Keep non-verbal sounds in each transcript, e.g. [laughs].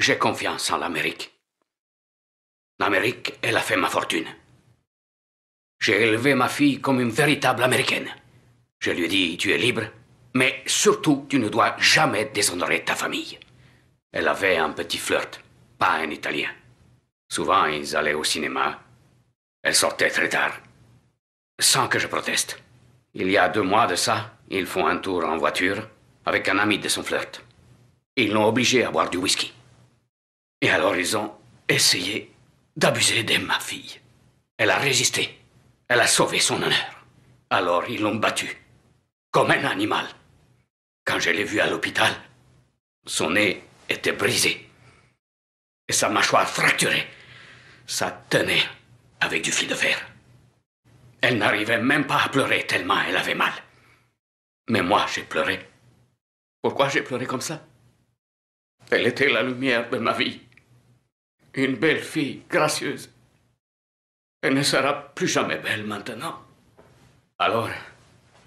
J'ai confiance en l'Amérique. L'Amérique, elle a fait ma fortune. J'ai élevé ma fille comme une véritable américaine. Je lui ai dit, tu es libre, mais surtout, tu ne dois jamais déshonorer ta famille. Elle avait un petit flirt, pas un Italien. Souvent, ils allaient au cinéma. Elle sortait très tard, sans que je proteste. Il y a deux mois de ça, ils font un tour en voiture avec un ami de son flirt. Ils l'ont obligé à boire du whisky. Et alors ils ont essayé d'abuser de ma fille. Elle a résisté. Elle a sauvé son honneur. Alors ils l'ont battue, comme un animal. Quand je l'ai vue à l'hôpital, son nez était brisé et sa mâchoire fracturée. Ça tenait avec du fil de fer. Elle n'arrivait même pas à pleurer tellement elle avait mal. Mais moi, j'ai pleuré. Pourquoi j'ai pleuré comme ça? Elle était la lumière de ma vie. Une belle fille, gracieuse. Elle ne sera plus jamais belle maintenant. Alors,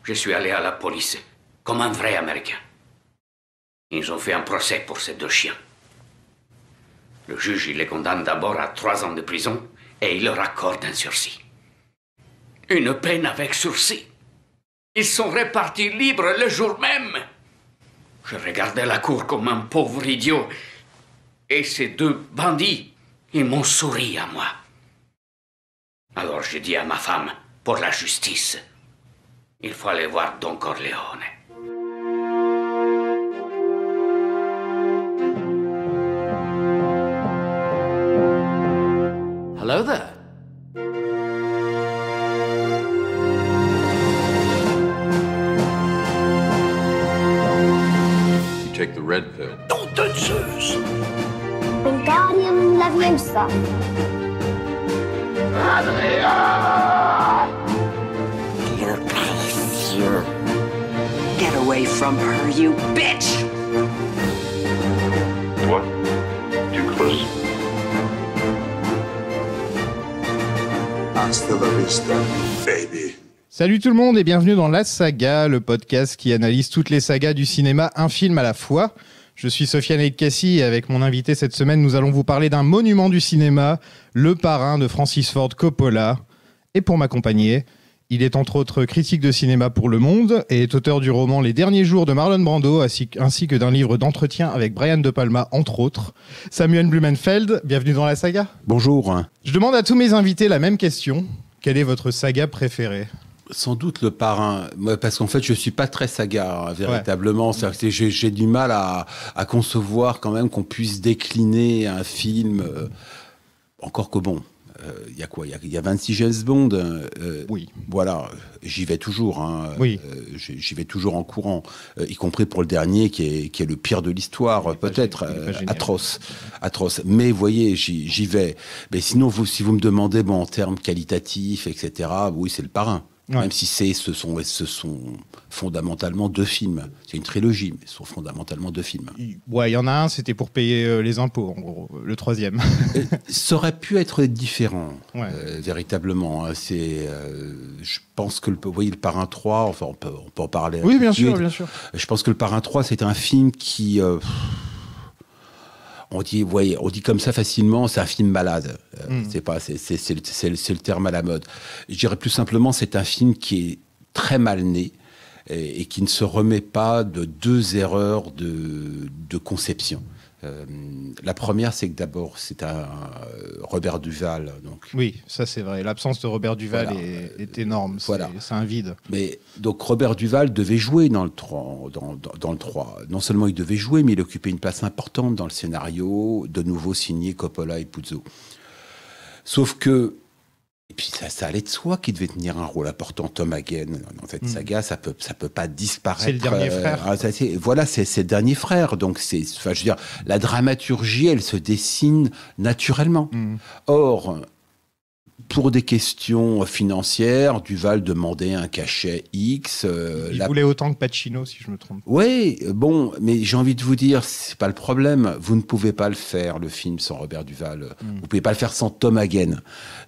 je suis allé à la police, comme un vrai Américain. Ils ont fait un procès pour ces deux chiens. Le juge, les condamne d'abord à trois ans de prison et il leur accorde un sursis. Une peine avec sursis. Ils sont répartis libres le jour même. Je regardais la cour comme un pauvre idiot. Et ces deux bandits, ils m'ont souri à moi. Alors j'ai dit à ma femme, pour la justice, il faut aller voir Don Corleone. Leviosa. You're précieux. Get away from her, you bitch! What? Too close? Hasta la vista, baby. Salut tout le monde et bienvenue dans La Saga, le podcast qui analyse toutes les sagas du cinéma, un film à la fois. Je suis Sofiane Cassie et avec mon invité cette semaine, nous allons vous parler d'un monument du cinéma, Le Parrain de Francis Ford Coppola. Et pour m'accompagner, il est entre autres critique de cinéma pour Le Monde et est auteur du roman Les Derniers Jours de Marlon Brando ainsi ainsi que d'un livre d'entretien avec Brian De Palma, entre autres. Samuel Blumenfeld, bienvenue dans La Saga. Bonjour. Je demande à tous mes invités la même question. Quelle est votre saga préférée? Sans doute le parrain, parce qu'en fait je suis pas très saga hein, véritablement. C'est-à-dire que J'ai du mal à, à concevoir quand même qu'on puisse décliner un film. euh, encore que bon, euh, il y a quoi? Il y y, a 26 James Bond. euh, Oui. Voilà, j'y vais toujours. hein, Oui. euh, j'y vais toujours en courant, y compris pour le dernier qui est, qui est le pire de l'histoire, peut-être atroce, atroce. Mais vous voyez, j'y j'y vais. Mais sinon, vous, si vous me demandez, bon, en termes qualitatifs, etc., oui, c'est le parrain. Ouais. Même si c'est, ce sont, ce sont fondamentalement deux films. C'est une trilogie, mais ce sont fondamentalement deux films. Ouais, il y en a un, c'était pour payer euh, les impôts, en gros. Le troisième. Euh, ça aurait pu être différent, Ouais. euh, véritablement. hein. C'est, euh, je pense que le, voyez, le Parrain 3, enfin, on peut, on peut en parler. oui, bien sûr, bien sûr. Je pense que le Parrain 3, c'est un film qui. euh, on dit, voyez, on dit comme ça facilement, c'est un film malade. Euh, Mm. C'est pas, c'est, c'est, c'est le- terme à la mode. Je dirais plus simplement, c'est un film qui est très mal né et, et qui ne se remet pas de deux erreurs de, de conception. Euh, la première, c'est que d'abord, c'est un euh, Robert Duval, donc Oui, ça c'est vrai. L'absence de Robert Duval Voilà. est, est énorme. C'est- Voilà. C'est un vide. Mais donc Robert Duval devait jouer dans le 3, dans, dans- dans le 3. Non seulement il devait jouer, mais il occupait une place importante dans le scénario, de nouveau signé Coppola et Puzo. Sauf que, et puis ça, ça allait de soi qu'il devait tenir un rôle important, Tom Hagen, dans cette Mm. saga, ça peut, ça peut pas disparaître. C'est le dernier frère. ah, ça, voilà, c'est le dernier frère. Donc c'est, enfin, je veux dire, la dramaturgie, elle se dessine naturellement. Mm. Or, pour des questions financières, Duval demandait un cachet X. euh, Il la- voulait autant que Pacino, si je me trompe. Oui, bon, mais j'ai envie de vous dire, c'est pas le problème. Vous ne pouvez pas le faire, le film, sans Robert Duval. Mm. Vous pouvez pas le faire sans Tom Hagen.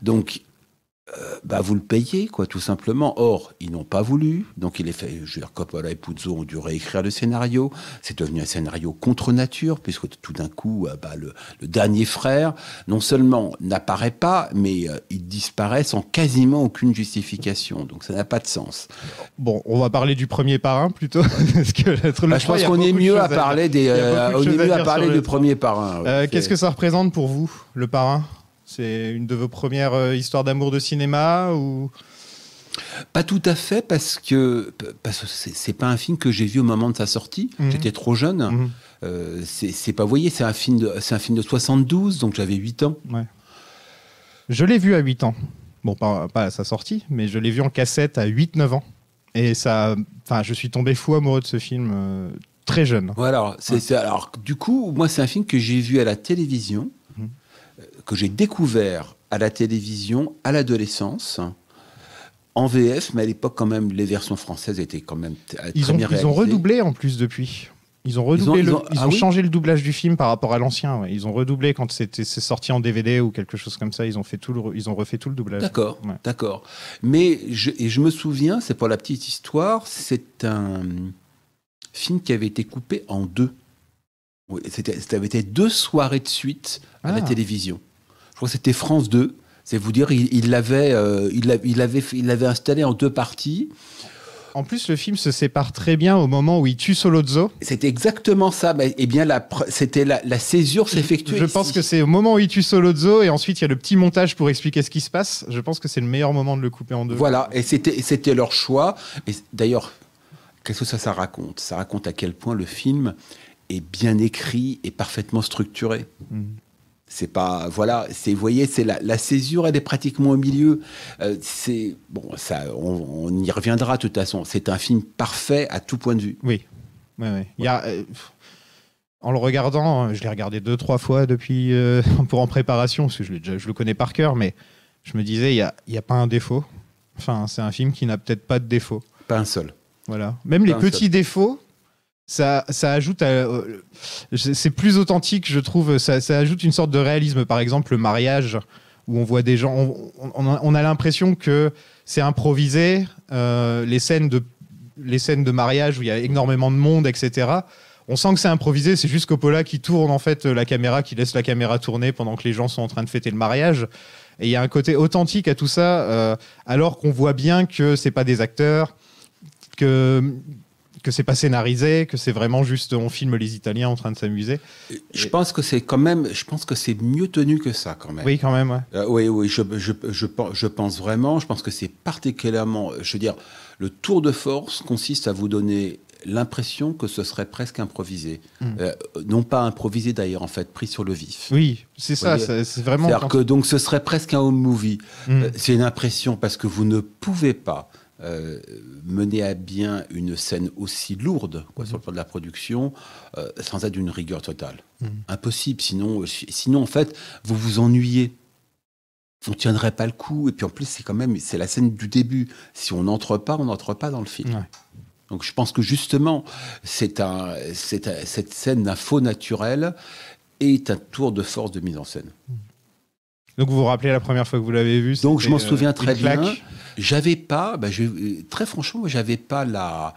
Donc, bah, vous le payez, quoi, tout simplement. Or, ils n'ont pas voulu. Donc, il est fait. Je veux dire, Coppola et Puzo ont dû réécrire le scénario. C'est devenu un scénario contre nature, puisque tout d'un coup, euh, bah, le, le dernier frère, non seulement n'apparaît pas, mais euh, il disparaît sans quasiment aucune justification. Donc, ça n'a pas de sens. Bon, on va parler du premier parrain plutôt. [laughs] parce que Bah, je pense qu'on est mieux à parler des. Euh, on est mieux à parler du premier parrain. Euh, ouais. Qu'est-ce que ça représente pour vous, le parrain? C'est une de vos premières euh, histoires d'amour de cinéma ou? Pas tout à fait parce que parce que c'est pas un film que j'ai vu au moment de sa sortie. Mhm. J'étais trop jeune. Mhm. Euh, c'est pas vous voyez, c'est un film de c'est un film de 72 donc j'avais 8 ans. Je l'ai vu à 8 ans. Bon, pas, pas à sa sortie, mais je l'ai vu en cassette à 8-9 ans. Et ça, enfin, je suis tombé fou amoureux de ce film euh, très jeune. Voilà, alors du coup, moi c'est un film que j'ai vu à la télévision que j'ai découvert à la télévision à l'adolescence. En VF, mais à l'époque, quand même, les versions françaises étaient quand même très Ils ont, bien ils ont réalisées. redoublé en plus depuis. Ils ont redoublé, Ils ont- ils ils ont, ont- ah oui changé le doublage du film par rapport à l'ancien. ouais. Ils ont redoublé quand c'était c'est sorti en DVD ou quelque chose comme ça. Ils ont fait tout, le, ils ont refait tout le doublage. D'accord, Ouais. d'accord. Mais je, et je me souviens, c'est pour la petite histoire, c'est un film qui avait été coupé en deux. Oui, c'était, ça avait été deux soirées de suite à la Ah. télévision. Je crois que c'était France 2. C'est vous dire, il l'avait, euh, il il installé en deux parties. En plus, le film se sépare très bien au moment où il tue Solozzo. C'était exactement ça. Mais, eh bien, la, c'était la, la césure s'effectuait. Je pense que c'est au moment où il tue Solozzo et ensuite il y a le petit montage pour expliquer ce qui se passe. Je pense que c'est le meilleur moment de le couper en deux. Voilà, et c'était, c'était leur choix. Et d'ailleurs, qu'est-ce que ça, ça raconte? Ça raconte à quel point le film est bien écrit et parfaitement structuré. Mhm. C'est pas, voilà, c'est, vous voyez, c'est la, la césure, elle est pratiquement au milieu. Euh, c'est bon, ça, on, on y reviendra de toute façon. C'est un film parfait à tout point de vue. Oui. Ouais, ouais. Il y a, euh, en le regardant, euh, je l'ai regardé deux, trois fois depuis euh, [laughs] pour en préparation, parce que je, l'ai déjà- je le connais par cœur, mais je me disais, il n'y a, y a pas un défaut. Enfin, c'est un film qui n'a peut-être pas de défaut. Pas un seul. Voilà. Même les Pas petits seul. défauts, ça, ça ajoute à. euh, c'est plus authentique, je trouve. Ça, ça ajoute une sorte de réalisme. Par exemple, le mariage, où on voit des gens. On, a l'impression que c'est improvisé. euh, les, scènes de, les scènes de mariage où il y a énormément de monde, etc. On sent que c'est improvisé. C'est juste Coppola qui tourne en fait la caméra, qui laisse la caméra tourner pendant que les gens sont en train de fêter le mariage. Et il y a un côté authentique à tout ça, euh, alors qu'on voit bien que c'est pas des acteurs, que que c'est pas scénarisé, que c'est vraiment juste on filme les Italiens en train de s'amuser. Je pense que c'est quand même, je pense que c'est mieux tenu que ça quand même. Oui, quand même. Ouais. Euh, oui, oui, je, je, je, je pense vraiment. Je pense que c'est particulièrement. Je veux dire, le tour de force consiste à vous donner l'impression que ce serait presque improvisé. Mm. Euh, non pas improvisé d'ailleurs, en fait, pris sur le vif. Oui, c'est ça. C'est c'est vraiment. C'est-à-dire que donc ce serait presque un home movie. Mm. Euh, c'est une impression parce que vous ne pouvez pas euh, mener à bien une scène aussi lourde quoi, Mm. sur le plan de la production euh, sans être d'une rigueur totale. Mm. Impossible. Sinon, euh, si- sinon, en fait, vous vous ennuyez. On ne tiendrait pas le coup. Et puis en plus, c'est quand même c'est la scène du début. Si on n'entre pas, on n'entre pas dans le film. Ouais. Donc je pense que justement, c'est un, c'est un- cette scène d'un faux naturel est un tour de force de mise en scène. Donc vous vous rappelez la première fois que vous l'avez vu Donc je m'en souviens très bien. J'avais pas, bah, je- très franchement, moi, j'avais pas la,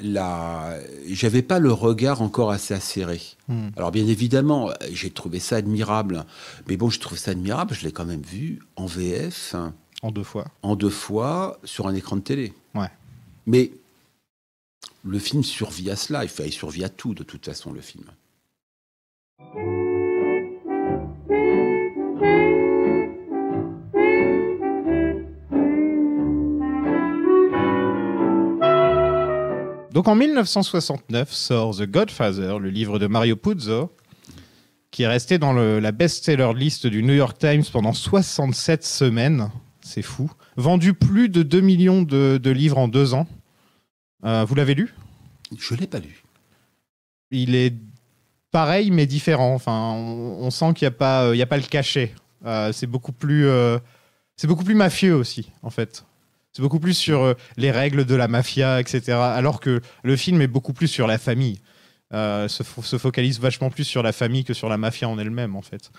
la, j'avais pas le regard encore assez acéré. Hmm. Alors bien évidemment, j'ai trouvé ça admirable, mais bon, je trouve ça admirable. Je l'ai quand même vu en VF, En deux fois. en deux fois sur un écran de télé. Ouais. Mais le film survit à cela. Il survit à tout de toute façon, le film. Donc en 1969 sort The Godfather, le livre de Mario Puzo, qui est resté dans le- la best-seller list du New York Times pendant 67 semaines. C'est fou. Vendu plus de 2 millions de, de livres en deux ans. Euh, vous l'avez lu? Je l'ai pas lu. Il est pareil mais différent. Enfin, on, on sent qu'il n'y a, pas, euh, il y a pas le cachet. Euh, c'est beaucoup plus... c'est beaucoup plus mafieux aussi, en fait. C'est beaucoup plus sur euh, les règles de la mafia, etc. Alors que le film est beaucoup plus sur la famille. euh, se, fo- se focalise vachement plus sur la famille que sur la mafia en elle-même, en fait.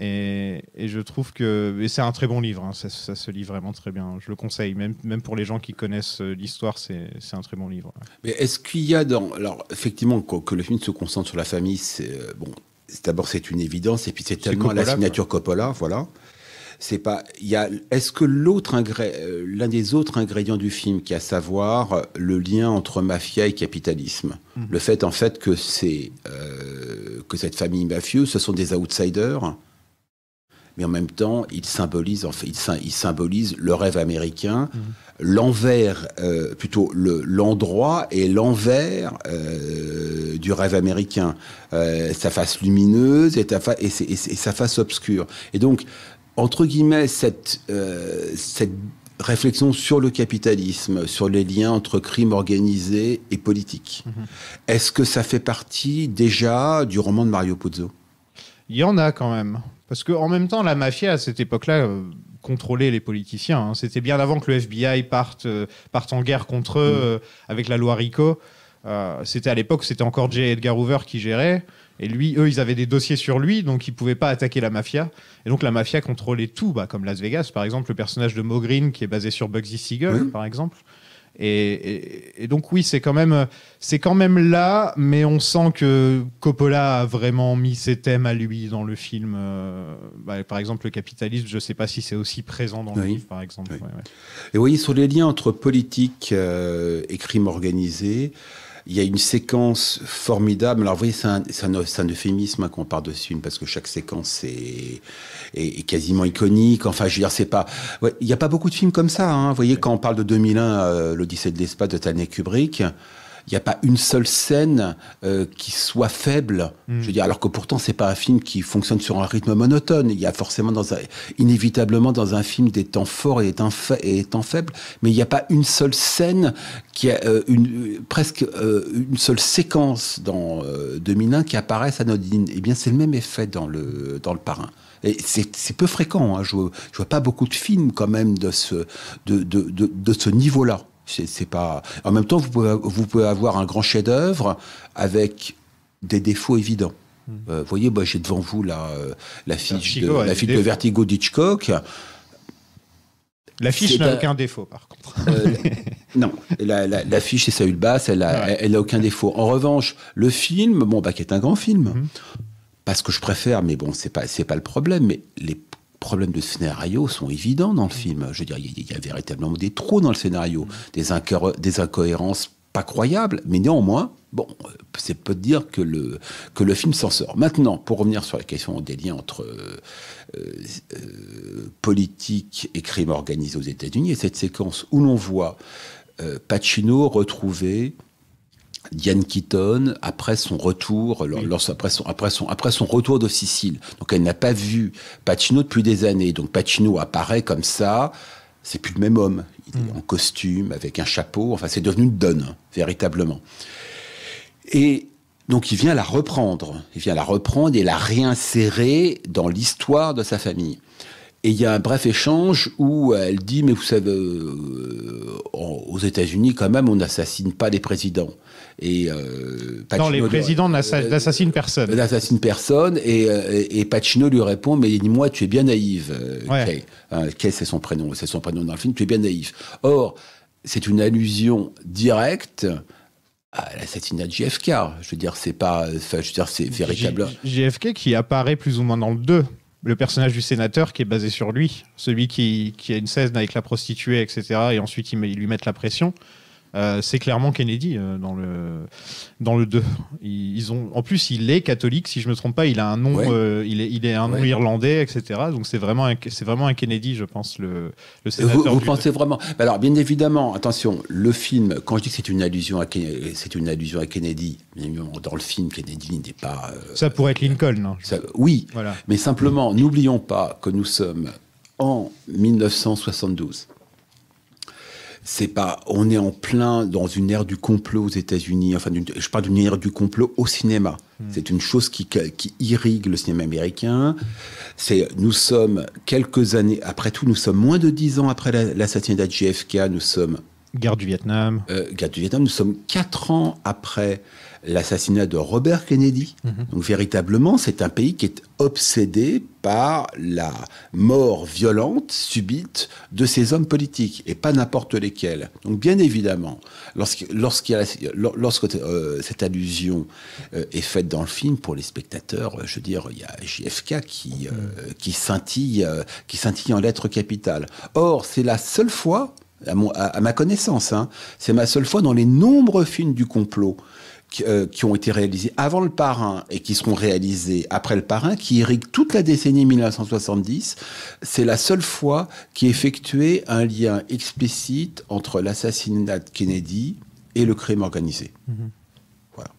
Et, et je trouve que c'est un très bon livre, hein, ça, ça se lit vraiment très bien. Je le conseille, même, même pour les gens qui connaissent euh, l'histoire, c'est un très bon livre. Mais est-ce qu'il y a dans. Alors, effectivement, que, que le film se concentre sur la famille, c'est. euh, Bon, d'abord, c'est une évidence, et puis c'est tellement Coppola, la signature Coppola, voilà. C'est pas. Il y a. Est-ce que l'autre ingré- euh, l'un des autres ingrédients du film, qui est à savoir euh, le lien entre mafia et capitalisme, le fait en fait que c'est euh, que cette famille mafieuse, ce sont des outsiders, mais en même temps, ils symbolisent, en fait, ils, ils symbolisent le rêve américain, l'envers, euh, plutôt le- l'endroit et l'envers euh, du rêve américain, Euh, sa face lumineuse et, ta fa- et, c'est- et c'est- et sa face obscure. Et donc, entre guillemets, cette, euh, cette réflexion sur le capitalisme, sur les liens entre crime organisé et politique, est-ce que ça fait partie déjà du roman de Mario Puzo? Il y en a quand même. Parce qu'en même temps, la mafia, à cette époque-là, euh, contrôlait les politiciens. hein. C'était bien avant que le FBI parte, euh, parte en guerre contre eux euh, avec la loi RICO. C'était à l'époque, c'était encore J. Edgar Hoover qui gérait. Et lui, eux, ils avaient des dossiers sur lui, donc ils pouvaient pas attaquer la mafia. Et donc la mafia contrôlait tout, bah, comme Las Vegas, par exemple, le personnage de Mo Green qui est basé sur Bugsy Siegel, Oui. par exemple. Et, et- et donc oui, c'est quand même, c'est quand même là, mais on sent que Coppola a vraiment mis ses thèmes à lui dans le film. euh, bah, par exemple, le capitalisme, je sais pas si c'est aussi présent dans le Oui. livre, par exemple. Oui. Ouais, ouais. Et vous voyez, sur les liens entre politique euh, et crime organisé, il y a une séquence formidable. Alors, vous voyez, c'est un, euphémisme hein, qu'on parle de ce film, parce que chaque séquence est, est, est quasiment iconique. Enfin, je veux dire, c'est pas. ouais, il n'y a pas beaucoup de films comme ça. Hein. Vous voyez, quand on parle de 2001, euh, l'Odyssée de l'espace de Stanley Kubrick, il n'y a pas une seule scène euh, qui soit faible. Je veux dire, alors que pourtant, c'est pas un film qui fonctionne sur un rythme monotone. Il y a forcément, dans un, inévitablement, dans un film des temps forts et des temps, fa- et des temps faibles, mais il n'y a pas une seule scène qui a euh, une, presque euh, une seule séquence dans euh, 2001 qui apparaisse anodine. Eh bien, c'est le même effet dans le, dans le parrain. Et c'est peu fréquent. Hein. Je, je vois pas beaucoup de films quand même de ce, de, de, de, de ce niveau-là. C'est pas. En même temps, vous pouvez, vous pouvez avoir un grand chef-d'œuvre avec des défauts évidents. Euh, vous voyez, moi, j'ai devant vous la, euh, la fiche, de, la fiche de. Vertigo d'Hitchcock. L'affiche C'est n'a un- aucun défaut, par contre. Euh, [laughs] non, la, la, la fiche c'est Saül Bass, elle a, Ouais. elle a aucun défaut. En revanche, le film, bon, bah, qui est un grand film, Mhm. parce que je préfère, mais bon, c'est pas, c'est pas le problème, mais les problèmes de scénario sont évidents dans le film. Je veux dire, il y, a- véritablement des trous dans le scénario, des, incohé- des incohérences pas croyables, mais néanmoins, bon, euh, c'est peu de dire que le, que le film s'en sort. Maintenant, pour revenir sur la question des liens entre euh, euh, euh, politique et crime organisé aux États-Unis, et cette séquence où l'on voit euh, Pacino retrouver Diane Keaton après son retour, lors- lors- après, son, après, son, après son retour de Sicile. Donc elle n'a pas vu Pacino depuis des années. Donc Pacino apparaît comme ça. C'est plus le même homme. Il est en costume, avec un chapeau. Enfin, c'est devenu une donne, véritablement. Et donc il vient la reprendre. Il vient la reprendre et la réinsérer dans l'histoire de sa famille. Et il y a un bref échange où elle dit, mais vous savez, euh, aux États-Unis, quand même, on n'assassine pas les présidents. Et euh, non, Pacino les lui- présidents n'assa- euh, n'assassinent personne. n'assassine personne et, euh, et, et Pacino lui répond mais dis-moi tu es bien naïve euh, Ouais. Kay. Hein, Kay, c'est son prénom c'est son prénom dans le film tu es bien naïf or c'est une allusion directe à l'assassinat de JFK je veux dire c'est pas enfin, je veux dire c'est véritable JFK qui apparaît plus ou moins dans le 2. Le personnage du sénateur qui est basé sur lui, celui qui, qui a une scène avec la prostituée, etc. Et ensuite ils lui mettent la pression. Euh, c'est clairement Kennedy euh, dans le dans le 2. Ils, ils ont en plus il est catholique si je me trompe pas, il a un nom Ouais. euh, il est il est un nom irlandais etc. Donc c'est vraiment un, c'est vraiment un Kennedy je pense le sénateur. vous pensez vraiment Alors, bien évidemment, attention, le film, quand je dis que c'est une allusion à Kennedy, c'est une allusion à Kennedy, dans le film, Kennedy n'est pas. Ça pourrait être Lincoln. hein. ça- oui, Voilà. Mais simplement, n'oublions pas que nous sommes en 1972. C'est pas, on est en plein dans une ère du complot aux États-Unis. Enfin, je parle d'une ère du complot au cinéma. C'est une chose qui, qui irrigue le cinéma américain. C'est, nous sommes quelques années, après tout, nous sommes moins de dix ans après la- l'assassinat de JFK. Nous sommes Guerre du Vietnam. euh, guerre du Vietnam, nous sommes quatre ans après l'assassinat de Robert Kennedy. Donc véritablement, c'est un pays qui est obsédé par la mort violente, subite de ces hommes politiques, et pas n'importe lesquels. Donc bien évidemment, lorsque, lorsque euh, cette allusion euh, est faite dans le film, pour les spectateurs, euh, je veux dire, il y a JFK qui, euh, qui, scintille, qui scintille en lettres capitales. Or, c'est la seule fois, à, mon- à- à ma connaissance, hein, c'est ma seule fois dans les nombreux films du complot qui, euh, qui ont été réalisés avant le parrain et qui seront réalisés après le parrain, qui irriguent toute la décennie 1970, c'est la seule fois qui effectuait un lien explicite entre l'assassinat de Kennedy et le crime organisé. Voilà.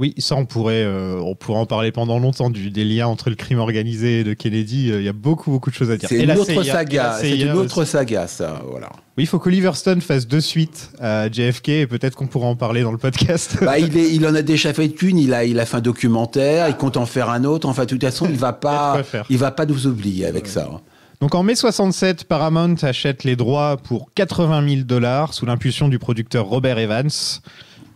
Oui, ça on pourrait, euh, on pourrait en parler pendant longtemps du, des liens entre le crime organisé et de Kennedy. euh, Il y a beaucoup beaucoup de choses à dire. C'est une autre CIA, saga, c'est une autre aussi. saga, ça, voilà. Oui, il faut qu'Oliver Stone fasse deux suites à JFK et peut-être qu'on pourra en parler dans le podcast. Bah, il, est, [laughs] il en a déjà fait une, il a, il a fait un documentaire, il compte en faire un autre. Enfin, de toute façon, il va [laughs] pas, il va pas nous oublier avec ça. hein. Donc en mai 67, Paramount achète les droits pour 80 000 dollars sous l'impulsion du producteur Robert Evans.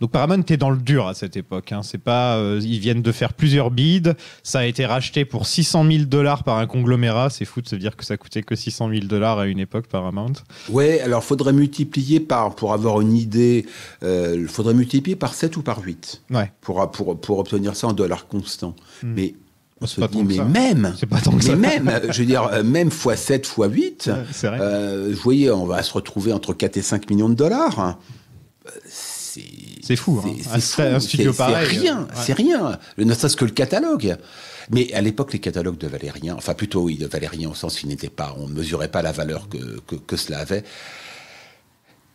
Donc Paramount est dans le dur à cette époque. hein. C'est pas, euh, ils viennent de faire plusieurs bids. Ça a été racheté pour 600 000 dollars par un conglomérat. C'est fou de se dire que ça coûtait que 600 000 dollars à une époque Paramount. Ouais, alors faudrait multiplier par, pour avoir une idée, il faudrait multiplier par 7 ou par 8 Ouais. pour, pour, pour obtenir ça en dollars constants. Mais on Hmm. Se dit, mais ça. même, pas tant que mais ça. même, euh, je veux dire, euh, même fois 7 fois 8, Ouais, c'est vrai. euh, vous voyez, on va se retrouver entre 4 et 5 millions de dollars. Hein. C'est fou, hein. c'est Un sta- un studio pareil, C'est rien, euh, ouais. c'est rien. Ne serait-ce que le catalogue. Mais à l'époque, les catalogues ne valaient rien. Enfin, plutôt, oui, ne valaient rien au sens qu'il n'était pas, on ne mesurait pas la valeur que, que, que cela avait.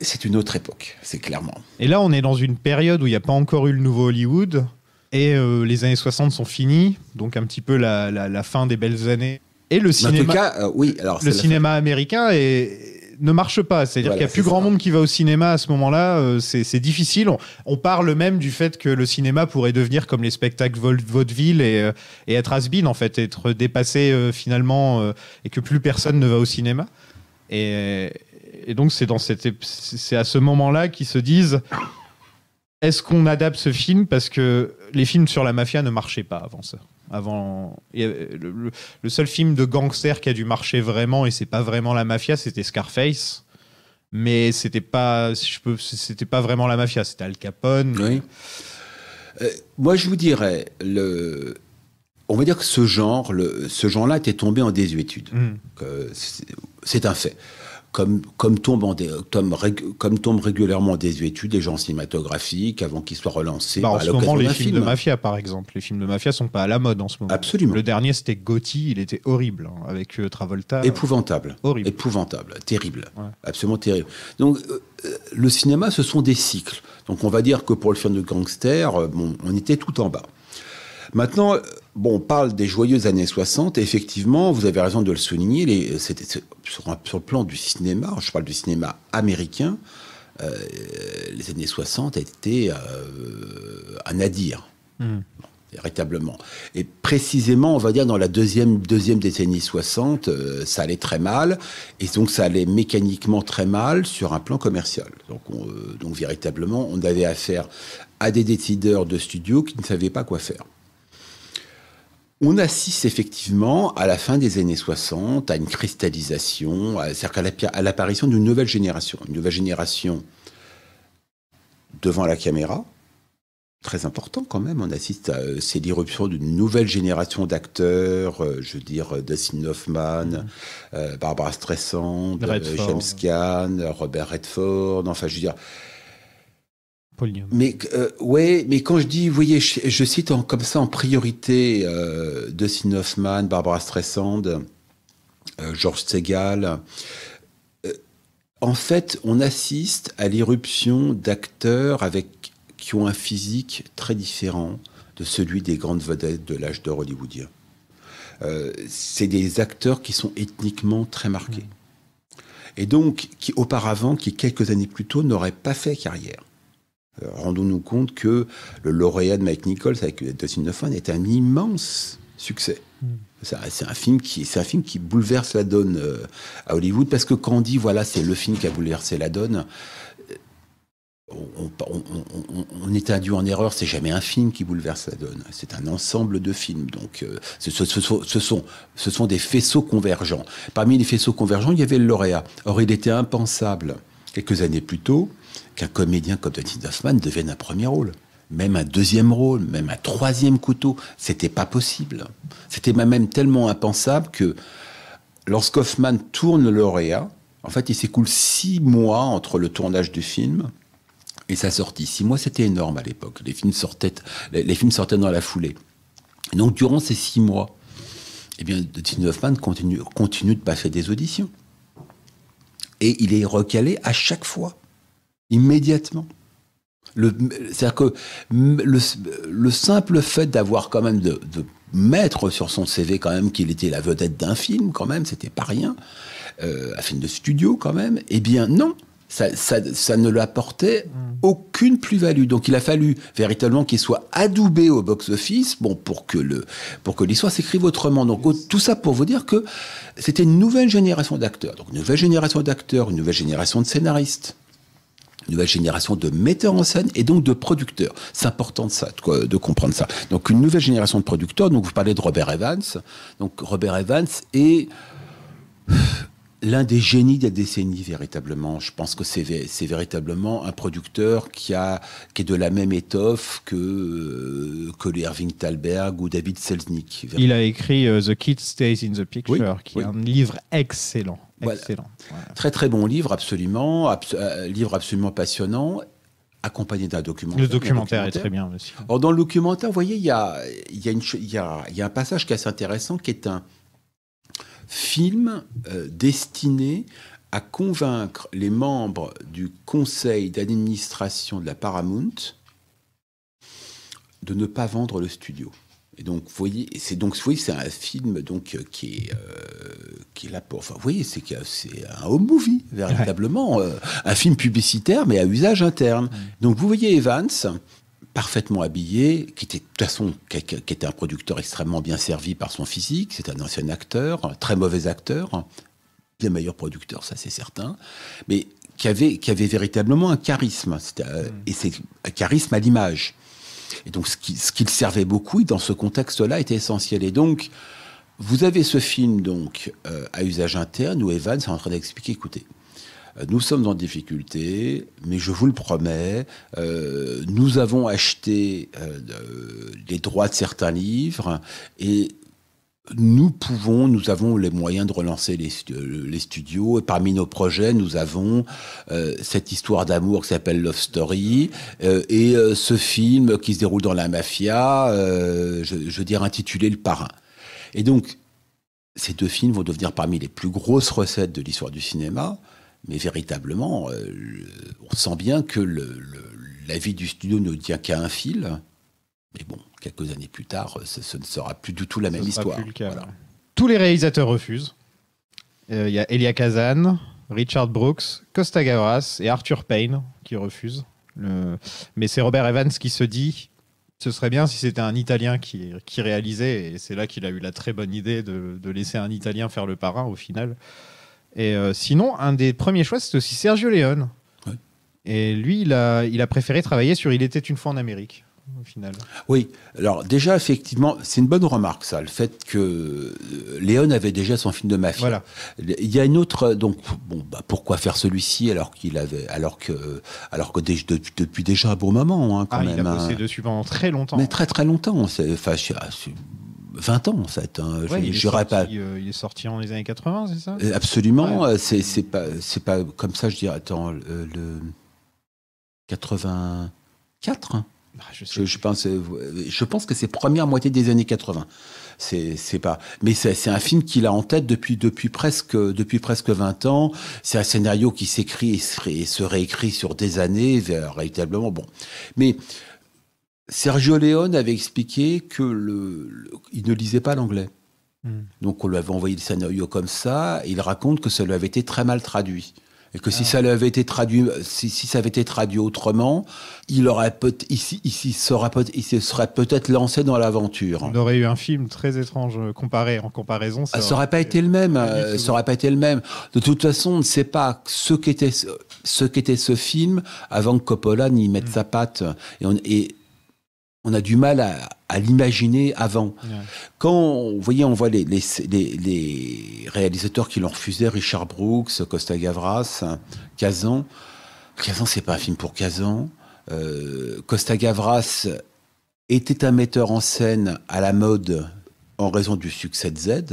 C'est une autre époque, c'est clairement. Et là, on est dans une période où il n'y a pas encore eu le nouveau Hollywood. Et euh, les années 60 sont finies. Donc un petit peu la, la- la fin des belles années. Et le en cinéma. tout cas, euh, oui, alors le cinéma américain est- ne marche pas. C'est-à-dire Voilà, qu'il y a plus grand monde qui va au cinéma à ce moment-là. euh, c'est difficile. On, on parle même du fait que le cinéma pourrait devenir comme les spectacles vaudeville et, euh, et être has-been, en fait, être dépassé euh, finalement euh, et que plus personne ne va au cinéma. Et, et donc c'est à ce moment-là qu'ils se disent est-ce qu'on adapte ce film parce que les films sur la mafia ne marchaient pas avant ça? Avant, euh, le, seul film de gangster qui a dû marcher vraiment et c'est pas vraiment la mafia, c'était Scarface. Mais c'était pas, si je peux, c'était pas vraiment la mafia, c'était Al Capone. Oui. Euh, moi, je vous dirais, le... on va dire que ce genre, le... ce genre-là était tombé en désuétude. Mm. C'est- C'est un fait. Comme, comme, tombe en dé- comme, régulièrement en désuétude les genres cinématographiques avant qu'ils soient relancés Bah, en ce moment, les films film. de mafia, par exemple, les films de mafia sont pas à la mode en ce moment. Absolument. Le dernier, c'était Gotti, il était horrible hein, avec euh, Travolta. Épouvantable. Horrible. Épouvantable. Terrible. Ouais. Absolument terrible. Donc, euh, le cinéma, ce sont des cycles. Donc, on va dire que pour le film de gangster, euh, bon, on était tout en bas. Maintenant, bon, on parle des joyeuses années 60. et effectivement, vous avez raison de le souligner. Les, sur, un- sur le plan du cinéma, je parle du cinéma américain, euh, les années 60 étaient euh, un nadir Mm. véritablement. Et précisément, on va dire, dans la deuxième, deuxième décennie 60, euh, ça allait très mal, et donc ça allait mécaniquement très mal sur un plan commercial. Donc, on, donc véritablement, on avait affaire à des décideurs de studios qui ne savaient pas quoi faire. On assiste effectivement à la fin des années 60 à une cristallisation, à- c'est-à-dire à l'apparition d'une nouvelle génération. Une nouvelle génération devant la caméra, très important quand même. On assiste à euh, c'est l'irruption d'une nouvelle génération d'acteurs, euh, je veux dire euh, Dustin Hoffman, euh, Barbara Streisand. James Caan, Robert Redford, enfin je veux dire. Mais euh, ouais, mais quand je dis, vous voyez, je, je cite en- comme ça en priorité euh, Dustin Hoffman, Barbara Streisand, euh, George Segal. euh, en fait, on assiste à l'irruption d'acteurs avec qui ont un physique très différent de celui des grandes vedettes de l'âge d'or hollywoodien. Euh, c'est des acteurs qui sont ethniquement très marqués. Et donc, qui auparavant, qui quelques années plus tôt, n'auraient pas fait carrière. Euh, Rendons-nous compte que le lauréat de Mike Nichols avec Dustin Hoffman est un immense succès. C'est un, c'est un film qui, c'est un film qui bouleverse la donne euh, à Hollywood parce que quand on dit voilà c'est le film qui a bouleversé la donne, euh, on, on- on- on est induit en erreur, c'est jamais un film qui bouleverse la donne, c'est un ensemble de films. Donc euh, ce, ce- ce sont, ce sont- ce sont des faisceaux convergents. Parmi les faisceaux convergents, il y avait le lauréat. Or, il était impensable, quelques années plus tôt, qu'un comédien comme Dustin Hoffman devienne un premier rôle. Même un deuxième rôle, même un troisième couteau, c'était pas possible. C'était même tellement impensable que lorsqu'Hoffman tourne lauréat, en fait, il s'écoule six mois entre le tournage du film et sa sortie. Six mois, c'était énorme à l'époque. Les films sortaient, les, films sortaient dans la foulée. Et donc, durant ces six mois, eh bien, Dustin Hoffman continue de passer des auditions. Et il est recalé à chaque fois, immédiatement. C'est-à-dire que le, le simple fait d'avoir quand même de, de mettre sur son CV quand même qu'il était la vedette d'un film, quand même, c'était pas rien, euh, un film de studio quand même, eh bien non, ça, ça, ça ne lui apportait aucune plus-value. Donc il a fallu véritablement qu'il soit adoubé au box-office, bon, pour que le, pour que l'histoire s'écrive autrement. Donc tout ça pour vous dire que c'était une nouvelle génération d'acteurs. Donc une nouvelle génération d'acteurs, une nouvelle génération de scénaristes une nouvelle génération de metteurs en scène et donc de producteurs. C'est important de, ça, de, de comprendre ça. Donc une nouvelle génération de producteurs. Donc vous parlez de Robert Evans. Donc Robert Evans est l'un des génies des décennies véritablement. Je pense que c'est vé- c'est véritablement un producteur qui a qui est de la même étoffe que euh, que les Irving Thalberg ou David Selznick. Il a écrit euh, The Kid Stays in the Picture, Oui, qui est un livre excellent. Excellent. Voilà. Très très bon livre, absolument, abs- euh, livre absolument passionnant, accompagné d'un documentaire. Le documentaire est très bien aussi. Or, dans le documentaire, vous voyez, il y a, y, a y, a, y a un passage qui est assez intéressant, qui est un film euh, destiné à convaincre les membres du conseil d'administration de la Paramount de ne pas vendre le studio. Et donc, vous voyez, c'est donc, vous voyez, c'est un film donc euh, qui est euh, qui est là pour. Enfin, vous voyez, c'est c'est un home movie véritablement, euh, un film publicitaire mais à usage interne. Donc, vous voyez Evans parfaitement habillé, qui était de toute façon qui, était un producteur extrêmement bien servi par son physique. C'est un ancien acteur, un très mauvais acteur, bien meilleur producteur, ça c'est certain, mais qui avait qui avait véritablement un charisme. Euh, Et c'est un charisme à l'image. Et donc, ce qui, le servait beaucoup, dans ce contexte-là, était essentiel. Et donc, vous avez ce film donc euh, à usage interne où Evans est en train d'expliquer, écoutez, euh, nous sommes en difficulté, mais je vous le promets, euh, nous avons acheté les droits de certains livres et nous pouvons, nous avons les moyens de relancer les, stu- les studios. Et parmi nos projets, nous avons euh, cette histoire d'amour qui s'appelle Love Story euh, et euh, ce film qui se déroule dans la mafia, je, je veux dire intitulé Le Parrain. Et donc, ces deux films vont devenir parmi les plus grosses recettes de l'histoire du cinéma. Mais véritablement, le- on sent bien que la vie du studio ne tient qu'à un fil. Mais bon, quelques années plus tard, ce, ce ne sera plus du tout la même histoire. plus le cas, Voilà. ouais. Tous les réalisateurs refusent. Euh, Il y a Elia Kazan, Richard Brooks, Costa Gavras et Arthur Payne qui refusent. Le- Mais c'est Robert Evans qui se dit ce serait bien si c'était un Italien qui, qui réalisait. Et c'est là qu'il a eu la très bonne idée de, de laisser un Italien faire le parrain au final. Et euh, sinon, un des premiers choix, c'était aussi Sergio Leone. Ouais. Et lui, il a, il a préféré travailler sur Il était une fois en Amérique, au final. Oui, alors déjà, effectivement, c'est une bonne remarque, ça, le fait que euh, Léon avait déjà son film de mafia. Voilà. Il y a une autre, donc, bon, bah, pourquoi faire celui-ci alors qu'il avait, alors que, alors que depuis, déjà un bon moment, hein, quand Ah, même. il a hein. bossé dessus pendant très longtemps. Mais très très longtemps, enfin, je- ah, c'est 20 ans en fait. hein. Je- il, est pas. euh, il est sorti en les années 80, c'est ça? Euh, Absolument, euh, c'est, c'est pas, c'est pas comme ça, je dirais, attends, euh, le 84 hein. Ah, je sais Je, je pense, euh, je pense que c'est première moitié des années 80. C'est, pas. Mais c'est, un film qu'il a en tête depuis, depuis presque, depuis presque 20 ans. C'est un scénario qui s'écrit et se, réécrit sur des années, véritablement. Bon. Mais Sergio Leone avait expliqué que le, le- il ne lisait pas l'anglais. Hmm. Donc on lui avait envoyé le scénario comme ça. Il raconte que ça lui avait été très mal traduit. Et que si ça avait été traduit, si, si ça avait été traduit autrement, il aurait peut ici, ici sera peut il se serait peut-être lancé dans l'aventure. On aurait eu un film très étrange euh, comparé en comparaison. Ah, ça aurait pas été le même. euh, Ça aurait pas été le même. De toute façon, on ne sait pas ce qu'était ce, qu'était ce film avant que Coppola n'y mette sa patte. Et on, et on a du mal à, à l'imaginer avant. Ouais. Quand, vous voyez, on voit les, les, les- les réalisateurs qui l'ont refusé, Richard Brooks, Costa Gavras, Kazan. Kazan, c'est pas un film pour Kazan. Euh, Costa Gavras était un metteur en scène à la mode en raison du succès de Z,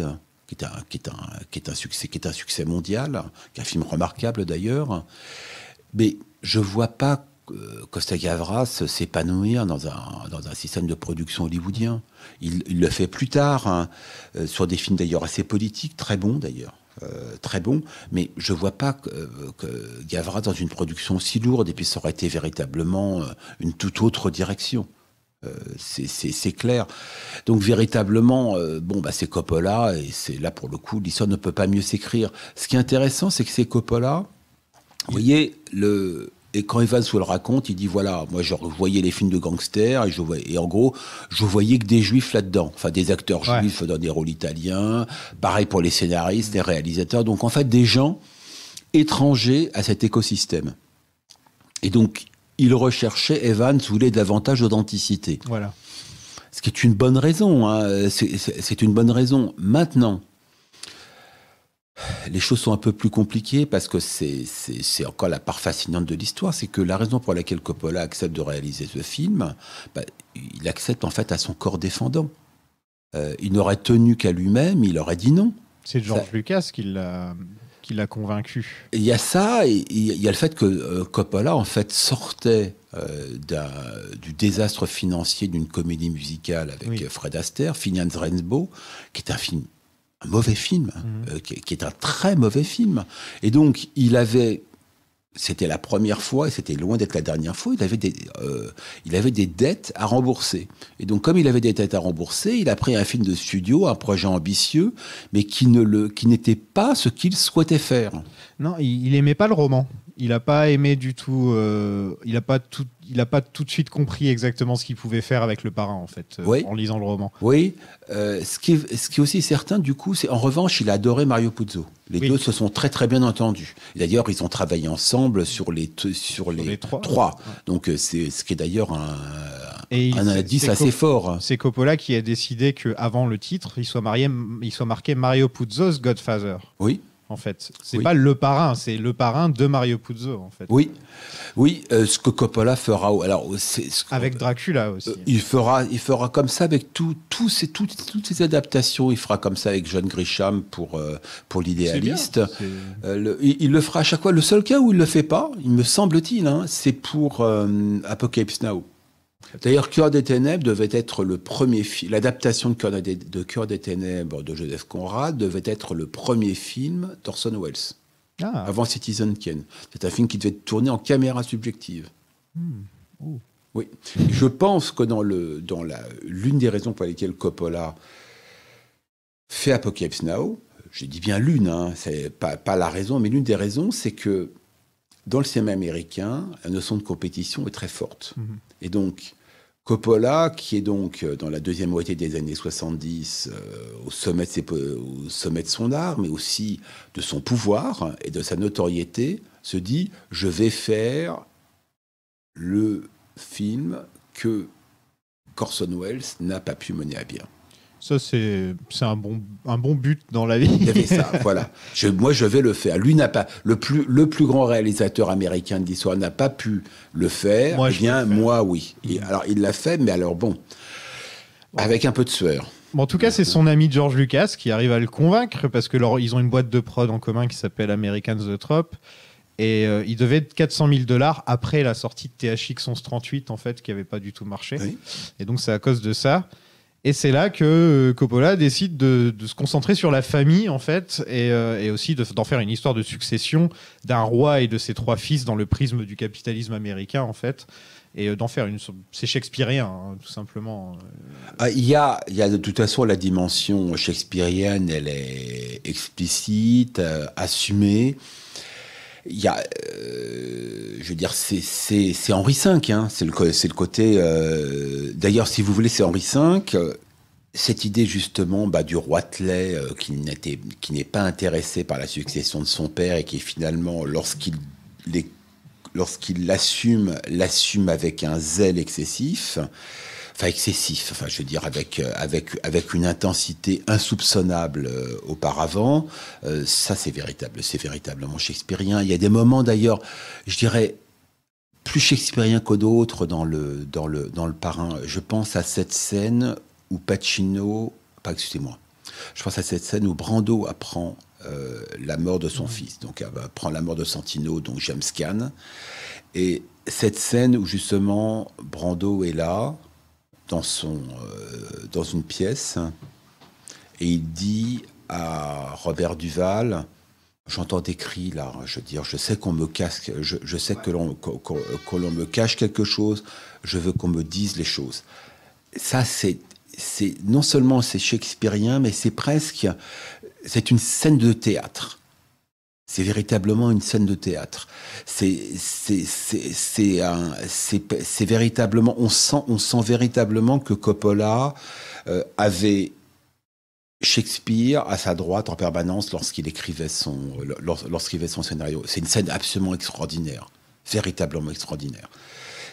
qui est un, qui est un, qui est un succès, qui est un succès mondial, qui est un film remarquable d'ailleurs. Mais je vois pas Costa Gavras s'épanouir dans un, dans un système de production hollywoodien. Il, le fait plus tard, hein, euh, sur des films d'ailleurs assez politiques, très bons d'ailleurs. euh, très bons, mais je vois pas que, euh, Gavras dans une production si lourde, et puis ça aurait été véritablement euh, une toute autre direction. Euh, c'est- clair. Donc véritablement, euh, bon, bah, c'est Coppola, et c'est là pour le coup, l'histoire ne peut pas mieux s'écrire. Ce qui est intéressant, c'est que c'est Coppola. Vous voyez, le, et quand Evans vous le raconte, il dit voilà, moi je voyais les films de gangsters, et, je voyais, et en gros, je voyais que des juifs là-dedans, enfin des acteurs Ouais. juifs dans des rôles italiens, pareil pour les scénaristes, les réalisateurs, donc en fait des gens étrangers à cet écosystème. Et donc, il recherchait, Evans voulait davantage d'authenticité. Voilà. Ce qui est une bonne raison. hein. C'est une bonne raison. Maintenant, les choses sont un peu plus compliquées parce que c'est encore la part fascinante de l'histoire. C'est que la raison pour laquelle Coppola accepte de réaliser ce film, bah, il accepte en fait à son corps défendant. Euh, il n'aurait tenu qu'à lui-même, il aurait dit non. C'est George Ça- Lucas qui l'a qui l'a convaincu. Il y a ça, et il y a le fait que euh, Coppola en fait sortait euh, du désastre financier d'une comédie musicale avec Oui. Fred Astaire, Finian's Rainbow, qui est un film, un mauvais film, Mhm. euh, qui, est- qui est un très mauvais film. Et donc il avait, c'était la première fois, et c'était loin d'être la dernière fois, il avait des, euh, il avait des dettes à rembourser. Et donc comme il avait des dettes à rembourser, il a pris un film de studio, un projet ambitieux, mais qui ne le, qui n'était pas ce qu'il souhaitait faire. Non, il, il aimait pas le roman. Il a pas aimé du tout. euh, il a pas tout. Il a pas tout de suite compris exactement ce qu'il pouvait faire avec le parrain en fait, euh, Oui. en lisant le roman. Oui, euh, ce, qui est, ce qui est aussi certain, du coup, c'est en revanche, il a adoré Mario Puzo. Les Oui. deux se sont très très bien entendus. D'ailleurs, ils ont travaillé ensemble sur les sur, les, les trois. Donc euh, c'est ce qui est d'ailleurs un, Et un indice assez fort. C'est Coppola qui a décidé que avant le titre, il soit marié, il soit marqué Mario Puzo's Godfather. Oui, En fait, c'est Oui. pas le parrain, c'est le parrain de Mario Puzo en fait. oui, oui. euh, ce que Coppola fera. Alors c'est ce que- Avec Dracula aussi. Euh, il fera, il fera comme ça avec tout, toutes, toutes ces adaptations. Il fera comme ça avec John Grisham pour, euh, pour l'idéaliste. Il, il le fera à chaque fois. Le seul cas où il le fait pas, il me semble-t-il, hein, c'est pour Apocalypse Now. D'ailleurs, Cœur des Ténèbres devait être le premier film. L'adaptation de Cœur des, de Cœur des Ténèbres de Joseph Conrad devait être le premier film d'Orson Welles, Ah, avant Citizen Kane. C'est un film qui devait être tourné en caméra subjective. Oh. Oui. Je pense que dans le dans la l'une des raisons pour lesquelles Coppola fait Apocalypse Now, je dis bien l'une, hein, c'est pas, pas la raison, mais l'une des raisons, c'est que dans le cinéma américain, la notion de compétition est très forte. Mhm. Et donc, Coppola, qui est donc euh, dans la deuxième moitié des années 70 euh, au, sommet de au sommet de son art, mais aussi de son pouvoir et de sa notoriété, se dit je vais faire le film que Corson Welles n'a pas pu mener à bien. Ça c'est un bon un bon but dans la vie. Il y avait ça, [laughs] voilà. Je- moi, je vais le faire. Lui n'a pas le plus le plus grand réalisateur américain de l'histoire n'a pas pu le faire. Moi, je bien, moi, oui. Et alors, il l'a fait, mais alors bon, avec un peu de sueur. Bon, en tout cas, c'est son ami George Lucas qui arrive à le convaincre parce que leur- ils ont une boîte de prod en commun qui s'appelle American The Trop. Et euh, il devait être 400 000 dollars après la sortie de THX 1138, en fait, qui n'avait pas du tout marché. Oui. Et donc, c'est à cause de ça. Et c'est là que euh, Coppola décide de, se concentrer sur la famille, en fait, et, euh, aussi de- d'en faire une histoire de succession d'un roi et de ses trois fils dans le prisme du capitalisme américain, en fait. Et euh, d'en faire une. C'est shakespearien, hein, tout simplement. Ah, Il y, a, il y a de toute façon la dimension shakespearienne, elle est explicite, assumée. Il y a, euh, je veux dire, c'est Henri V, hein. C'est le le côté. euh, D'ailleurs, si vous voulez, c'est Henri V. euh, Cette idée justement bah, du roitelet qui n'était qui n'est pas intéressé par la succession de son père et qui finalement, lorsqu'il lorsqu'il l'assume, l'assume avec un zèle excessif. Enfin, excessif, enfin, je veux dire, avec, euh, avec, avec une intensité insoupçonnable euh, auparavant. Euh, ça, c'est véritable, c'est véritablement shakespearien. Il y a des moments, d'ailleurs, je dirais, plus shakespearien que d'autres dans le, dans, le, dans le parrain. Je pense à cette scène où Pacino, pas excusez-moi, je pense à cette scène où Brando apprend euh, la mort de son fils, donc apprend la mort de Santino, donc James Caan. Et cette scène où justement Brando est là, dans, son, euh, dans une pièce, et il dit à Robert Duval, j'entends des cris là, je veux dire, je sais qu'on me cache, je, je sais que l'on me cache quelque chose, je veux qu'on me dise les choses. Ça, c'est non seulement c'est shakespearien, mais c'est presque, c'est une scène de théâtre. C'est véritablement une scène de théâtre. C'est, véritablement, on sent, on sent véritablement que Coppola euh, avait Shakespeare à sa droite en permanence lorsqu'il écrivait son, lors- lorsqu'il écrivait son scénario. C'est une scène absolument extraordinaire, véritablement extraordinaire.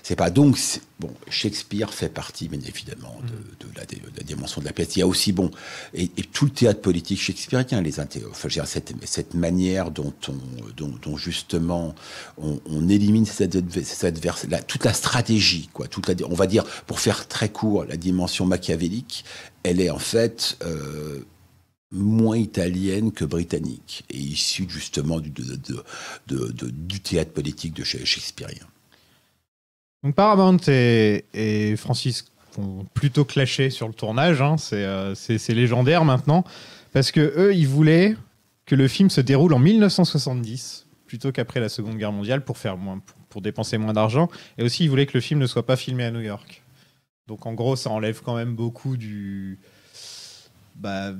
C'est pas donc bon. Shakespeare fait partie, bien évidemment, de, de la, de la dimension de la pièce. Il y a aussi bon et, et tout le théâtre politique shakespearien, les enfin, je veux dire, cette, cette manière dont on, dont, dont justement on, on élimine cette, cette adverse, la- toute la stratégie, quoi. Toute la, on va dire, pour faire très court, la dimension machiavélique, elle est en fait euh, moins italienne que britannique et issue justement du, de- de- de- du théâtre politique de Sha- shakespearien. Donc Paramount et, Francis ont plutôt clashé sur le tournage. hein. C'est euh, c'est- c'est légendaire maintenant. Parce que eux, ils voulaient que le film se déroule en 1970 plutôt qu'après la Seconde Guerre mondiale pour, faire moins, pour dépenser moins d'argent. Et aussi, ils voulaient que le film ne soit pas filmé à New York. Donc en gros, ça enlève quand même beaucoup du... bah,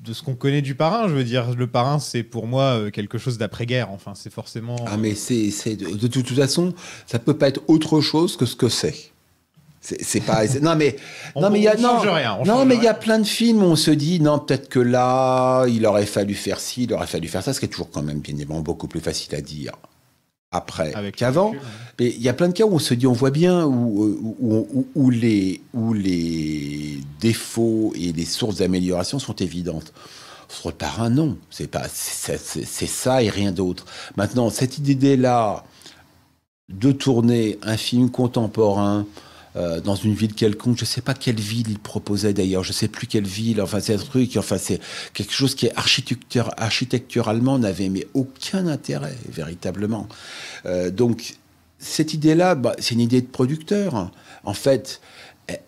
de ce qu'on connaît du parrain. Je veux dire, le parrain, c'est pour moi euh, quelque chose d'après-guerre. Enfin, c'est forcément... Ah mais c'est c'est- de, de toute façon, ça peut pas être autre chose que ce que c'est. C'est c'est pas c'est- non mais [laughs] On- non mais il y a non rien, on non mais il y a plein de films où on se dit non peut-être que là il aurait fallu faire ci il aurait fallu faire ça ce qui est toujours quand même bien évidemment beaucoup plus facile à dire après Avec qu'avant mais il y a plein de cas où on se dit on voit bien où, où, où- où- où les où les défauts et les sources d'amélioration sont évidentes sur le parrain, non. C'est pas, c'est ça et rien d'autre. Maintenant, cette idée-là de tourner un film contemporain euh, dans une ville quelconque, je sais pas quelle ville il proposait d'ailleurs, je sais plus quelle ville. Enfin, c'est un truc, enfin c'est quelque chose qui est architecture, architecturalement n'avait mais aucun intérêt véritablement. Euh, donc cette idée-là, bah, c'est une idée de producteur. En fait,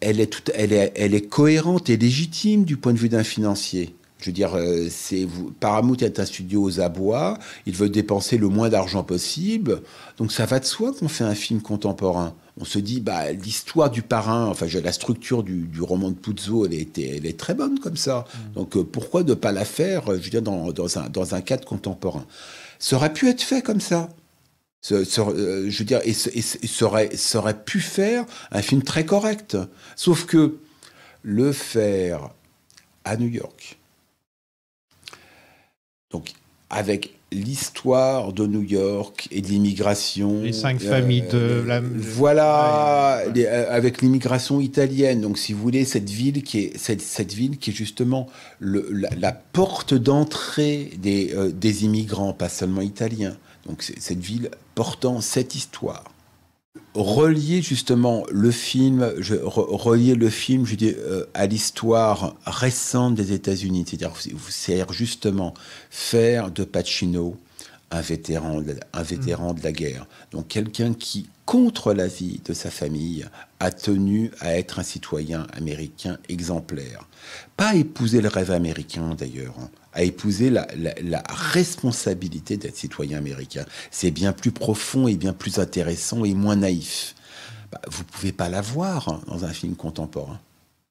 elle est, toute, elle, est, elle est cohérente et légitime du point de vue d'un financier. Je veux dire, euh, c'est Paramount est un studio aux abois, il veut dépenser le moins d'argent possible, donc ça va de soi qu'on fait un film contemporain. On se dit, bah, l'histoire du parrain, enfin, la structure du, du roman de Puzo, elle, est- elle est très bonne comme ça. Donc euh, pourquoi ne pas la faire, euh, je veux dire, dans, dans, un, dans un cadre contemporain? Ça aurait pu être fait comme ça. Ce- ce- euh, je veux dire, et, ce- et ce- et ça aurait, ça aurait pu faire un film très correct. Sauf que le faire à New York, donc avec l'histoire de New York et de l'immigration. Les cinq familles de la- de- Voilà, les- euh, avec l'immigration italienne. Donc, si vous voulez, cette ville qui est, cette, cette ville qui est justement le- la, la porte d'entrée des, euh, des immigrants, pas seulement italiens. Donc, cette ville portant cette histoire relier justement le film, relier le film, dis, euh, à l'histoire récente des États-Unis, c'est-à-dire c'est justement faire de Pacino un vétéran, de la- un vétéran de la guerre. Donc quelqu'un qui, contre l'avis de sa famille, a tenu à être un citoyen américain exemplaire. Pas épouser le rêve américain d'ailleurs, hein, à épouser la, la- la responsabilité d'être citoyen américain. C'est bien plus profond et bien plus intéressant et moins naïf. Bah, vous pouvez pas l'avoir hein, dans un film contemporain.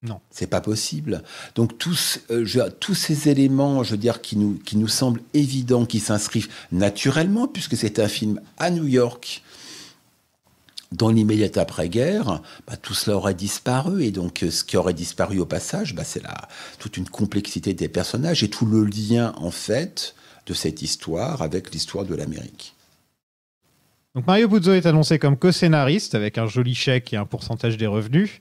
Non. C'est pas possible. Donc tous, euh, je- tous ces éléments, je veux dire, qui nous, qui nous semblent évidents, qui s'inscrivent naturellement, puisque c'est un film à New York, dans l'immédiat après-guerre, bah, tout cela aurait disparu. Et donc, euh, ce qui aurait disparu au passage, bah, c'est toute une complexité des personnages et tout le lien, en fait, de cette histoire avec l'histoire de l'Amérique. Donc Mario Puzo est annoncé comme co-scénariste avec un joli chèque et un pourcentage des revenus.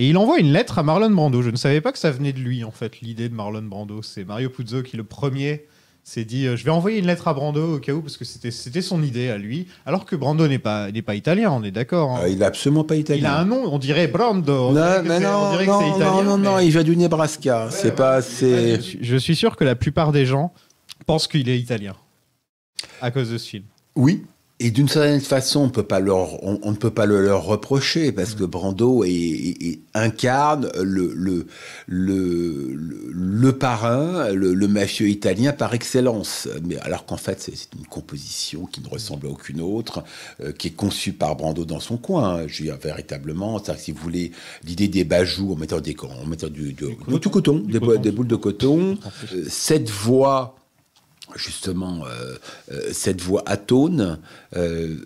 Et il envoie une lettre à Marlon Brando. Je ne savais pas que ça venait de lui, en fait, l'idée de Marlon Brando. C'est Mario Puzo qui, le premier, s'est dit euh, Je vais envoyer une lettre à Brando au cas où, parce que c'était son idée à lui. Alors que Brando n'est pas, n'est pas italien, on est d'accord. hein. Euh, il est absolument pas italien. il a un nom, on dirait Brando. On dirait Non, on non, dirait non, non, italien, non, il vient du Nebraska. c'est pas, c'est. Je, je suis sûr que la plupart des gens pensent qu'il est italien à cause de ce film. Oui. Et d'une certaine façon, on, peut pas leur, on, on ne peut pas le leur reprocher parce que Brando est- est- est- incarne le, le, le, le, le parrain, le, le mafieux italien par excellence. Mais alors qu'en fait, c'est une composition qui ne ressemble à aucune autre, euh, qui est conçue par Brando dans son coin. hein. Je veux dire, véritablement, c'est-à-dire si vous voulez l'idée des bajoux en mettant, des, en mettant du, du, du coton, Du des, coton. des boules de coton, euh, cette voix justement euh, euh, cette voix atone, euh,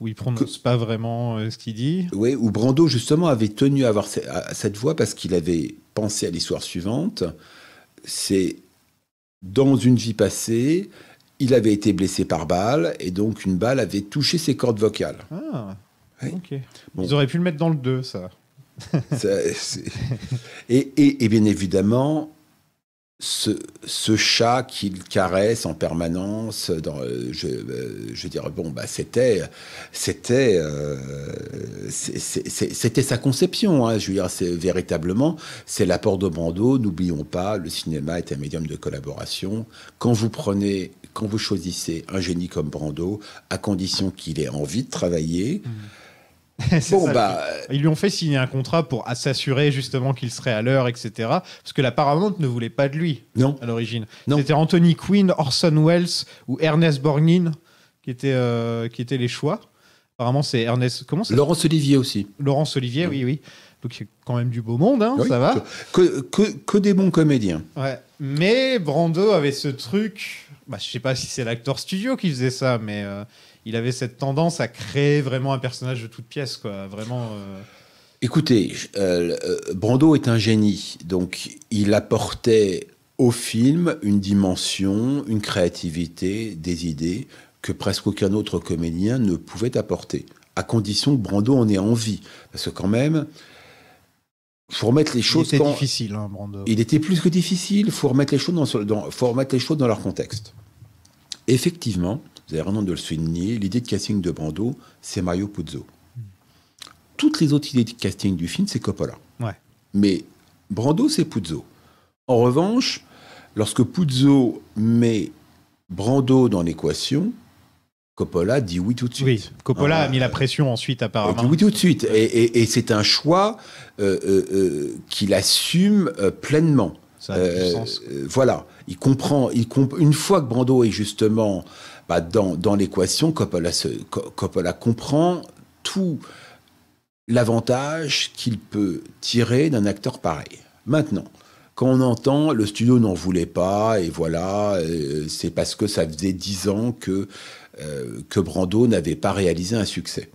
Où il prononce pas vraiment euh, ce qu'il dit. ouais, où Brando justement avait tenu à avoir à- cette voix parce qu'il avait pensé à l'histoire suivante. C'est dans une vie passée, il avait été blessé par balle et donc une balle avait touché ses cordes vocales. Ah, Oui. ok. Bon. Ils auraient pu le mettre dans le 2, ça. Ça, c'est- et, et- et bien évidemment, ce, ce chat qu'il caresse en permanence, dans, euh, je, euh, je dire, bon, bah, c'était, c'était, euh, c'était sa conception. hein. je veux dire, c'est véritablement, c'est l'apport de Brando. N'oublions pas, le cinéma est un médium de collaboration. Quand vous prenez, quand vous choisissez un génie comme Brando, à condition qu'il ait envie de travailler, C'est bon ça, le bah. Ils lui ont fait signer un contrat pour s'assurer justement qu'il serait à l'heure, etc. Parce que la Paramount ne voulait pas de lui Non. à l'origine. C'était Anthony Quinn, Orson Welles ou Ernest Borgnine qui étaient, euh, qui étaient les choix. Apparemment, c'est Ernest. Comment ça Laurence Olivier aussi. Laurence Olivier, oui, oui. Donc il y a quand même du beau monde, hein, Oui, ça va. Que, que, que des bons comédiens. Ouais. Mais Brando avait ce truc. Bah, je sais pas si c'est l'acteur studio qui faisait ça, mais euh, il avait cette tendance à créer vraiment un personnage de toute pièce, quoi. Vraiment. euh, Écoutez, euh, euh, Brando est un génie, donc il apportait au film une dimension, une créativité, des idées que presque aucun autre comédien ne pouvait apporter, à condition que Brando en ait envie. Parce que quand même, faut remettre les il choses était quand- difficile, hein, Brando. Il était plus que difficile. Il faut remettre les choses dans, dans- faut remettre les choses dans leur contexte. Effectivement, vous avez raison de le souligner, l'idée de casting de Brando, c'est Mario Puzo. Toutes les autres idées de casting du film, c'est Coppola. Ouais. Mais Brando, c'est Puzo. En revanche, lorsque Puzo met Brando dans l'équation, Coppola dit oui tout de suite. Oui, Coppola a mis la pression ensuite, apparemment. dit oui tout de suite. Et, et- et c'est un choix euh, euh, euh, qu'il assume euh, pleinement. Ça a du Euh, sens. euh, voilà, il comprend, il comp- une fois que Brando est justement bah, dans, dans l'équation, Coppola, se- Co- Coppola comprend tout l'avantage qu'il peut tirer d'un acteur pareil. Maintenant, quand on entend le studio n'en voulait pas, et voilà, euh, c'est parce que ça faisait dix ans que, euh, que Brando n'avait pas réalisé un succès.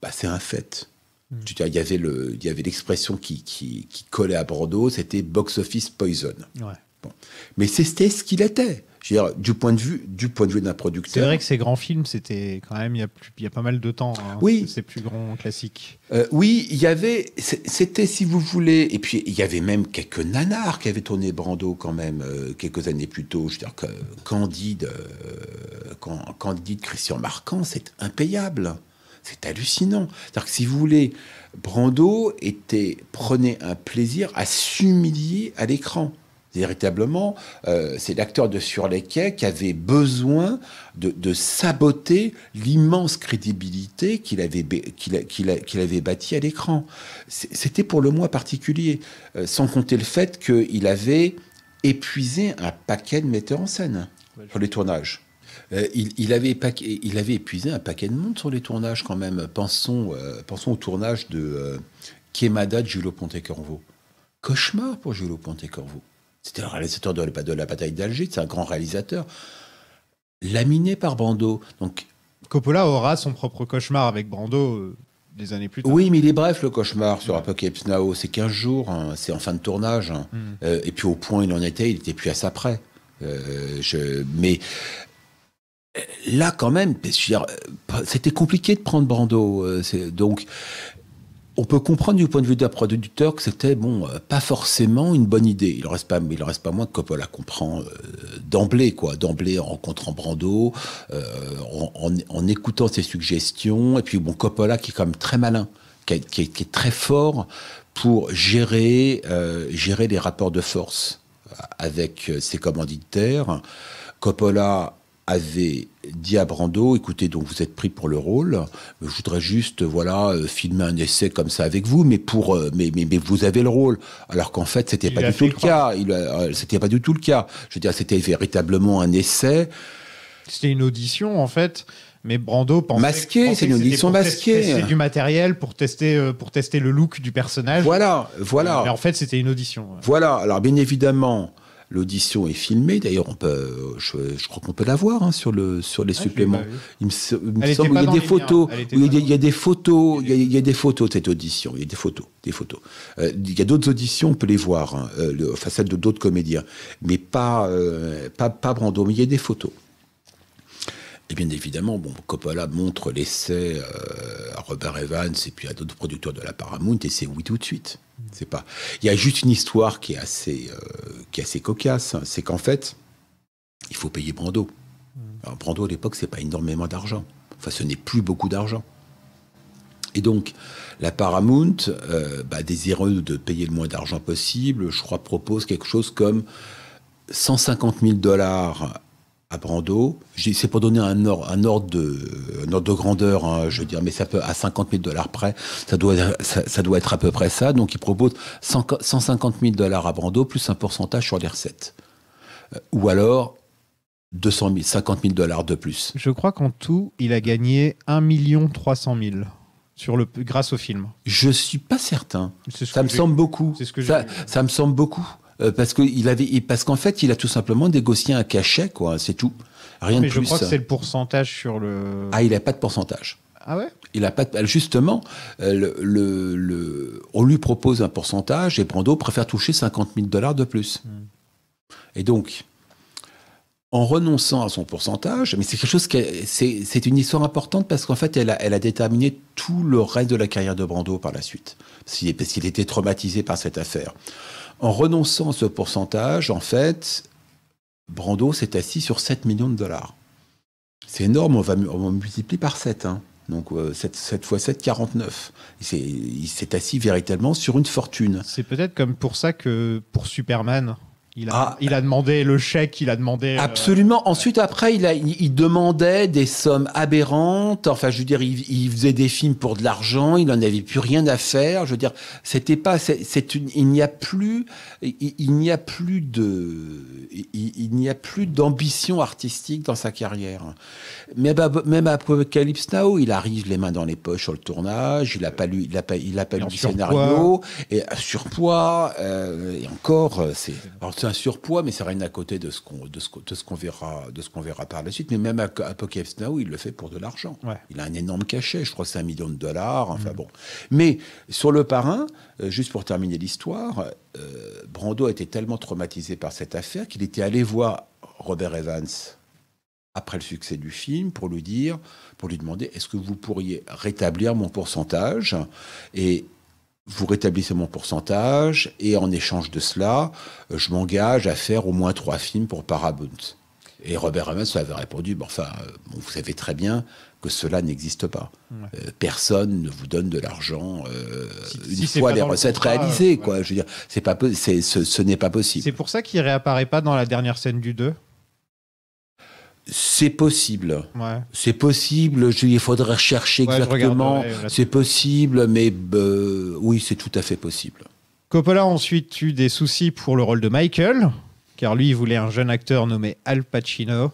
Bah, c'est un fait. Vois, Il y avait le- il y avait l'expression qui, qui, qui collait à Brando, c'était box office poison. Ouais. Mais c'était ce qu'il était. Je veux dire, du point de vue, du point de vue d'un C'est producteur. vrai que ces grands films, c'était quand même il y a, plus- il y a pas mal de temps. hein. Oui. C'est plus grands classiques. Euh, oui, il y avait, c'est- c'était si vous voulez, et puis il y avait même quelques nanars qui avaient tourné Brando quand même euh, quelques années plus tôt. Je veux dire que Candide, euh, Can- Candide, Christian Marquand, c'est impayable, c'est hallucinant. C'est-à-dire que si vous voulez, Brando était prenait un plaisir à s'humilier à l'écran. Véritablement, euh, c'est l'acteur de Sur les quais qui avait besoin de, de saboter l'immense crédibilité qu'il avait, qu'il avait bâtie à l'écran. C'était pour le moins particulier, euh, sans compter le fait qu'il avait épuisé un paquet de metteurs en scène sur les tournages. Euh, il, il avait paquet- il avait épuisé un paquet de monde sur les tournages quand même. Pensons, pensons au tournage de Quemada de Giulio Pontecorvo. Cauchemar pour Giulio Pontecorvo. C'était le réalisateur de la, de la bataille d'Alger, c'est un grand réalisateur. Laminé par Brando. Donc, Coppola aura son propre cauchemar avec Brando euh, des années plus tard. oui, mais il est bref le cauchemar sur Apocalypse Now. C'est 15 jours, hein, c'est en fin de tournage. hein. Euh, et puis au point où il en était, il était plus à ça près. Euh, je, mais là, quand même, c'était compliqué de prendre Brando. donc, on peut comprendre du point de vue d'un producteur que c'était bon, euh, pas forcément une bonne idée. Il en reste pas, reste pas moins que Coppola comprend euh, d'emblée, quoi, d'emblée en rencontrant Brando, euh, en, en- écoutant ses suggestions, et puis bon, Coppola qui est quand même très malin, qui, est- très fort pour gérer, gérer les rapports de force avec ses commanditaires. Coppola avait dit à Brando, écoutez, donc vous êtes pris pour le rôle, je voudrais juste, voilà, euh, filmer un essai comme ça avec vous, mais pour, euh, mais, mais, mais vous avez le rôle. Alors qu'en fait, c'était pas du tout le cas. Euh, c'était pas du tout le cas. Je veux dire, c'était véritablement un essai. C'était une audition en fait, mais Brando pensait. Masqué, c'est une audition masquée. tester du matériel pour tester, pour tester le look du personnage. Voilà, voilà. Mais en fait, c'était une audition. Voilà, alors bien évidemment, l'audition est filmée. D'ailleurs, on peut, je, je crois qu'on peut la voir hein, sur, le, sur les Ah, suppléments. Il me, me semble y a des photos. il, y a, dans- il y a des photos. Il y a, il y a des photos de cette audition. Il y a des photos, des photos. Euh, il y a d'autres auditions, on peut les voir, hein, euh, le- enfin celles de d'autres comédiens, mais pas, euh, pas, pas Brando. Mais il y a des photos. Et bien évidemment, bon, Coppola montre l'essai euh, à Robert Evans et puis à d'autres producteurs de la Paramount et c'est oui tout de suite. C'est pas. Il y a juste une histoire qui est assez, euh, qui est assez cocasse. hein. C'est qu'en fait, il faut payer Brando. Alors, Brando à l'époque, c'est pas énormément d'argent. Enfin, ce n'est plus beaucoup d'argent. Et donc, la Paramount, euh, bah, désireux de payer le moins d'argent possible, je crois propose quelque chose comme 150 000 dollars à Brando. C'est pour donner un ordre, un ordre, de, un ordre de grandeur, hein, je veux dire, mais ça peut à 50 000 dollars près, ça doit, ça, ça doit être à peu près ça. Donc il propose 100 150 000 dollars à Brando plus un pourcentage sur les recettes. Euh, Ou alors 200 000, 50 000 dollars de plus. Je crois qu'en tout, il a gagné 1 300 000 sur le, grâce au film. Je suis pas certain. Ce Ça me semble beaucoup. c'est ce que ça, j'ai- ça me semble beaucoup. Euh, parce que il avait, parce qu'en fait, il a tout simplement négocié un cachet, quoi. C'est tout. Rien Mais de je plus. crois que c'est le pourcentage sur le. Ah, il n'a pas de pourcentage. Ah ouais? Il a pas de- justement, euh, le, le- le- on lui propose un pourcentage et Brando préfère toucher 50 000 dollars de plus. Et donc, en renonçant à son pourcentage, mais c'est quelque chose qui est- c'est c'est une histoire importante parce qu'en fait, elle a, elle a déterminé tout le reste de la carrière de Brando par la suite, qu'il parce qu'il était traumatisé par cette affaire. En renonçant à ce pourcentage, en fait, Brando s'est assis sur 7 millions de dollars. C'est énorme, on va, on multiplie par 7. Hein. Donc euh, 7, 7 fois 7, 49. Il s'est- Il s'est assis véritablement sur une fortune. C'est peut-être comme pour ça que pour Superman, il a, Ah. il a demandé le chèque, il a demandé. euh, Absolument. Ensuite, après, il, a, il, il demandait des sommes aberrantes. Enfin, je veux dire, il, il faisait des films pour de l'argent. Il n'en avait plus rien à faire. Je veux dire, c'était pas. C'est, c'est une, il n'y a plus. Il, n'y a plus de. Il, n'y a plus d'ambition artistique dans sa carrière. Même à, même à Apocalypse Now, il arrive les mains dans les poches sur le tournage. Il n'a pas lu, il a pas, il a pas lu le scénario et euh, surpoids euh, et encore euh, c'est alors c'est un surpoids mais c'est rien à côté de ce qu'on de ce qu'on- de ce qu'on verra de ce qu'on verra par la suite. Mais même à Apocalypse Now il le fait pour de l'argent. Ouais. il a un énorme cachet je crois c'est un million de dollars enfin bon. Mais sur le parrain euh, juste pour terminer l'histoire euh, Brando a été tellement traumatisé par cette affaire qu'il était allé voir Robert Evans après le succès du film pour lui dire, pour lui demander, est-ce que vous pourriez rétablir mon pourcentage? Et vous rétablissez mon pourcentage et en échange de cela, je m'engage à faire au moins trois films pour Paramount. Et Robert Evans avait répondu, bon, enfin, euh, vous savez très bien que cela n'existe pas. Euh, personne ne vous donne de l'argent euh, Si- une si fois les recettes contrat, réalisées. quoi. Je veux dire, c'est pas, ce, ce n'est pas possible. C'est pour ça qu'il réapparaît pas dans la dernière scène du 2. C'est possible. Ouais. C'est possible, je- il faudrait chercher Ouais, exactement. C'est possible, mais euh, oui, c'est tout à fait possible. Coppola a ensuite eu des soucis pour le rôle de Michael, car lui, il voulait un jeune acteur nommé Al Pacino,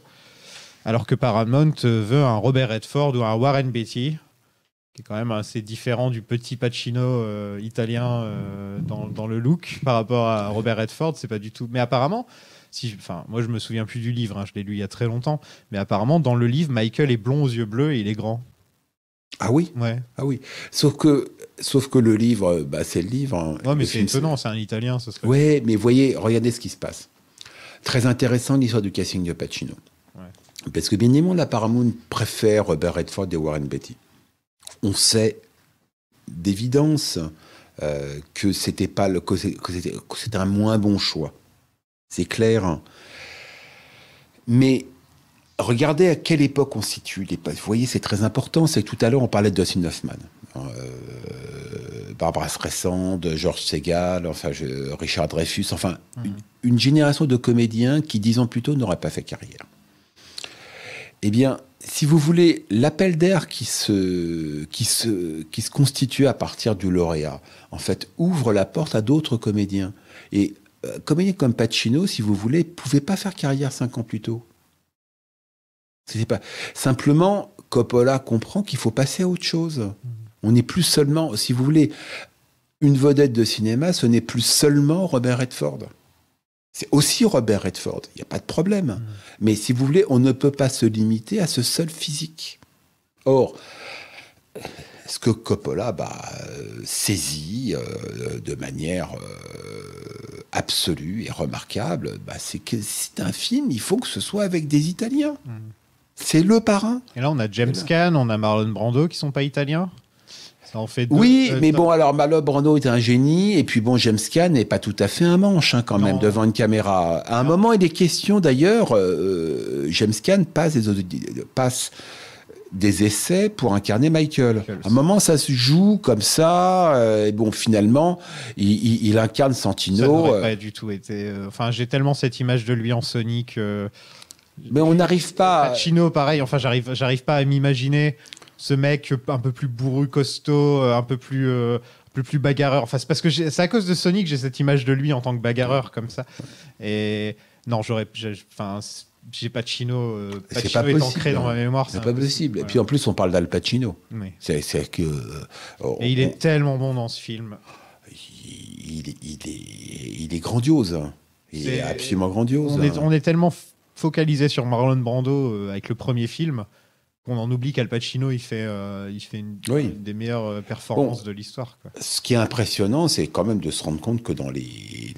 alors que Paramount euh, veut un Robert Redford ou un Warren Beatty, qui est quand même assez différent du petit Pacino euh, italien euh, dans, dans le look par rapport à Robert Redford. C'est pas du tout. Mais apparemment, si, enfin, moi je me souviens plus du livre, hein, je l'ai lu il y a très longtemps. Mais apparemment, dans le livre, Michael est blond aux yeux bleus et il est grand. Ah oui, Ouais. ah oui. Sauf que, sauf que le livre, bah, c'est le livre. hein. Ouais, mais c'est étonnant, c'est un italien, ce serait. Ouais, mais voyez, regardez ce qui se passe. Très intéressant l'histoire du casting de Pacino. Ouais. Parce que bien évidemment, la Paramount préfère Robert Redford et Warren Beatty. On sait d'évidence euh, que c'était pas le que c'était un moins bon choix. C'est clair. Mais regardez à quelle époque on situe. Vous voyez, c'est très important. C'est que tout à l'heure, on parlait de Dustin Hoffman. Euh, Barbara Streisand, George Segal, enfin, je- Richard Dreyfus, enfin, une, une génération de comédiens qui, dix ans plus tôt, n'auraient pas fait carrière. Eh bien, si vous voulez, l'appel d'air qui se, qui, se, qui se constitue à partir du lauréat, en fait, ouvre la porte à d'autres comédiens. Et euh, comédiens comme Pacino, si vous voulez, ne pouvaient pas faire carrière cinq ans plus tôt. C'était pas simplement Coppola comprend qu'il faut passer à autre chose. On n'est plus seulement, si vous voulez, une vedette de cinéma, ce n'est plus seulement Robert Redford. C'est aussi Robert Redford, il n'y a pas de problème. Mais si vous voulez, on ne peut pas se limiter à ce seul physique. Or, ce que Coppola bah, euh, saisit euh, de manière euh, absolue et remarquable, bah, c'est que c'est un film, il faut que ce soit avec des Italiens. C'est le parrain. Et là, on a James Caan, on a Marlon Brando qui sont pas italiens. Ça en fait deux. Oui, Euh, mais bon, alors Malo Brando est un génie, et puis bon, James Caan n'est pas tout à fait un manche hein, quand même devant une caméra. À un moment, il est question d'ailleurs, euh, James Caan passe des, passe des essais pour incarner Michael. Michael, À un moment, ça se joue comme ça, euh, et bon, finalement, il, il- il incarne Ça Santino. n'aurait euh, pas du tout été. euh, Enfin, j'ai tellement cette image de lui en Sonic. euh, mais on n'arrive pas. Pacino, pareil. Enfin, j'arrive, j'arrive pas à m'imaginer ce mec un peu plus bourru, costaud, un peu plus, plus bagarreur. Enfin, c'est parce que c'est à cause de Sonic que j'ai cette image de lui en tant que bagarreur comme ça. Et non, j'aurais, enfin, j'ai Pacino. euh, C'est Pacino pas est possible, ancré dans hein. ma mémoire. C'est pas possible. Et voilà. puis en plus, on parle d'Al Pacino. Oui. C'est que. euh, Et il on- est tellement bon dans ce film. il, est- il est, il est grandiose. hein. Il est absolument grandiose. On est, hein. on est tellement focalisé sur Marlon Brando euh, avec le premier film qu'on en oublie qu'Al Pacino il fait, euh, il fait une, Oui. une des meilleures euh, performances de l'histoire. Ce qui est impressionnant, c'est quand même de se rendre compte que dans les,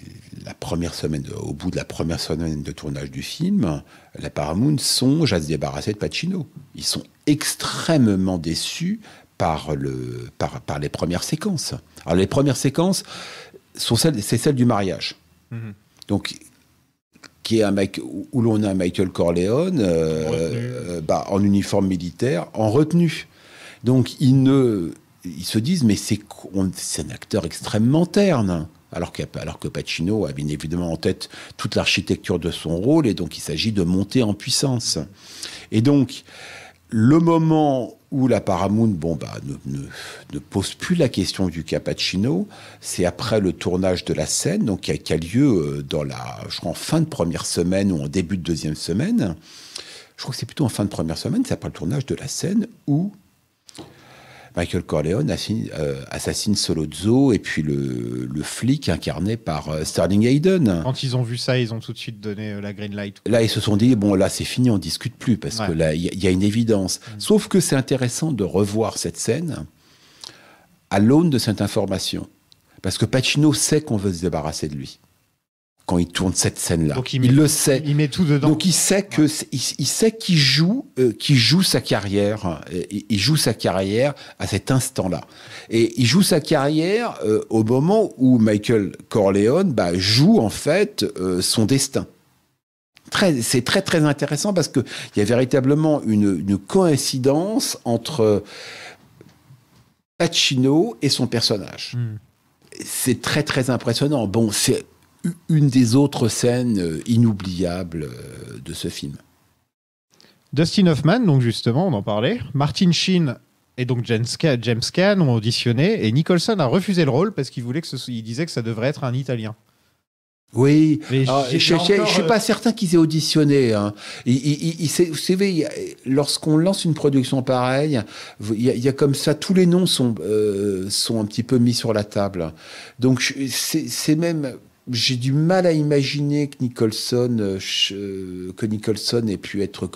la première semaine, au bout de la première semaine de tournage du film, la Paramount songe à se débarrasser de Pacino. Ils sont extrêmement déçus par, le, par, par les premières séquences. Alors les premières séquences, sont celles, c'est celle du mariage. Mhm. Donc, qui est un mec où l'on a Michael Corleone euh, euh, bah, en uniforme militaire, en retenue. Donc ils ne, ils se disent mais c'est un acteur extrêmement terne. Alors que, alors que Pacino a bien évidemment en tête toute l'architecture de son rôle et donc il s'agit de monter en puissance. Et donc le moment où la Paramount bon, bah, ne, pose plus la question du Cappuccino, c'est après le tournage de la scène, donc qui a, qui a lieu euh, dans la, je crois en fin de première semaine ou en début de deuxième semaine. Je crois que c'est plutôt en fin de première semaine, c'est après le tournage de la scène où Michael Corleone assassine, euh, assassine Solozzo et puis le, le flic incarné par euh, Sterling Hayden. Quand ils ont vu ça, ils ont tout de suite donné euh, la green light. Là, ils se sont dit, bon, là, c'est fini, on discute plus, parce Ouais. que là, il y, a- il y a une évidence. Sauf que c'est intéressant de revoir cette scène à l'aune de cette information. Parce que Pacino sait qu'on veut se débarrasser de lui quand il tourne cette scène-là. Donc, Il, il le sait. Il met tout dedans. Donc il sait que il, il sait qu'il joue euh, qu'il joue sa carrière euh, il, il joue sa carrière à cet instant-là et il joue sa carrière euh, au moment où Michael Corleone bah, joue en fait euh, son destin. Très, c'est très très intéressant parce que il y a véritablement une, une coïncidence entre Pacino et son personnage Hmm. c'est très très impressionnant. Bon, c'est une des autres scènes euh, inoubliables euh, de ce film. Dustin Hoffman, donc justement, on en parlait. Martin Sheen et donc James Caan, ont auditionné et Nicholson a refusé le rôle parce qu'il voulait que ce, il disait que ça devrait être un Italien. Oui, Alors, j'ai- je ne suis pas euh, certain qu'ils aient auditionné. hein. Il- il- il- il- c'est- vous savez, lorsqu'on lance une production pareille, il y, a, il y a comme ça, tous les noms sont, euh, sont un petit peu mis sur la table. Donc c'est même, j'ai du mal à imaginer que Nicholson, euh, je- que Nicholson ait pu être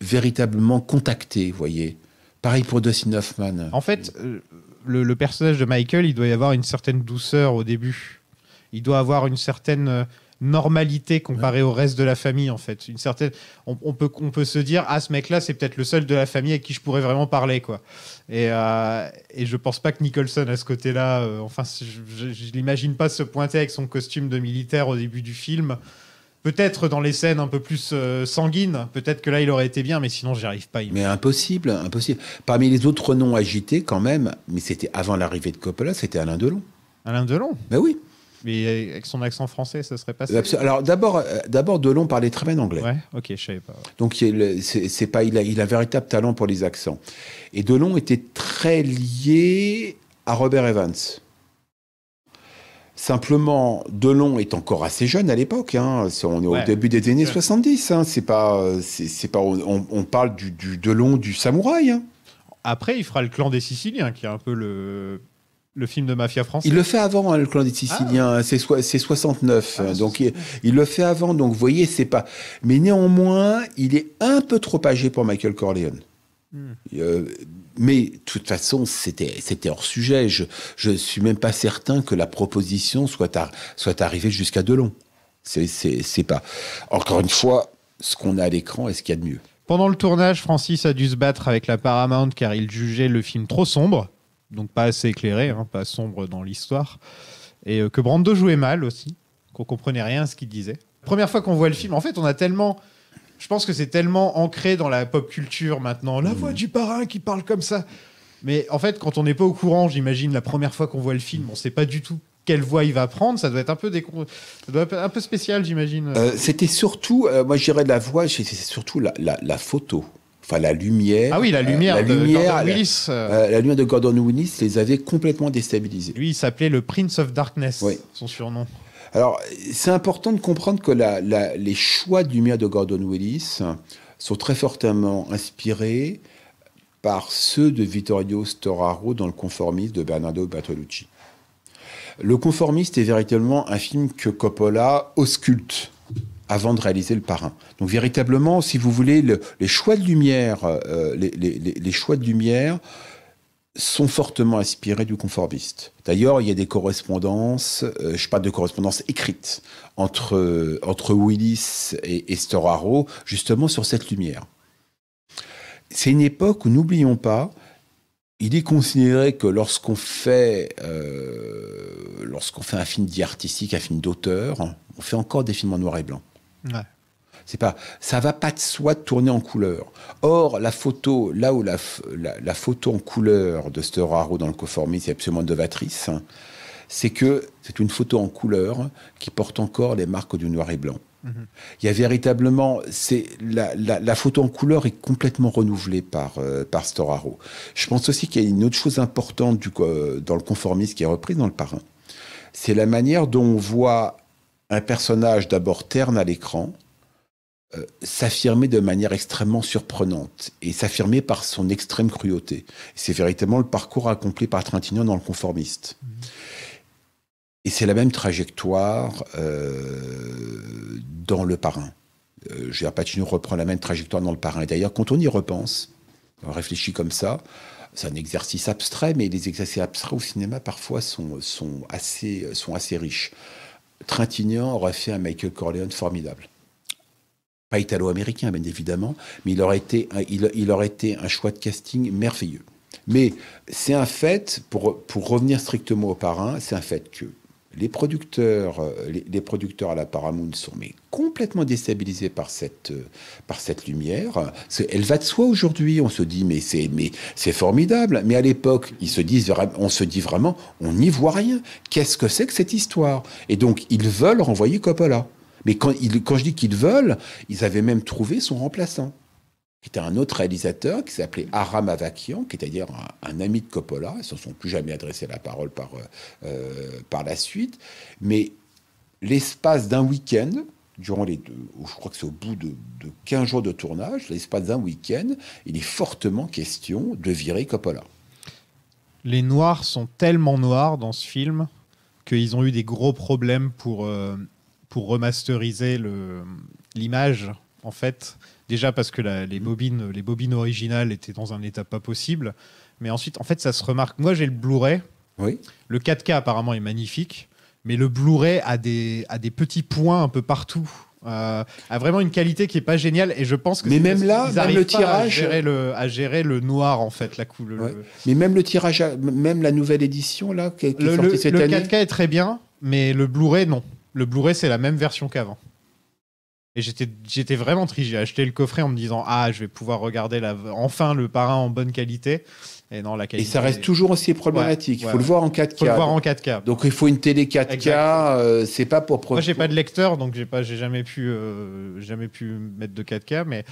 véritablement contacté, vous voyez. Pareil pour Dustin Hoffman. En fait, euh, le, personnage de Michael, il doit y avoir une certaine douceur au début. Il doit avoir une certaine euh, normalité comparée au reste de la famille, en fait. Une certaine, on, on peut, on peut se dire, ah, ce mec-là, c'est peut-être le seul de la famille avec qui je pourrais vraiment parler, quoi. Et, euh, et je pense pas que Nicholson, à ce côté-là, euh, enfin, je, je, je l'imagine pas se pointer avec son costume de militaire au début du film. Peut-être dans les scènes un peu plus euh, sanguines, peut-être que là il aurait été bien, mais sinon j'y arrive pas. Mais impossible, impossible. Parmi les autres noms agités, quand même, mais c'était avant l'arrivée de Coppola, c'était Alain Delon. Alain Delon, Ben oui. Mais avec son accent français, ça serait passé. Alors d'abord, euh, d'abord Delon parlait très bien anglais. Ouais, ok, je savais pas. Donc il, est- c'est pas, il a, il a un véritable talent pour les accents. Et Delon était très lié à Robert Evans. Simplement, Delon est encore assez jeune à l'époque. Hein. On est Ouais. au début des années Ouais. 70. Hein. C'est pas, c'est c'est pas, on, on parle du, du Delon du samouraï. hein. Après, il fera le clan des Siciliens, qui est un peu le, le film de mafia français. Il le fait avant, hein, le clan des Siciliens. hein. C'est soi- c'est 69. Ah, donc il, il le fait avant. Donc vous voyez, c'est pas. Mais néanmoins, il est un peu trop âgé pour Michael Corleone. Hmm. Euh, mais de toute façon, c'était hors sujet. Je je suis même pas certain que la proposition soit ar- soit arrivée jusqu'à Delon. C'est pas. Encore une fois, ce qu'on a à l'écran est ce qu'il y a de mieux? Pendant le tournage, Francis a dû se battre avec la Paramount car il jugeait le film trop sombre, donc pas assez éclairé, hein, pas sombre dans l'histoire, et euh, que Brando jouait mal aussi, qu'on comprenait rien à ce qu'il disait. Première fois qu'on voit le film, en fait, on a tellement, je pense que c'est tellement ancré dans la pop culture maintenant, la voix du parrain qui parle comme ça. Mais en fait, quand on n'est pas au courant, j'imagine la première fois qu'on voit le film, on sait pas du tout quelle voix il va prendre. Ça doit être un peu décon- ça doit être un peu spécial, j'imagine. Euh, c'était surtout, euh, moi je dirais la voix, c'était surtout la, la, la photo. Enfin, la lumière. ah oui, la lumière, la de lumière, Gordon Willis. euh, Euh, la lumière de Gordon Willis les avait complètement déstabilisés. Lui, il s'appelait le Prince of Darkness, Oui. son surnom. Alors, c'est important de comprendre que la- la- les choix de lumière de Gordon Willis sont très fortement inspirés par ceux de Vittorio Storaro dans Le Conformiste de Bernardo Bertolucci. Le Conformiste est véritablement un film que Coppola ausculte avant de réaliser Le Parrain. Donc véritablement, si vous voulez, le- les choix de lumière, euh, les, choix de lumière sont fortement inspirés du conformiste. D'ailleurs, il y a des correspondances, euh, je parle de correspondances écrites entre, entre Willis et, et Storaro, justement sur cette lumière. C'est une époque où, n'oublions pas, il est considéré que lorsqu'on fait, euh, lorsqu'on fait un film dit artistique, un film d'auteur, on fait encore des films en noir et blanc. Ouais. C'est pas, ça va pas de soi de tourner en couleur. Or, la photo, là où la, la, la photo en couleur de Storaro dans le conformisme est absolument novatrice, hein, c'est que c'est une photo en couleur qui porte encore les marques du noir et blanc. Il y a véritablement, c'est la, la, la photo en couleur est complètement renouvelée par euh, par Storaro. Je pense aussi qu'il y a une autre chose importante du, euh, dans le conformisme qui est reprise dans le Parrain, c'est la manière dont on voit un personnage d'abord terne à l'écran, euh, s'affirmer de manière extrêmement surprenante et s'affirmer par son extrême cruauté. C'est véritablement le parcours accompli par Trintignant dans le conformiste. Et c'est la même trajectoire euh, dans le parrain. Euh, Gérard Pacino reprend la même trajectoire dans le parrain. Et d'ailleurs, quand on y repense, on réfléchit comme ça, c'est un exercice abstrait, mais les exercices abstraits au cinéma parfois sont, sont, assez, sont assez riches. Trintignant aurait fait un Michael Corleone formidable pas italo-américain, bien évidemment, mais il aurait, été, un- choix de casting merveilleux. Mais c'est un fait, pour, pour revenir strictement au parrain, c'est un fait que les producteurs, euh, les, producteurs à la Paramount sont complètement déstabilisés par cette, euh, lumière. Elle va de soi aujourd'hui. On se dit mais c'est formidable. Mais à l'époque, ils se disent on se dit vraiment on n'y voit rien. Qu'est-ce que c'est que cette histoire? Et donc ils veulent renvoyer Coppola. Mais quand je dis qu'ils veulent, ils avaient même trouvé son remplaçant, qui était un autre réalisateur qui s'appelait Aram Avakian, qui est d'ailleurs un, ami de Coppola. Ils ne se sont plus jamais adressé la parole par, euh, euh, par la suite. Mais l'espace d'un week-end, durant les deux, je crois que c'est au bout de, de 15 jours de tournage, l'espace d'un week-end, il est fortement question de virer Coppola. Les noirs sont tellement noirs dans ce film qu'ils ont eu des gros problèmes pour, euh, pour remasteriser l'image, en fait. Déjà parce que la- les, bobines, les bobines originales étaient dans un état pas possible. Mais ensuite, en fait, ça se remarque. Moi, j'ai le Blu-ray. Oui. Le 4K, apparemment, est magnifique. Mais le Blu-ray a des, a des petits points un peu partout. Euh, a vraiment une qualité qui est pas géniale. Et je pense que Mais même là, même le tirage- À gérer le, à gérer le noir, en fait, la couleur. Ouais. Mais même le tirage, même la nouvelle édition là, qui est, qui est Le, sortie le- cette le année. 4K est très bien, mais le Blu-ray, non. Le Blu-ray, c'est la même version qu'avant. Et j'étais vraiment triste. J'ai acheté le coffret en me disant Ah, je vais pouvoir regarder la, enfin le parrain en bonne qualité. Et non, la Et qualité. ça reste toujours aussi problématique. Il Ouais, faut le voir en 4K. faut le voir en 4K. Donc il faut une télé 4K. Exact. euh, c'est pas pour. Moi, j'ai pas de lecteur, donc j'ai pas, j'ai jamais pu, euh, jamais pu mettre de 4K, mais.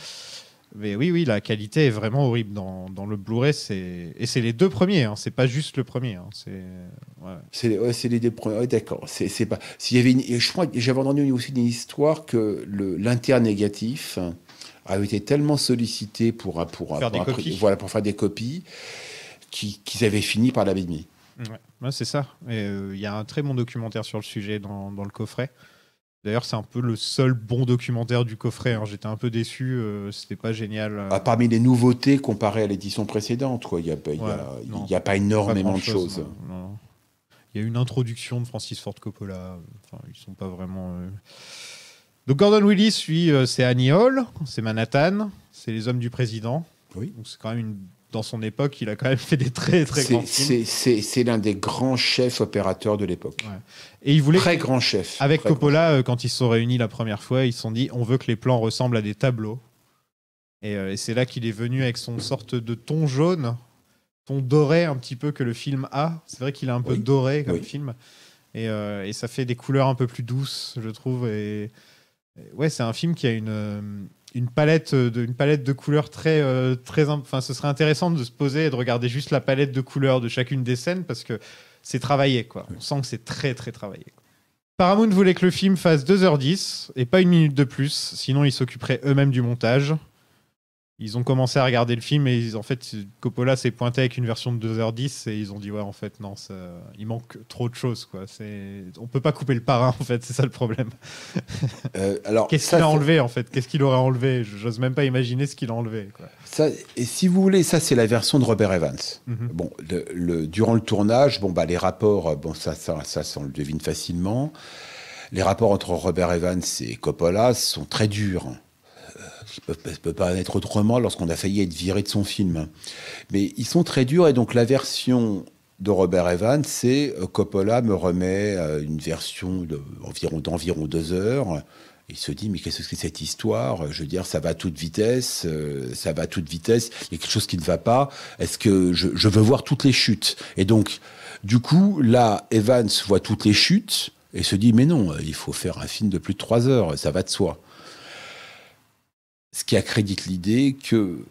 Mais oui, oui, la qualité est vraiment horrible dans, dans le Blu-ray. Et c'est les deux premiers. Hein, c'est pas juste le premier. hein, c'est ouais. Ouais, les deux premiers. Ouais, D'accord. C'est pas. S'il y avait une, et je crois j'avais entendu aussi une histoire que l'internégatif avait été tellement sollicité pour pour Faire pour des copies. voilà pour faire des copies qui- qu'ils avaient fini par l'abîmer. Ouais, c'est ça. Euh, Il y a un très bon documentaire sur le sujet dans, dans le coffret. D'ailleurs, c'est un peu le seul bon documentaire du coffret. hein. J'étais un peu déçu, euh, c'était pas génial. euh, Ah, parmi les nouveautés comparées à l'édition précédente, quoi. Il n'y a, pas- a- a énormément de choses. Il y a une introduction de Francis Ford Coppola. Enfin, ils sont pas vraiment. euh. Donc Gordon Willis, lui, euh, c'est Annie Hall, c'est Manhattan, c'est les hommes du président. Oui. Donc c'est quand même une. Dans son époque, il a quand même fait des très très grands films. C'est l'un des grands chefs opérateurs de l'époque. Ouais. Et il voulait Très grand chef. Avec Très Coppola, euh, quand ils se sont réunis la première fois, ils se sont dit on veut que les plans ressemblent à des tableaux. Et, euh, et c'est là qu'il est venu avec son sorte de ton jaune, ton doré un petit peu que le film a. C'est vrai qu'il est un peu Oui. doré comme Oui. film. Et, euh, et ça fait des couleurs un peu plus douces, je trouve. Et, ouais, c'est un film qui a une, une, palette, de, une palette de couleurs très. euh, très enfin, ce serait intéressant de se poser et de regarder juste la palette de couleurs de chacune des scènes parce que c'est travaillé. Quoi. On sent que c'est très, très travaillé. Paramount voulait que le film fasse 2h10 et pas une minute de plus, sinon ils s'occuperaient eux-mêmes du montage. Ils ont commencé à regarder le film et ils- en fait Coppola s'est pointé avec une version de 2h10 et ils ont dit ouais en fait non ça- il manque trop de choses quoi. C'est on peut pas couper le parrain en fait c'est ça le problème. Euh, alors, Qu'est-ce qu'il a enlevé en fait? Qu'est-ce qu'il aurait enlevé? J'ose même pas imaginer ce qu'il a enlevé. Quoi. ça- et si vous voulez, ça c'est la version de Robert Evans. Mhm. Bon, le, le- durant le tournage, bon bah les rapports, euh, bon ça, ça, ça, ça, on le devine facilement. Les rapports entre Robert Evans et Coppola sont très durs. Ça ça peut pas être autrement lorsqu'on a failli être viré de son film. Mais ils sont très durs et donc la version de Robert Evans, c'est euh, Coppola me remet euh, une version de- environ- d'environ deux heures. Il se dit, mais qu'est-ce que c'est cette histoire? Je veux dire, ça va à toute vitesse, euh, ça va à toute vitesse, il y a quelque chose qui ne va pas. Est-ce que je veux voir toutes les chutes? Et donc, du coup, là, Evans voit toutes les chutes et se dit, mais non, il faut faire un film de plus de trois heures, ça va de soi. Ce qui accrédite l'idée que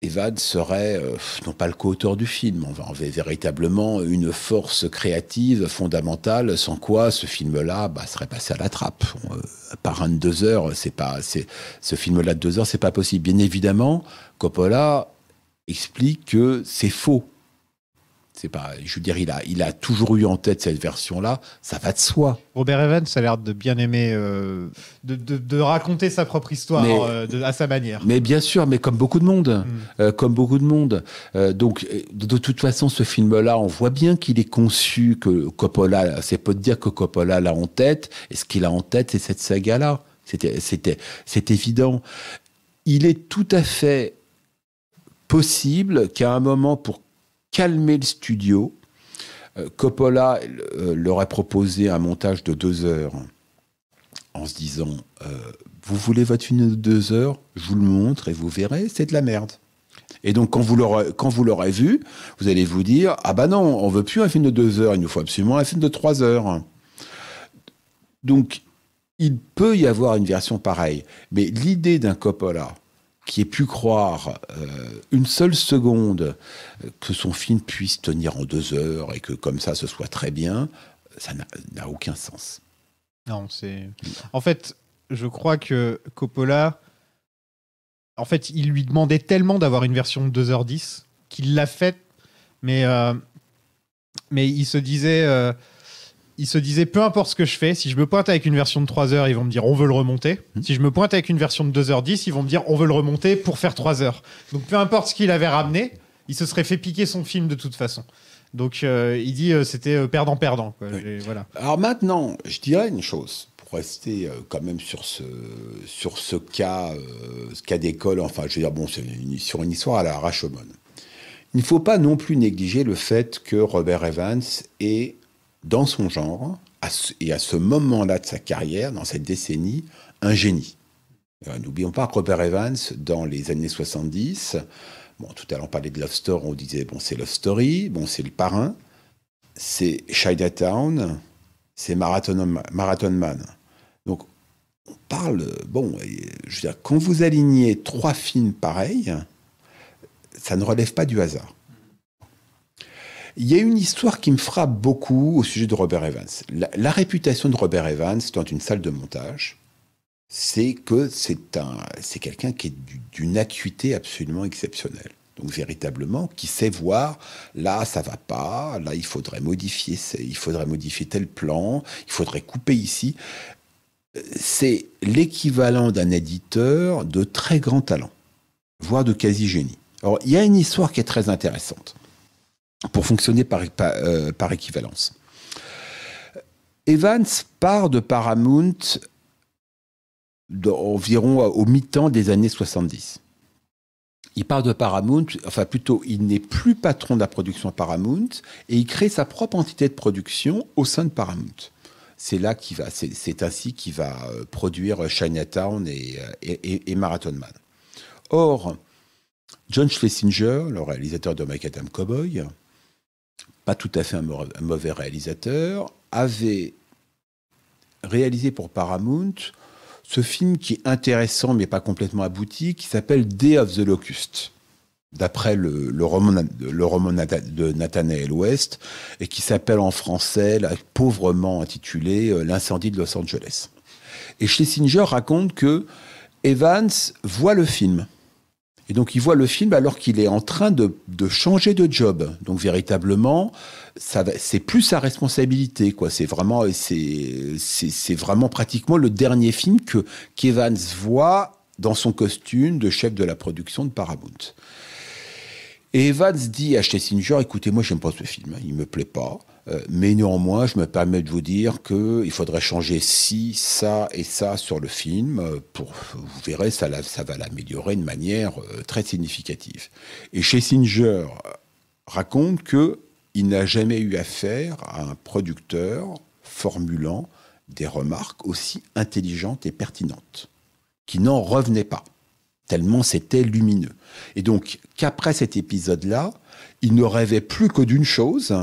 Evans serait euh, non pas le co-auteur du film, on va véritablement une force créative fondamentale, sans quoi ce film-là bah, serait passé à la trappe. Euh, par un de deux heures, c'est pas, ce film-là de deux heures, c'est pas possible. Bien évidemment, Coppola explique que c'est faux. C'est pas, je veux dire, il a, il a toujours eu en tête cette version-là. Ça va de soi. Robert Evans a l'air de bien aimer euh, de, de- de raconter sa propre histoire Mais- euh, de- à sa manière. Mais bien sûr, mais comme beaucoup de monde, Mm. Euh, comme beaucoup de monde. Donc, de, de toute façon, ce film-là, on voit bien qu'il est conçu que Coppola, c'est pas de dire que Coppola l'a en tête. Et ce qu'il a en tête, c'est cette saga-là. C'était, c'était, c'est évident. Il est tout à fait possible qu'à un moment, pour calmer le studio, euh, Coppola euh, leur ait proposé un montage de deux heures en se disant euh, Vous voulez votre film de deux heures Je vous le montre et vous verrez, c'est de la merde. Et donc, quand vous l'aurez, quand vous l'aurez vu, vous allez vous dire Ah bah non, on veut plus un film de deux heures, il nous faut absolument un film de trois heures. Donc, il peut y avoir une version pareille. Mais l'idée d'un Coppola qui ait pu croire euh, une seule seconde euh, que son film puisse tenir en deux heures et que comme ça ce soit très bien, ça n'a- aucun sens. Non, c'est. En fait, je crois que Coppola. En fait, il lui demandait tellement d'avoir une version de 2h10 qu'il l'a faite, mais. euh, Mais il se disait. Il se disait, peu importe ce que je fais, si je me pointe avec une version de 3 heures, ils vont me dire on veut le remonter. Si je me pointe avec une version de 2h10, ils vont me dire on veut le remonter pour faire 3 heures. Donc peu importe ce qu'il avait ramené, il se serait fait piquer son film de toute façon. Donc euh, il dit euh, c'était euh, perdant-perdant. J'ai- Voilà. Alors maintenant, je dirais une chose, pour rester euh, quand même sur ce, sur ce cas, euh, ce cas d'école, enfin, je veux dire, bon, c'est une- sur une histoire à la Rashomon. Il ne faut pas non plus négliger le fait que Robert Evans est, dans son genre, et à ce moment-là de sa carrière, dans cette décennie, un génie. Euh, N'oublions pas Robert Evans, dans les années 70, bon, tout à l'heure on parlait de Love Story, on disait, bon, c'est Love Story, bon, c'est Le Parrain, c'est Chinatown, c'est Marathon, Marathon Man. Donc, on parle, bon, je veux dire, quand vous alignez trois films pareils, ça ne relève pas du hasard. Il y a une histoire qui me frappe beaucoup au sujet de Robert Evans. La, réputation de Robert Evans dans une salle de montage, c'est que c'est un, c'est quelqu'un qui est du- d'une acuité absolument exceptionnelle. Donc véritablement, qui sait voir, là ça va pas, là il faudrait modifier, il faudrait modifier tel plan, il faudrait couper ici. C'est l'équivalent d'un éditeur de très grand talent, voire de quasi-génie. Alors il y a une histoire qui est très intéressante pour fonctionner euh, par équivalence. Evans part de Paramount environ au mi-temps des années 70. Il part de Paramount, enfin plutôt, il n'est plus patron de la production Paramount et il crée sa propre entité de production au sein de Paramount. C'est là va, c'est ainsi qu'il va euh, produire Chinatown et, euh, et, Marathon Man. Or, John Schlesinger, le réalisateur de Macadam Cowboy, pas tout à fait un, mau- un mauvais réalisateur, avait réalisé pour Paramount ce film qui est intéressant mais pas complètement abouti, qui s'appelle Day of the Locust, d'après le, roman, le roman de Nathanael West, et qui s'appelle en français, pauvrement intitulé euh, L'incendie de Los Angeles. Et Schlesinger raconte que Evans voit le film. Et donc il voit le film alors qu'il est en train de, de changer de job. Donc véritablement, ça c'est plus sa responsabilité. C'est vraiment, c'est, vraiment pratiquement le dernier film que qu'Evans voit dans son costume de chef de la production de Paramount. Et Evans dit à Schlesinger, écoutez, moi j'aime pas ce film, hein, il me plaît pas, euh, mais néanmoins je me permets de vous dire que il faudrait changer ci, ça et ça sur le film, euh, pour, vous verrez, ça, va l'améliorer de manière euh, très significative. Et Schlesinger raconte que il n'a jamais eu affaire à un producteur formulant des remarques aussi intelligentes et pertinentes, qui n'en revenait pas tellement c'était lumineux. Et donc, qu'après cet épisode-là, il ne rêvait plus que d'une chose,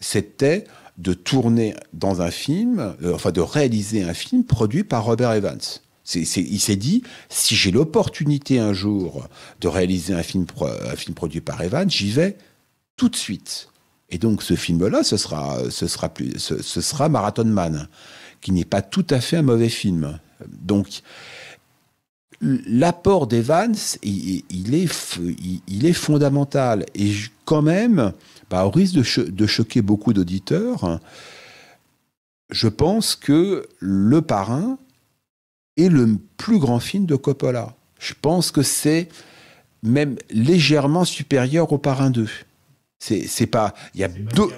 c'était de tourner dans un film, euh, enfin de réaliser un film produit par Robert Evans. C'est- il s'est dit, si j'ai l'opportunité un jour de réaliser un film, un film produit par Evans, j'y vais tout de suite. Et donc ce film-là, ce sera, ce, sera ce sera Marathon Man, qui n'est pas tout à fait un mauvais film. Donc l'apport d'Evans, il, il est, il, est fondamental. Et quand même, bah, au risque de, cho- de choquer beaucoup d'auditeurs, je pense que Le Parrain est le plus grand film de Coppola. Je pense que c'est même légèrement supérieur au Parrain 2. C'est c'est pas. Il y a deux.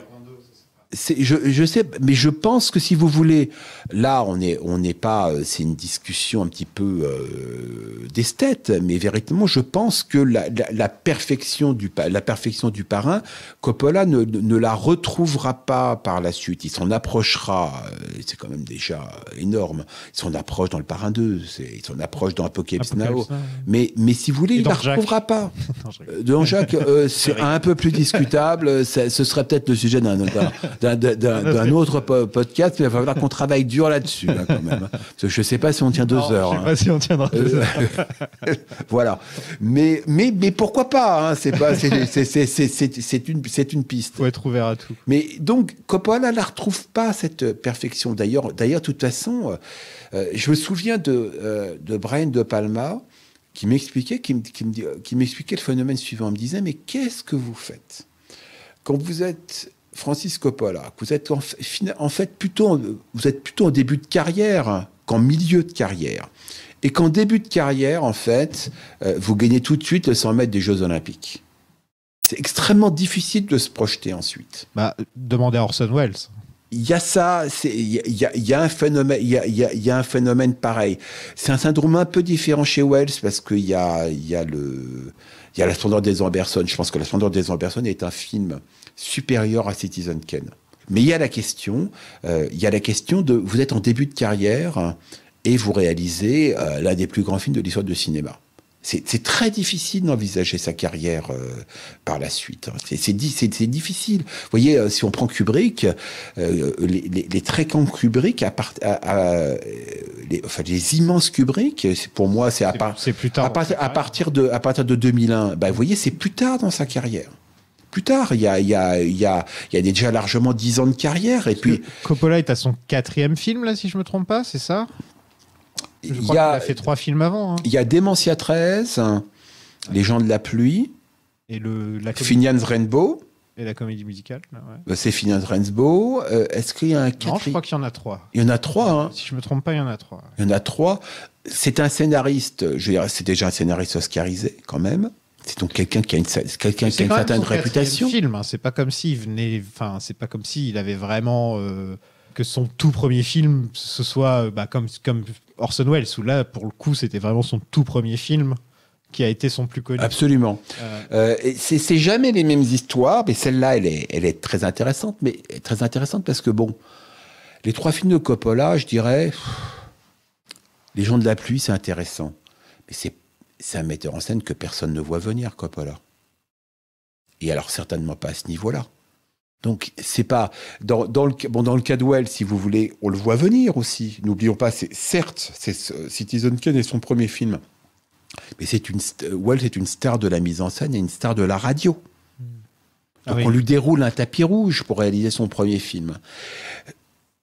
Je, je sais, mais je pense que si vous voulez, là, on n'est on n'est pas, euh, c'est une discussion un petit peu euh, d'esthète, mais véritablement, je pense que la, la- la perfection du la perfection du parrain, Coppola ne, la retrouvera pas par la suite. Il s'en approchera. euh, C'est quand même déjà énorme. Il s'en approche dans le parrain 2, c'est- il s'en approche dans Apocalypse, Apocalypse Now. Now. Mais, mais si vous voulez, Et il ne la retrouvera pas. [laughs] Dans Jacques, euh, [laughs] c'est un peu plus discutable. Ce serait peut-être le sujet d'un d'un- d'un autre po- podcast, mais il va falloir qu'on travaille dur là-dessus, là, quand même. hein. Parce que je ne sais pas si on tient deux Non, heures. Je sais hein. pas si on tiendra deux Euh, heures. [laughs] voilà. Mais, mais, mais pourquoi pas hein, C'est une, une piste. Faut être ouvert à tout. Mais donc, Coppola ne la retrouve pas, cette perfection. D'ailleurs, de toute façon, euh, euh, je me souviens de, euh, de Brian De Palma qui m'expliquait, qui, me- qui qui m'expliquait le phénomène suivant. Il me disait, mais qu'est-ce que vous faites? Quand vous êtes Francis Coppola, que vous êtes en, fait plutôt, en- vous êtes plutôt en début de carrière qu'en milieu de carrière. Et qu'en début de carrière, en fait, euh, vous gagnez tout de suite le 100 mètres des Jeux Olympiques. C'est extrêmement difficile de se projeter ensuite Bah, demandez à Orson Welles. il y a ça, il y a, y y un phénomène, il y a, il y a- il y a un phénomène pareil. C'est un syndrome un peu différent chez Wells parce qu'il y a, il y a le, il y a la splendeur des Amberson. Je pense que la splendeur des Amberson est un film supérieur à Citizen Kane. Mais il y a la question, euh, il y a la question de, vous êtes en début de carrière et vous réalisez euh, l'un des plus grands films de l'histoire du cinéma. C'est très difficile d'envisager sa carrière euh, par la suite. hein. C'est- C'est di- c'est- c'est difficile. Vous voyez, si on prend Kubrick, euh, les, les, les très grands Kubrick, à part, à- à- les, enfin, les immenses Kubrick, pour moi, c'est à, C'est- part- c'est plus tard à, dans part- sa à carrière. partir de, à partir de 2001. Bah, vous voyez, c'est plus tard dans sa carrière. Plus tard, il y a, il y a, il y a, il y a déjà largement 10 ans de carrière. Et puis, Coppola est à son quatrième film, là, si je me trompe pas, c'est ça? Je il crois a, a fait trois films avant. hein. il y a Démentia 13, Les gens de la pluie, Et, le, la Finian's Rainbow. et la comédie musicale. ouais. Euh, C'est Finian's Rainbow. Euh, Est-ce qu'il y a un Non, je quatrième crois qu'il y en a trois. Il y en a trois. Hein. Si je me trompe pas, il y en a trois. Il y en a trois. C'est un scénariste, je c'est déjà un scénariste oscarisé quand même. C'est donc quelqu'un qui a une, quelqu'un qui a C'est une quand même certaine réputation. film, hein. c'est pas comme s'il venait, enfin, c'est pas comme s'il avait vraiment euh, que son tout premier film ce soit euh, bah, comme comme Orson Welles où là pour le coup c'était vraiment son tout premier film qui a été son plus connu. Absolument. Euh, Euh, c'est jamais les mêmes histoires, mais celle-là, elle est, elle est très intéressante. Mais très intéressante parce que bon, les trois films de Coppola, je dirais, les gens de la pluie, c'est intéressant, mais c'est c'est un metteur en scène que personne ne voit venir, Coppola. Et alors certainement pas à ce niveau-là. Donc c'est pas dans, dans le bon dans le cas de Wells, si vous voulez, on le voit venir aussi. N'oublions pas, c'est certes, c'est Citizen Kane est son premier film, mais c'est une Wells est une star de la mise en scène et une star de la radio. Ah Donc oui. on lui déroule un tapis rouge pour réaliser son premier film.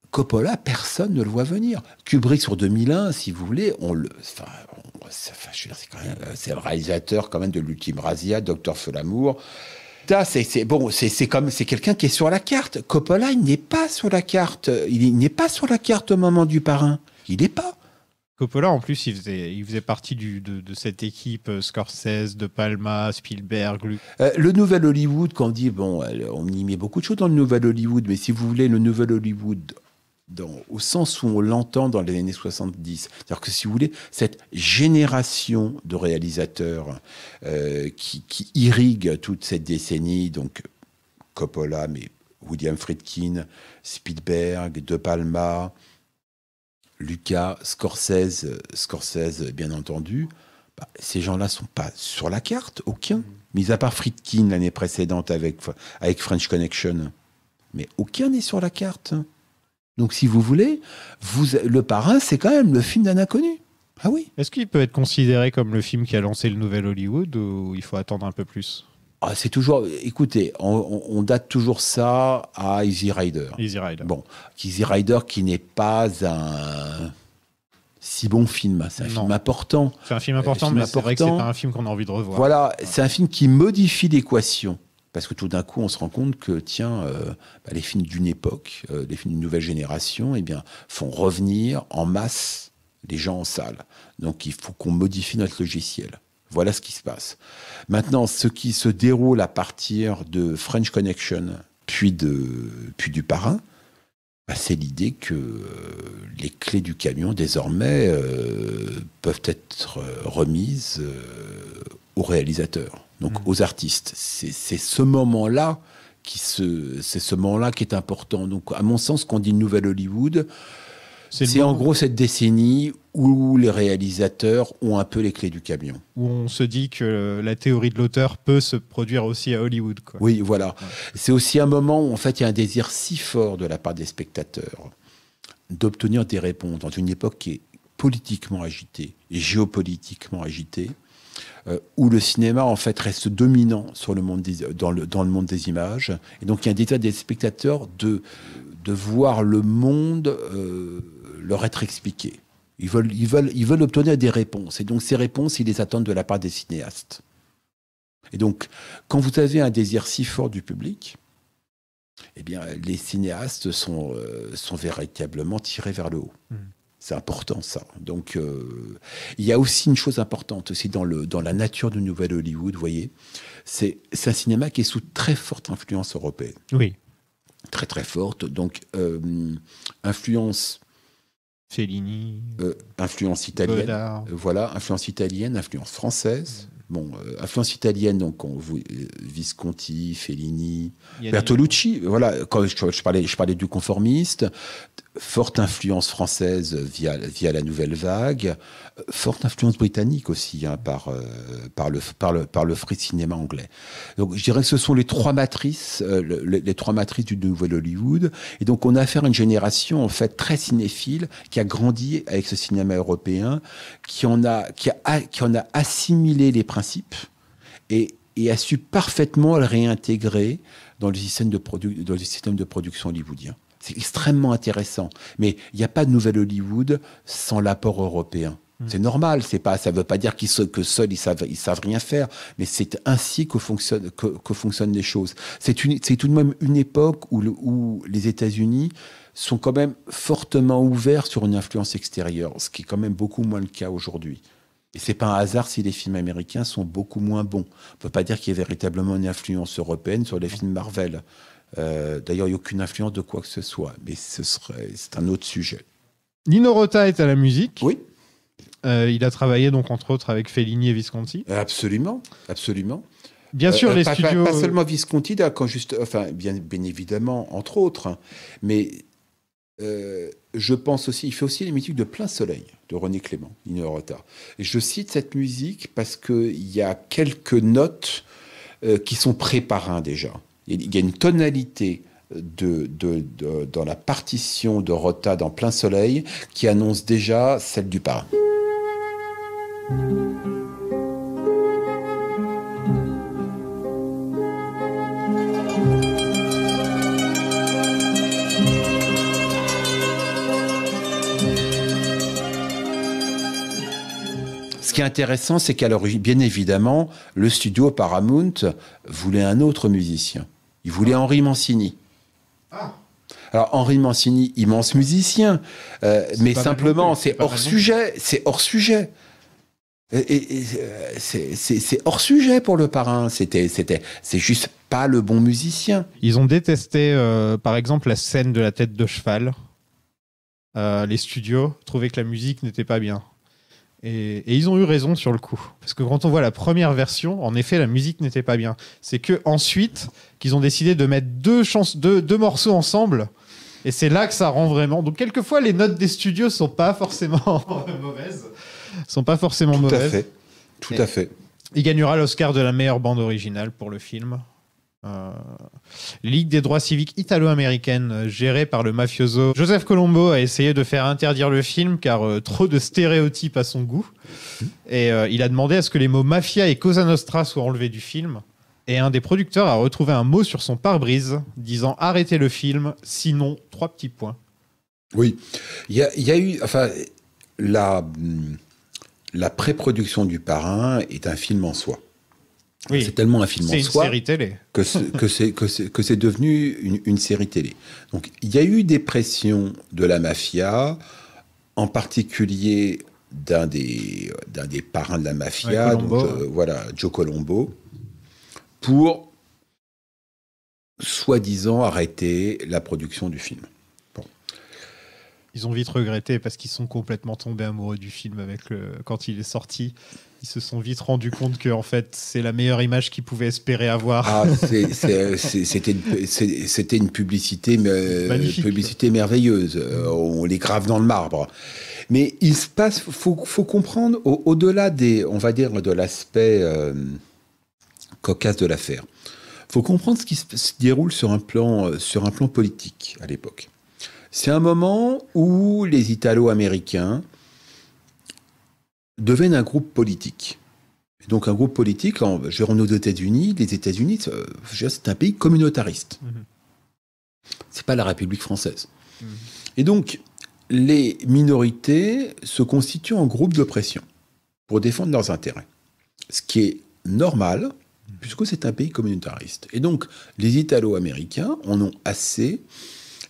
Coppola, personne ne le voit venir. Kubrick sur 2001, si vous voulez, on le, enfin, c'est quand même, euh, c'est le réalisateur quand même de l'ultime Razia, Docteur Feu l'amour. Ça, c'est bon, c'est comme c'est quelqu'un qui est sur la carte. Coppola, il n'est pas sur la carte. Il n'est pas sur la carte au moment du parrain. Il n'est pas. Coppola en plus il faisait il faisait partie du, de, de cette équipe euh, Scorsese, De Palma, Spielberg, Euh, le nouvel Hollywood, quand on dit, bon, on y met beaucoup de choses dans le nouvel Hollywood, mais si vous voulez, le nouvel Hollywood, au sens où on l'entend dans les années 70, c'est-à-dire que si vous voulez, cette génération de réalisateurs euh, qui, irrigue toute cette décennie, donc Coppola, mais William Friedkin, Spielberg, De Palma, Lucas, Scorsese, Scorsese bien entendu, bah, ces gens-là sont pas sur la carte, aucun. Mis à part Friedkin l'année précédente avec, avec French Connection. Mais aucun n'est sur la carte. Donc si vous voulez, vous, le parrain, c'est quand même le film d'un inconnu. Ah oui. Est-ce qu'il peut être considéré comme le film qui a lancé le nouvel Hollywood ou il faut attendre un peu plus? Ah, c'est toujours. Écoutez, on, date toujours ça à Easy Rider. Easy Rider. Bon, Easy Rider qui n'est pas un si bon film. C'est un Non. film important. C'est un film important, film mais c'est vrai que c'est pas un film qu'on a envie de revoir. Voilà, c'est un film qui modifie l'équation. Parce que tout d'un coup, on se rend compte que, tiens, euh, bah, les films d'une époque, euh, les films d'une nouvelle génération, eh bien, font revenir en masse les gens en salle. Donc, il faut qu'on modifie notre logiciel. Voilà ce qui se passe. Maintenant, ce qui se déroule à partir de French Connection, puis, de, puis du parrain, bah, c'est l'idée que euh, les clés du camion, désormais, peuvent être remises aux réalisateurs, donc Mm. aux artistes. C'est ce moment-là qui se, c'est ce moment-là qui est important. Donc, à mon sens, quand on dit Nouvelle Hollywood, c'est en gros cette décennie où les réalisateurs ont un peu les clés du camion. Où on se dit que la théorie de l'auteur peut se produire aussi à Hollywood. Quoi. Oui, voilà. C'est aussi un moment où en fait il y a un désir si fort de la part des spectateurs d'obtenir des réponses dans une époque qui est politiquement agitée et géopolitiquement agitée, euh, où le cinéma en fait reste dominant sur le monde dans, le, dans le monde des images. Et donc il y a un désir des spectateurs de, de voir le monde euh, leur être expliqué. Ils veulent, ils, veulent, ils veulent obtenir des réponses. Et donc ces réponses, ils les attendent de la part des cinéastes. Et donc, quand vous avez un désir si fort du public, eh bien, les cinéastes sont, euh, sont véritablement tirés vers le haut. Mm. C'est important ça. Donc, euh, il y a aussi une chose importante aussi dans, le, dans la nature du Nouvel Hollywood, vous voyez, c'est un cinéma qui est sous très forte influence européenne, Oui. très très forte. Donc, euh, influence, Fellini, euh, influence italienne. Godard. Voilà, influence italienne, influence française. Bon, euh, influence italienne, donc on, Visconti, Fellini, Bertolucci. Voilà, quand je, je parlais, je parlais du conformiste, forte influence française via, via la nouvelle vague, forte influence britannique aussi hein, par, euh, par, le, par, le, par le free cinéma anglais. Donc je dirais que ce sont les trois matrices, euh, le- les, les trois matrices du nouvel Hollywood. Et donc on a affaire à une génération en fait très cinéphile qui a grandi avec ce cinéma européen, qui en a, qui a, qui en a assimilé les principes et, et a su parfaitement le réintégrer dans le système de, produ- dans le système de production hollywoodien. C'est extrêmement intéressant. Mais il n'y a pas de nouvel Hollywood sans l'apport européen. C'est normal, c'est pas, ça ne veut pas dire qu'ils que seuls ils savent, ils savent rien faire, mais c'est ainsi que, fonctionne, que, que fonctionnent les choses. C'est une- c'est tout de même une époque où, le- où les États-Unis sont quand même fortement ouverts sur une influence extérieure, ce qui est quand même beaucoup moins le cas aujourd'hui. Et c'est pas un hasard si les films américains sont beaucoup moins bons. On peut pas dire qu'il y ait véritablement une influence européenne sur les films Marvel. Euh, D'ailleurs, il n'y a aucune influence de quoi que ce soit, mais ce serait, c'est un autre sujet. Nino Rota est à la musique. Oui, Euh, il a travaillé donc entre autres avec Fellini et Visconti. absolument, absolument. Bien sûr, Euh, les pas, studios. Pas, seulement Visconti, quand juste, enfin, bien, bien évidemment, entre autres, hein, mais euh, je pense aussi, il fait aussi les musiques de Plein Soleil de René Clément, Nino Rota. Et je cite cette musique parce qu'il y a quelques notes euh, qui sont préparées déjà. Il y a une tonalité dans la partition de Rota dans Plein Soleil qui annonce déjà celle du parrain. Ce qui est intéressant, c'est qu'à l'origine, bien évidemment, le studio Paramount voulait un autre musicien. Il voulait Henri Mancini. Alors Henri Mancini, immense musicien, euh, mais simplement, c'est hors sujet. C'est hors sujet. Et, et- et, euh, c'est- hors sujet pour le parrain. C'était, c'était, c'est juste pas le bon musicien. Ils ont détesté, euh, par exemple, la scène de la tête de cheval. Euh, les studios trouvaient que la musique n'était pas bien. Et, et ils ont eu raison sur le coup. Parce que quand on voit la première version, en effet, la musique n'était pas bien. C'est que ensuite qu'ils ont décidé de mettre deux, chans- deux, deux morceaux ensemble. Et c'est là que ça rend vraiment. Donc, quelquefois, les notes des studios sont pas forcément [laughs] mauvaises. Sont pas forcément Tout mauvaises. à fait. Tout Et- à fait. Il gagnera l'Oscar de la meilleure bande originale pour le film. Euh, Ligue des droits civiques italo-américaine, euh, gérée par le mafioso Joseph Colombo, a essayé de faire interdire le film car euh, trop de stéréotypes à son goût. Et il a demandé à ce que les mots mafia et Cosa Nostra soient enlevés du film. Et un des producteurs a retrouvé un mot sur son pare-brise disant arrêtez le film, sinon trois petits points. Oui, il y a, eu, enfin, la, la pré-production du Parrain est un film en soi. Oui, C'est tellement un film en une soi série télé. que c'est que devenu une, une série télé. Donc il y a eu des pressions de la mafia, en particulier d'un des d'un des parrains de la mafia, Ouais, Colombo. donc, euh, voilà Joe Colombo, pour soi-disant arrêter la production du film. Bon. Ils ont vite regretté parce qu'ils sont complètement tombés amoureux du film avec le... quand il est sorti. Ils se sont vite rendus compte que en fait c'est la meilleure image qu'ils pouvaient espérer avoir. Ah, c'était une, publicité, mais, Magnifique. publicité merveilleuse. Euh, On les grave dans le marbre. Mais il se passe, faut, faut comprendre au- au-delà des, on va dire, de l'aspect euh, cocasse de l'affaire. Faut comprendre ce qui se, se déroule sur un plan, euh, sur un plan politique à l'époque. C'est un moment où les Italo-Américains deviennent un groupe politique. Et donc un groupe politique, en, je vais aux États-Unis, les États-Unis, c'est un pays communautariste. Mhm. C'est pas la République française. Mhm. Et donc les minorités se constituent en groupe de pression pour défendre leurs intérêts. Ce qui est normal, puisque c'est un pays communautariste. Et donc les Italo-Américains en ont assez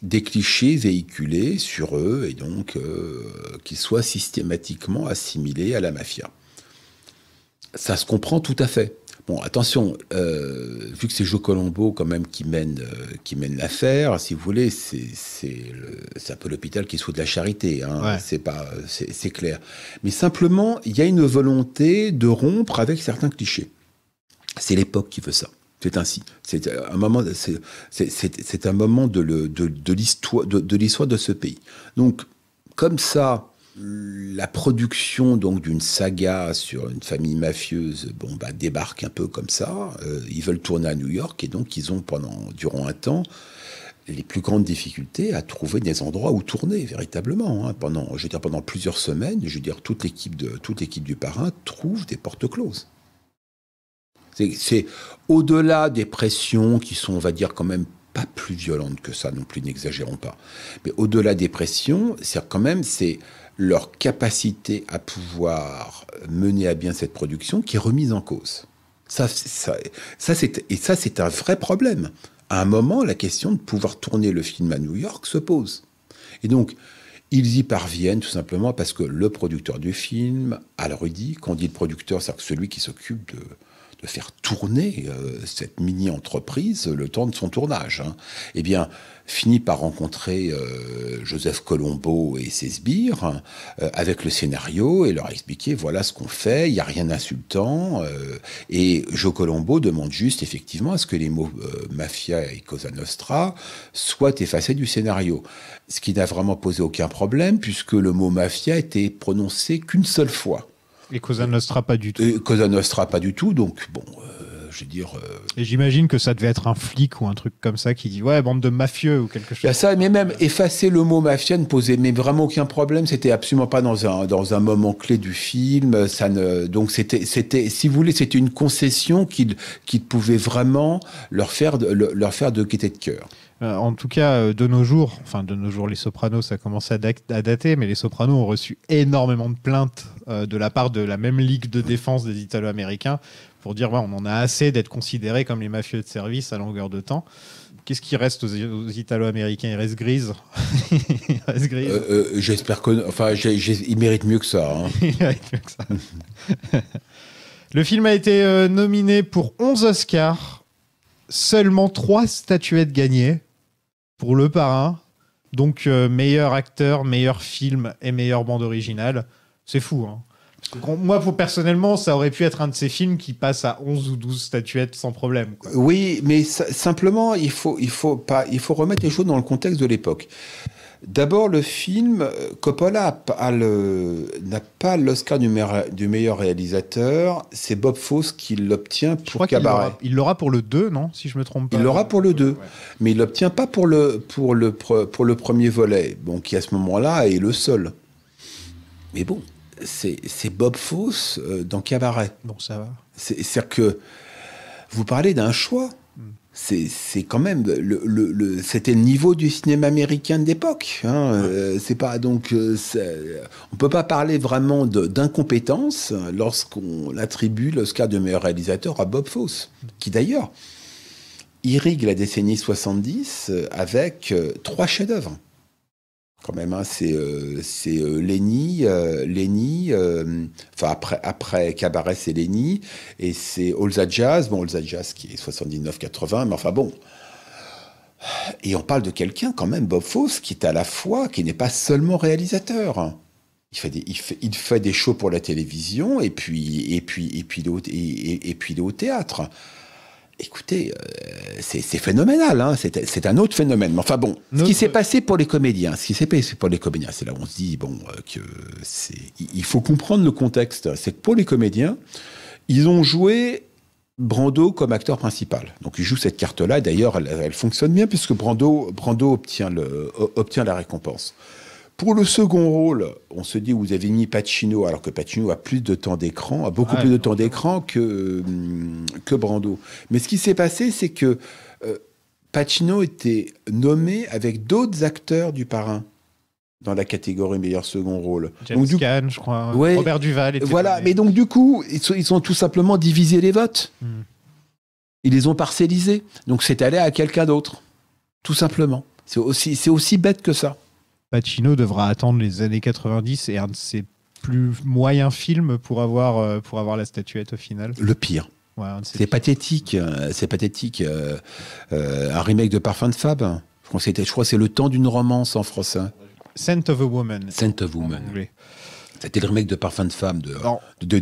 des clichés véhiculés sur eux et donc euh, qu'ils soient systématiquement assimilés à la mafia. Ça se comprend tout à fait. Bon, attention, euh, vu que c'est Joe Colombo quand même qui mène, euh, qui mène l'affaire, si vous voulez, c'est un peu l'hôpital qui se fout de la charité, hein, Ouais. c'est pas, c'est c'est clair. Mais simplement, il y a une volonté de rompre avec certains clichés. C'est l'époque qui veut ça. C'est ainsi. C'est un moment, c'est- un moment de l'histoire de ce pays. Donc, comme ça, la production donc d'une saga sur une famille mafieuse, bon bah débarque un peu comme ça. Euh, ils veulent tourner à New York et donc ils ont pendant durant un temps les plus grandes difficultés à trouver des endroits où tourner véritablement. hein. Pendant, je veux dire, pendant plusieurs semaines, je veux dire, toute l'équipe de toute l'équipe du parrain trouve des portes closes. C'est- au-delà des pressions qui sont, on va dire, quand même pas plus violentes que ça non plus, n'exagérons pas. Mais au-delà des pressions, c'est quand même c'est leur capacité à pouvoir mener à bien cette production qui est remise en cause. Ça, ça, ça c'est et ça c'est un vrai problème. À un moment, la question de pouvoir tourner le film à New York se pose. Et donc, ils y parviennent tout simplement parce que le producteur du film, Al Rudy, quand on dit le producteur, c'est celui qui s'occupe de, de faire tourner euh, cette mini-entreprise le temps de son tournage, hein, eh bien, finit par rencontrer euh, Joseph Colombo et ses sbires hein, euh, avec le scénario et leur expliquer voilà ce qu'on fait, il n'y a rien d'insultant. et Joe Colombo demande juste effectivement à ce que les mots mafia et Cosa Nostra soient effacés du scénario. Ce qui n'a vraiment posé aucun problème puisque le mot mafia était prononcé qu'une seule fois. Et Cosa Nostra pas du tout. Et Cosa Nostra pas du tout, donc bon, euh, je veux dire. euh, Et j'imagine que ça devait être un flic ou un truc comme ça qui dit ouais bande de mafieux ou quelque Il y a chose. ça, mais même effacer le mot mafia ne posait mais vraiment aucun problème. C'était absolument pas dans un, dans un moment clé du film. Ça ne, donc c'était, c'était, si vous voulez, c'était une concession qu'il, qu'il pouvait vraiment leur faire, de- le- leur faire de quitter de cœur. Euh, en tout cas, euh, de nos jours, enfin de nos jours, les Sopranos, ça commence à, à dater, mais les Sopranos ont reçu énormément de plaintes euh, de la part de la même ligue de défense des Italo-Américains pour dire ouais, on en a assez d'être considérés comme les mafieux de service à longueur de temps. Qu'est-ce qui reste aux, aux Italo-Américains? Il reste grise? [laughs] Il reste grise? Euh, j'espère que, enfin, j'ai, j'ai- ils méritent mieux que ça. hein. [laughs] Il mieux que ça. Le film a été euh, nominé pour 11 Oscars, seulement 3 statuettes gagnées pour Le Parrain. Donc euh, meilleur acteur, meilleur film et meilleure bande originale. C'est fou. Hein. Moi, pour, personnellement, ça aurait pu être un de ces films qui passe à 11 ou 12 statuettes sans problème. Oui, mais simplement, il faut, il faut remettre les choses dans le contexte de l'époque. D'abord, le film, euh, Coppola n'a pas l'Oscar du, meilleur- du meilleur réalisateur. C'est Bob Fosse qui l'obtient pour Cabaret. il l'aura pour le 2, non Si je me trompe pas. Il l'aura pour le 2, mais il l'obtient pas pour le, pour, le, pour le premier volet, bon, qui à ce moment-là est le seul. Mais bon, c'est Bob Fosse euh, dans Cabaret. Bon, ça va. C'est- C'est-à-dire que vous parlez d'un choix. C'est quand même le, le- le- c'était le niveau du cinéma américain d'époque. Hein. Euh, c'est pas donc euh, c'est- on peut pas parler vraiment d'incompétence lorsqu'on attribue l'Oscar de meilleur réalisateur à Bob Fosse, qui d'ailleurs irrigue la décennie 70 euh, avec euh, trois chefs-d'œuvre. Quand même, hein, c'est euh, c'est euh, Lenny, euh, Lenny, euh, enfin après, après Cabaret, c'est Lenny, et c'est That Jazz, bon, That Jazz qui est 79-80, mais enfin bon, Et on parle de quelqu'un, quand même, Bob Fosse, qui est à la fois, qui n'est pas seulement réalisateur. Il fait, des, il, fait, il fait des shows pour la télévision et puis, et puis, et puis, et, et- et puis au théâtre. Écoutez, euh, c'est phénoménal, hein, c'est un autre phénomène. Mais enfin bon, ce qui s'est passé pour les comédiens, ce qui s'est passé pour les comédiens, c'est là où on se dit bon euh, que c'est, il- faut comprendre le contexte. C'est que pour les comédiens, ils ont joué Brando comme acteur principal. Donc il joue cette carte-là. D'ailleurs, elle, elle fonctionne bien puisque Brando, Brando obtient, le, obtient la récompense. Pour le second rôle, on se dit vous avez mis Pacino, alors que Pacino a plus de temps d'écran, a beaucoup plus de temps d'écran que, hum, que Brando. Mais ce qui s'est passé, c'est que euh, Pacino était nommé avec d'autres acteurs du parrain dans la catégorie meilleur second rôle. James Donc, du- je crois. Ouais. Robert Duval. était voilà, nommé. mais donc du coup, ils, sont- ils ont tout simplement divisé les votes. Hmm. Ils les ont parcellisés. Donc c'est allé à quelqu'un d'autre. Tout simplement. C'est aussi, c'est aussi bête que ça. Pacino devra attendre les années 90 et un de ses plus moyens films pour avoir, euh, pour avoir la statuette au final. Le pire. Ouais, ses C'est pathétique. euh, C'est pathétique. euh, euh, un remake de Parfum de Fab. Je crois que c'était- je crois que c'est le temps d'une romance en français. Scent of a Woman. Scent of Woman. C'était le remake de Parfum de femme de, Alors, de,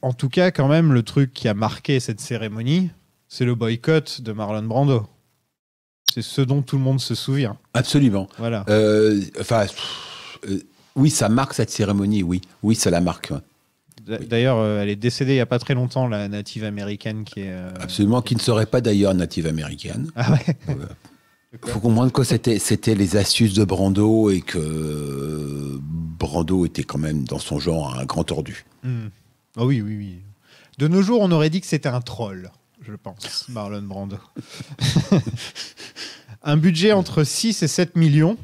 en tout cas, quand même, le truc qui a marqué cette cérémonie, c'est le boycott de Marlon Brando. C'est ce dont tout le monde se souvient. Absolument. Voilà. Euh, enfin, euh, oui, ça marque cette cérémonie, oui. Oui, ça la marque. D'ailleurs, euh, elle est décédée il n'y a pas très longtemps, la native américaine qui est. euh, Absolument, qui ne serait pas d'ailleurs native américaine. Ah ouais Il faut comprendre que c'était, c'était les astuces de Brando et que Brando était quand même dans son genre un grand tordu. Ah oui, oui, oui. De nos jours, on aurait dit que c'était un troll, je pense, [laughs] Marlon Brando. [laughs] un budget entre 6 et 7 millions,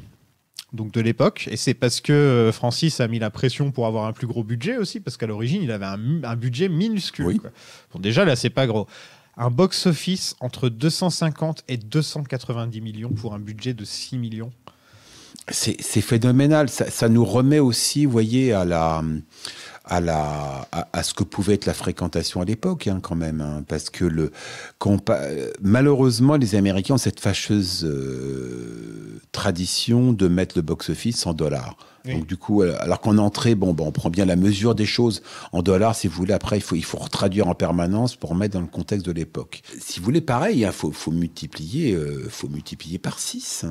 donc de l'époque. Et c'est parce que euh, Francis a mis la pression pour avoir un plus gros budget aussi, parce qu'à l'origine, il avait un, budget minuscule. Oui. quoi. Bon, déjà, là, c'est pas gros. Un box-office entre 250 et 290 millions pour un budget de 6 millions. C'est, c'est phénoménal. Ça, ça nous remet aussi, vous voyez, à la. À, la, à, à ce que pouvait être la fréquentation à l'époque, hein, quand même. hein, parce que le, quand euh, malheureusement, les Américains ont cette fâcheuse euh, tradition de mettre le box-office en dollars. Oui. Donc, du coup, euh, alors qu'en entrée, bon, bon, on prend bien la mesure des choses en dollars, si vous voulez. Après, il faut, il faut retraduire en permanence pour mettre dans le contexte de l'époque. Si vous voulez, pareil, il faut, faut, multiplier, euh, faut multiplier par 6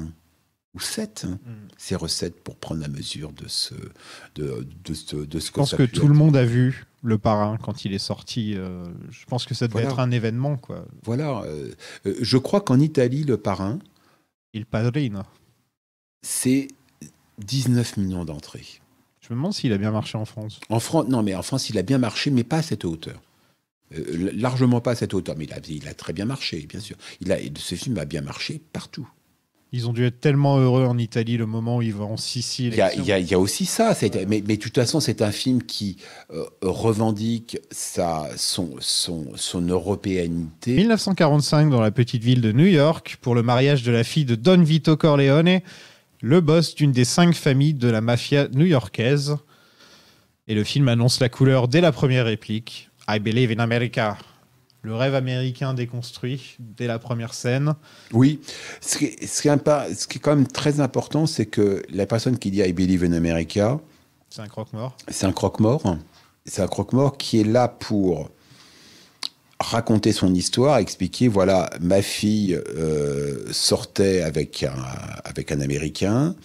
ou 7 Mm. ces recettes pour prendre la mesure de ce, de, de ce, de ce Je pense ça que tout le monde a vu le parrain quand il est sorti. euh, je pense que ça devait Voilà. être un événement, quoi. Voilà. euh, euh, je crois qu'en Italie, le parrain, Il padrino. c'est 19 millions d'entrées. Je me demande s'il a bien marché en France. En France, non, mais en France, il a bien marché, mais pas à cette hauteur. Euh, largement pas à cette hauteur, mais il a, il a très bien marché, bien sûr. Il a, ce film a bien marché partout. Ils ont dû être tellement heureux en Italie le moment où il va en Sicile. Il y a, y y aussi ça. mais de toute façon, c'est un film qui euh, revendique sa, son, son, son européanité. 1945 dans la petite ville de New York pour le mariage de la fille de Don Vito Corleone, le boss d'une des cinq familles de la mafia new-yorkaise. Et le film annonce la couleur dès la première réplique. I believe in America. Le rêve américain déconstruit dès la première scène. Oui, ce qui, est, ce, qui est impa- ce qui est quand même très important, c'est que la personne qui dit I believe in America, C'est un croque-mort. c'est un croque-mort. C'est un croque-mort qui est là pour raconter son histoire, expliquer voilà, ma fille euh, sortait avec un, avec un Américain,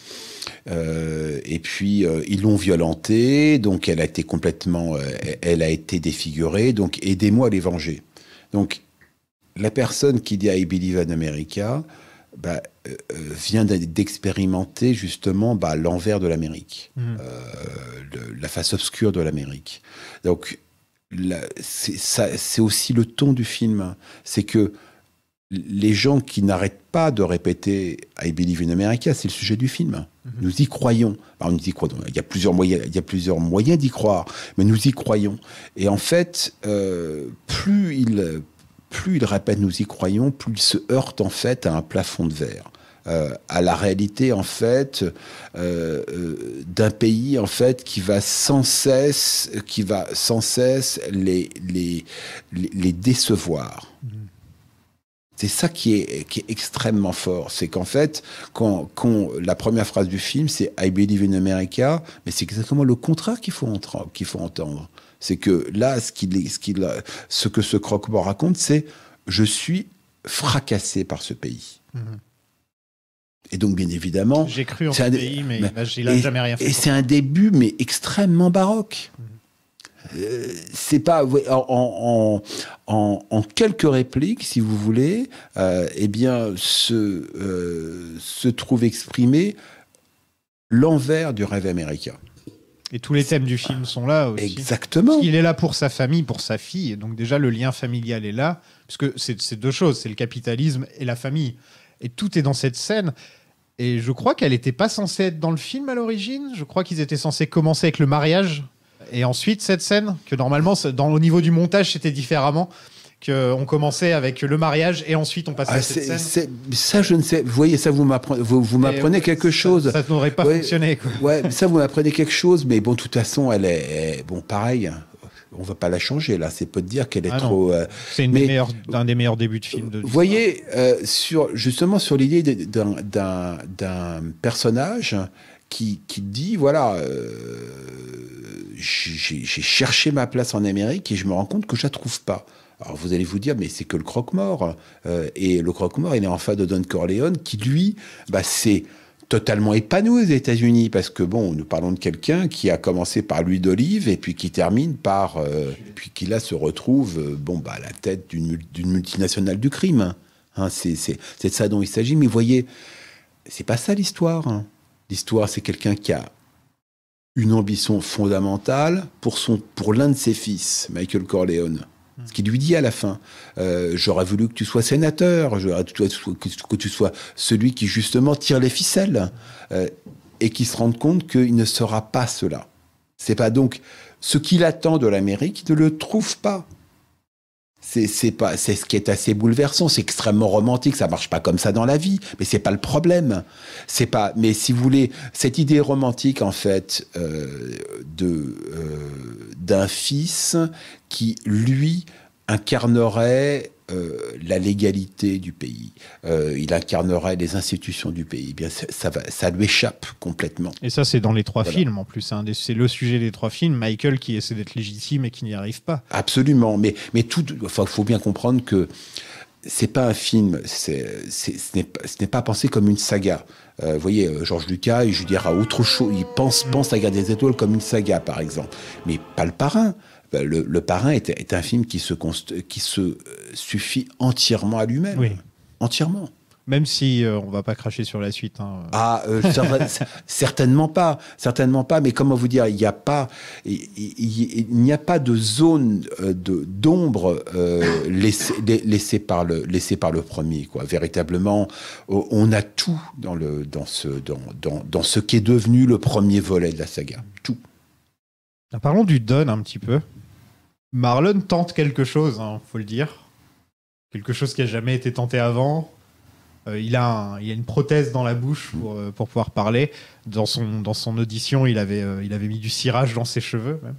euh, et puis euh, ils l'ont violentée, donc elle a été complètement, elle a été défigurée, donc aidez-moi à les venger. Donc la personne qui dit I believe in America bah, euh, vient d'expérimenter justement bah, l'envers de l'Amérique, Mhm. euh, la face obscure de l'Amérique. Donc c'est aussi le ton du film, c'est que les gens qui n'arrêtent pas de répéter I believe in America, c'est le sujet du film. Nous y croyons. Alors, nous y croyons. Il y a plusieurs moyens, il y a plusieurs moyens d'y croire, mais nous y croyons. Et en fait, euh, plus il plus il répète nous y croyons, plus il se heurte en fait à un plafond de verre. euh, à la réalité en fait euh, euh, d'un pays en fait qui va sans cesse qui va sans cesse les les les, les décevoir C'est ça qui est, qui est extrêmement fort. C'est qu'en fait, quand, quand la première phrase du film, c'est I believe in America, mais c'est exactement le contraire qu'il faut, qu'il faut entendre. C'est que là, ce, qu'il, ce, qu'il, ce que ce croque-mort raconte, c'est je suis fracassé par ce pays. Et donc, bien évidemment, J'ai cru en ce pays, mais il a et, jamais rien fait. Et c'est un début, mais extrêmement baroque. Euh, c'est pas en, en, en, en quelques répliques, si vous voulez, euh, eh bien, se, euh, se trouve exprimé l'envers du rêve américain. Et tous les thèmes du film sont là aussi. Exactement. Il est là pour sa famille, pour sa fille. Et donc déjà, le lien familial est là. Puisque c'est c'est deux choses, c'est le capitalisme et la famille. Et tout est dans cette scène. Et je crois qu'elle n'était pas censée être dans le film à l'origine. Je crois qu'ils étaient censés commencer avec le mariage. Et ensuite, cette scène, que normalement, dans, au niveau du montage, c'était différemment. Qu'on commençait avec le mariage et ensuite on passait Ah, à cette c'est- scène. ça, je ne sais. Vous voyez, ça, vous m'apprenez, vous, vous m'apprenez quelque ça- chose. Ça, n'aurait pas Ouais. fonctionné. Quoi. Ouais, ça, vous m'apprenez quelque chose, mais bon, de toute façon, elle est. Bon, pareil, on va pas la changer, là. C'est pas de dire qu'elle est Ah trop. euh, C'est un des meilleurs débuts de film. De Vous voyez, euh, sur, justement sur l'idée d'un personnage qui, dit, voilà, euh, j'ai cherché ma place en Amérique et je me rends compte que je la trouve pas. Alors vous allez vous dire, mais c'est que le croque-mort. Euh, et le croque-mort, il est en face de Don Corleone, qui lui, bah, c'est totalement épanoui aux États-Unis, parce que bon, nous parlons de quelqu'un qui a commencé par l'huile d'olive et puis qui termine par, euh, puis qui là se retrouve, euh, bon, bah, à la tête d'une mul- d'une multinationale du crime. Hein, c'est c'est- c'est de ça dont il s'agit. Mais vous voyez, c'est pas ça l'histoire. hein. L'histoire, c'est quelqu'un qui a une ambition fondamentale pour, son, pour l'un de ses fils, Michael Corleone. Ce qu'il lui dit à la fin, euh, j'aurais voulu que tu sois sénateur, j'aurais que, tu sois- que tu- que tu sois celui qui justement tire les ficelles euh, et qui se rende compte qu'il ne sera pas cela. C'est pas donc ce qu'il attend de l'Amérique, il ne le trouve pas. C'est pas c'est ce qui est assez bouleversant, c'est extrêmement romantique, ça marche pas comme ça dans la vie, mais c'est pas le problème. C'est pas mais si vous voulez cette idée romantique en fait euh, de euh, d'un fils qui lui incarnerait euh, la légalité du pays, Euh, il incarnerait les institutions du pays. Eh bien ça, ça va ça lui échappe complètement. Et ça, c'est dans les trois Voilà. films en plus. hein. C'est le sujet des trois films. Michael qui essaie d'être légitime et qui n'y arrive pas. Absolument, mais mais tout, enfin, faut bien comprendre que c'est pas un film, ce n'est pas, ce n'est pas pensé comme une saga. Euh, vous voyez, Georges Lucas, il je dirais autre chose, il pense, pense à Guerre des étoiles comme une saga, par exemple, mais pas le Parrain. Ben, Le, le Parrain est, est un film qui se, const- qui se euh, suffit entièrement à lui-même, Oui. entièrement. Même si euh, on va pas cracher sur la suite. hein. Ah, euh, cer- [laughs] certainement pas, certainement pas. Mais comment vous dire, il n'y a pas, il, il- il n'y a pas de zone euh, de d'ombre euh, laissée, la- laissée par le laissée par le premier. Quoi. Véritablement, on a tout dans le dans ce dans, dans, dans ce qui est devenu le premier volet de la saga. Tout. Ah, Parlons du Don un petit peu. Marlon tente quelque chose, il faut le dire. Quelque chose qui a jamais été tenté avant. Euh, il, a un- il a une prothèse dans la bouche pour, euh, pour pouvoir parler. Dans son, dans son audition, il avait, euh, il avait mis du cirage dans ses cheveux. Même.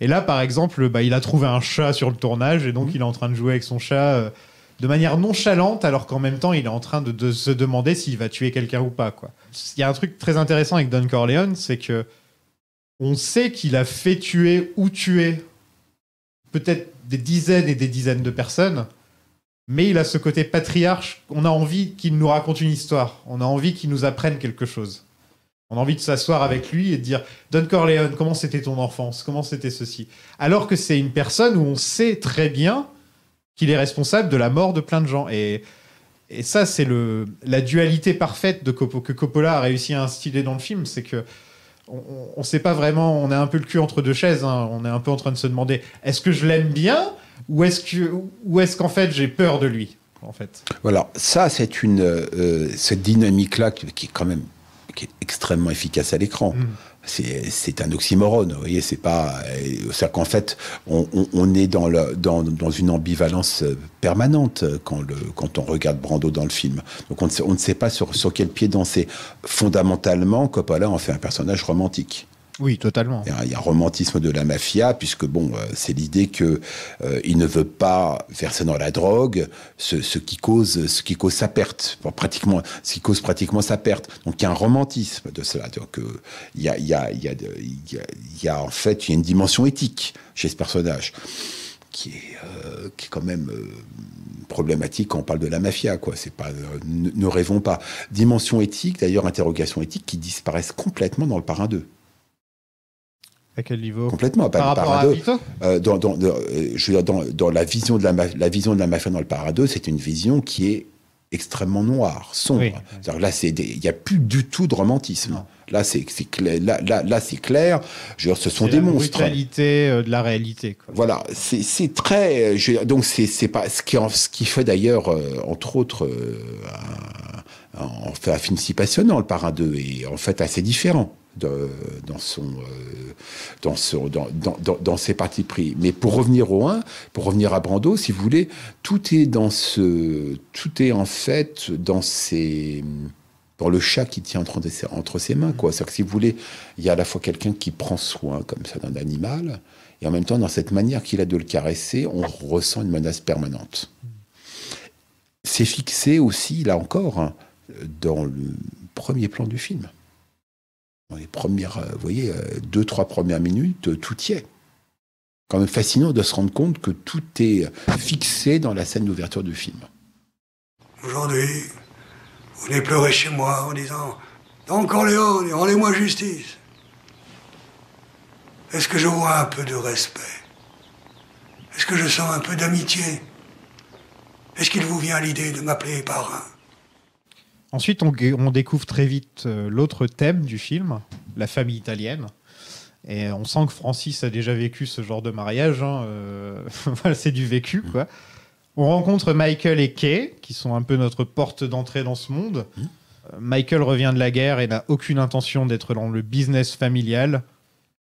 Et là, par exemple, bah, il a trouvé un chat sur le tournage et donc il est en train de jouer avec son chat de manière nonchalante, alors qu'en même temps, il est en train de, de se demander s'il va tuer quelqu'un ou pas. quoi. Il y a un truc très intéressant avec Don Corleone, c'est que on sait qu'il a fait tuer ou tuer peut-être des dizaines et des dizaines de personnes, mais il a ce côté patriarche. On a envie qu'il nous raconte une histoire. On a envie qu'il nous apprenne quelque chose. On a envie de s'asseoir avec lui et de dire Don Corleone, comment c'était ton enfance? Comment c'était ceci? Alors que c'est une personne où on sait très bien qu'il est responsable de la mort de plein de gens. Et, ça, c'est la dualité parfaite que Coppola a réussi à instiller dans le film. C'est que on ne sait pas vraiment, on a un peu le cul entre deux chaises, hein. on est un peu en train de se demander est-ce que je l'aime bien ou est-ce que ou est-ce qu'en fait j'ai peur de lui en fait? Voilà, ça c'est une euh, cette dynamique là qui, qui est quand même qui est extrêmement efficace à l'écran. C'est c'est un oxymorone, vous voyez, c'est pas. C'est-à-dire qu'en fait, on, est dans, dans, une ambivalence euh, permanente euh, quand on regarde Brando dans le film. Donc on ne sait, on ne sait pas sur, sur quel pied danser. Fondamentalement, Coppola en fait un personnage romantique. Oui, totalement. Il y, a, un romantisme de la mafia, puisque bon, euh, c'est l'idée que euh, il ne veut pas verser dans la drogue, ce, qui cause, ce qui cause sa perte, pratiquement, ce qui cause pratiquement sa perte. Donc il y a un romantisme de cela. Donc il y a, en fait, il y a une dimension éthique chez ce personnage qui est, euh, quand même euh, problématique quand on parle de la mafia. Quoi. Pas, ne, ne rêvons pas. Dimension éthique, d'ailleurs, interrogation éthique, qui disparaissent complètement dans le parrain 2. À quel niveau? Complètement. Par le rapport parrain à 2. Vito? Euh, dans, dans, dans, euh, je dans, dans la vision de la, la vision de la mafia dans le parrain 2, c'est une vision qui est extrêmement noire, sombre. Oui. Là, il n'y a plus du tout de romantisme. Non. Là, c'est clair. Là, là, là, c'est clair. Je veux dire, ce sont des la monstres. brutalité euh, de la réalité. Quoi. Voilà, c'est très. je veux dire, donc c'est c'est pas ce qui en- ce qui fait d'ailleurs euh, entre autres euh, un film si passionnant le Parrain 2 et en fait assez différent de- dans son euh, dans son dans, dans, dans, ses parties pris. Mais pour revenir au 1, pour revenir à Brando, si vous voulez, tout est dans ce tout est en fait dans ces dans le chat qui tient entre, ses- entre ses mains. quoi. C'est-à-dire que si vous voulez, il y a à la fois quelqu'un qui prend soin comme ça d'un animal, et en même temps, dans cette manière qu'il a de le caresser, on ressent une menace permanente. C'est fixé aussi, là encore, hein, dans le premier plan du film. Dans les premières, euh, vous voyez, euh, deux, trois premières minutes, euh, tout y est. Quand même fascinant de se rendre compte que tout est fixé dans la scène d'ouverture du film. Aujourd'hui, vous venez pleurer chez moi en disant Don Corleone, rendez-moi justice. Est-ce que je vois un peu de respect? Est-ce que je sens un peu d'amitié? Est-ce qu'il vous vient l'idée de m'appeler parrain? Ensuite, on, on découvre très vite euh, l'autre thème du film, la famille italienne. Et on sent que Francis a déjà vécu ce genre de mariage. hein, euh, [laughs] c'est du vécu, quoi. On rencontre Michael et Kay, qui sont un peu notre porte d'entrée dans ce monde. Euh, Michael revient de la guerre et n'a aucune intention d'être dans le business familial.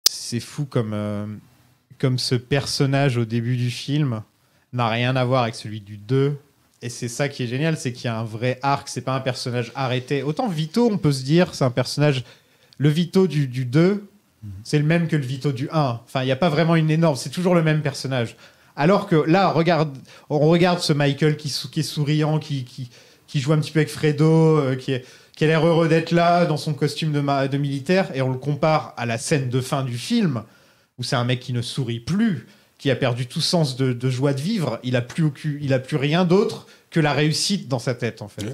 C'est fou comme, euh, comme ce personnage au début du film n'a rien à voir avec celui du 2. Et c'est ça qui est génial, c'est qu'il y a un vrai arc, c'est pas un personnage arrêté. Autant Vito, on peut se dire, c'est un personnage. Le Vito du, du 2, c'est le même que le Vito du 1. Enfin, il n'y a pas vraiment une énorme, c'est toujours le même personnage. Alors que là, regarde, on regarde ce Michael qui, sou- qui est souriant, qui, qui, qui joue un petit peu avec Fredo, euh, qui, est, qui a l'air heureux d'être là dans son costume de, ma- de militaire, et on le compare à la scène de fin du film, où c'est un mec qui ne sourit plus, qui a perdu tout sens de, de joie de vivre. Il a plus, il a plus rien d'autre que la réussite dans sa tête, en fait.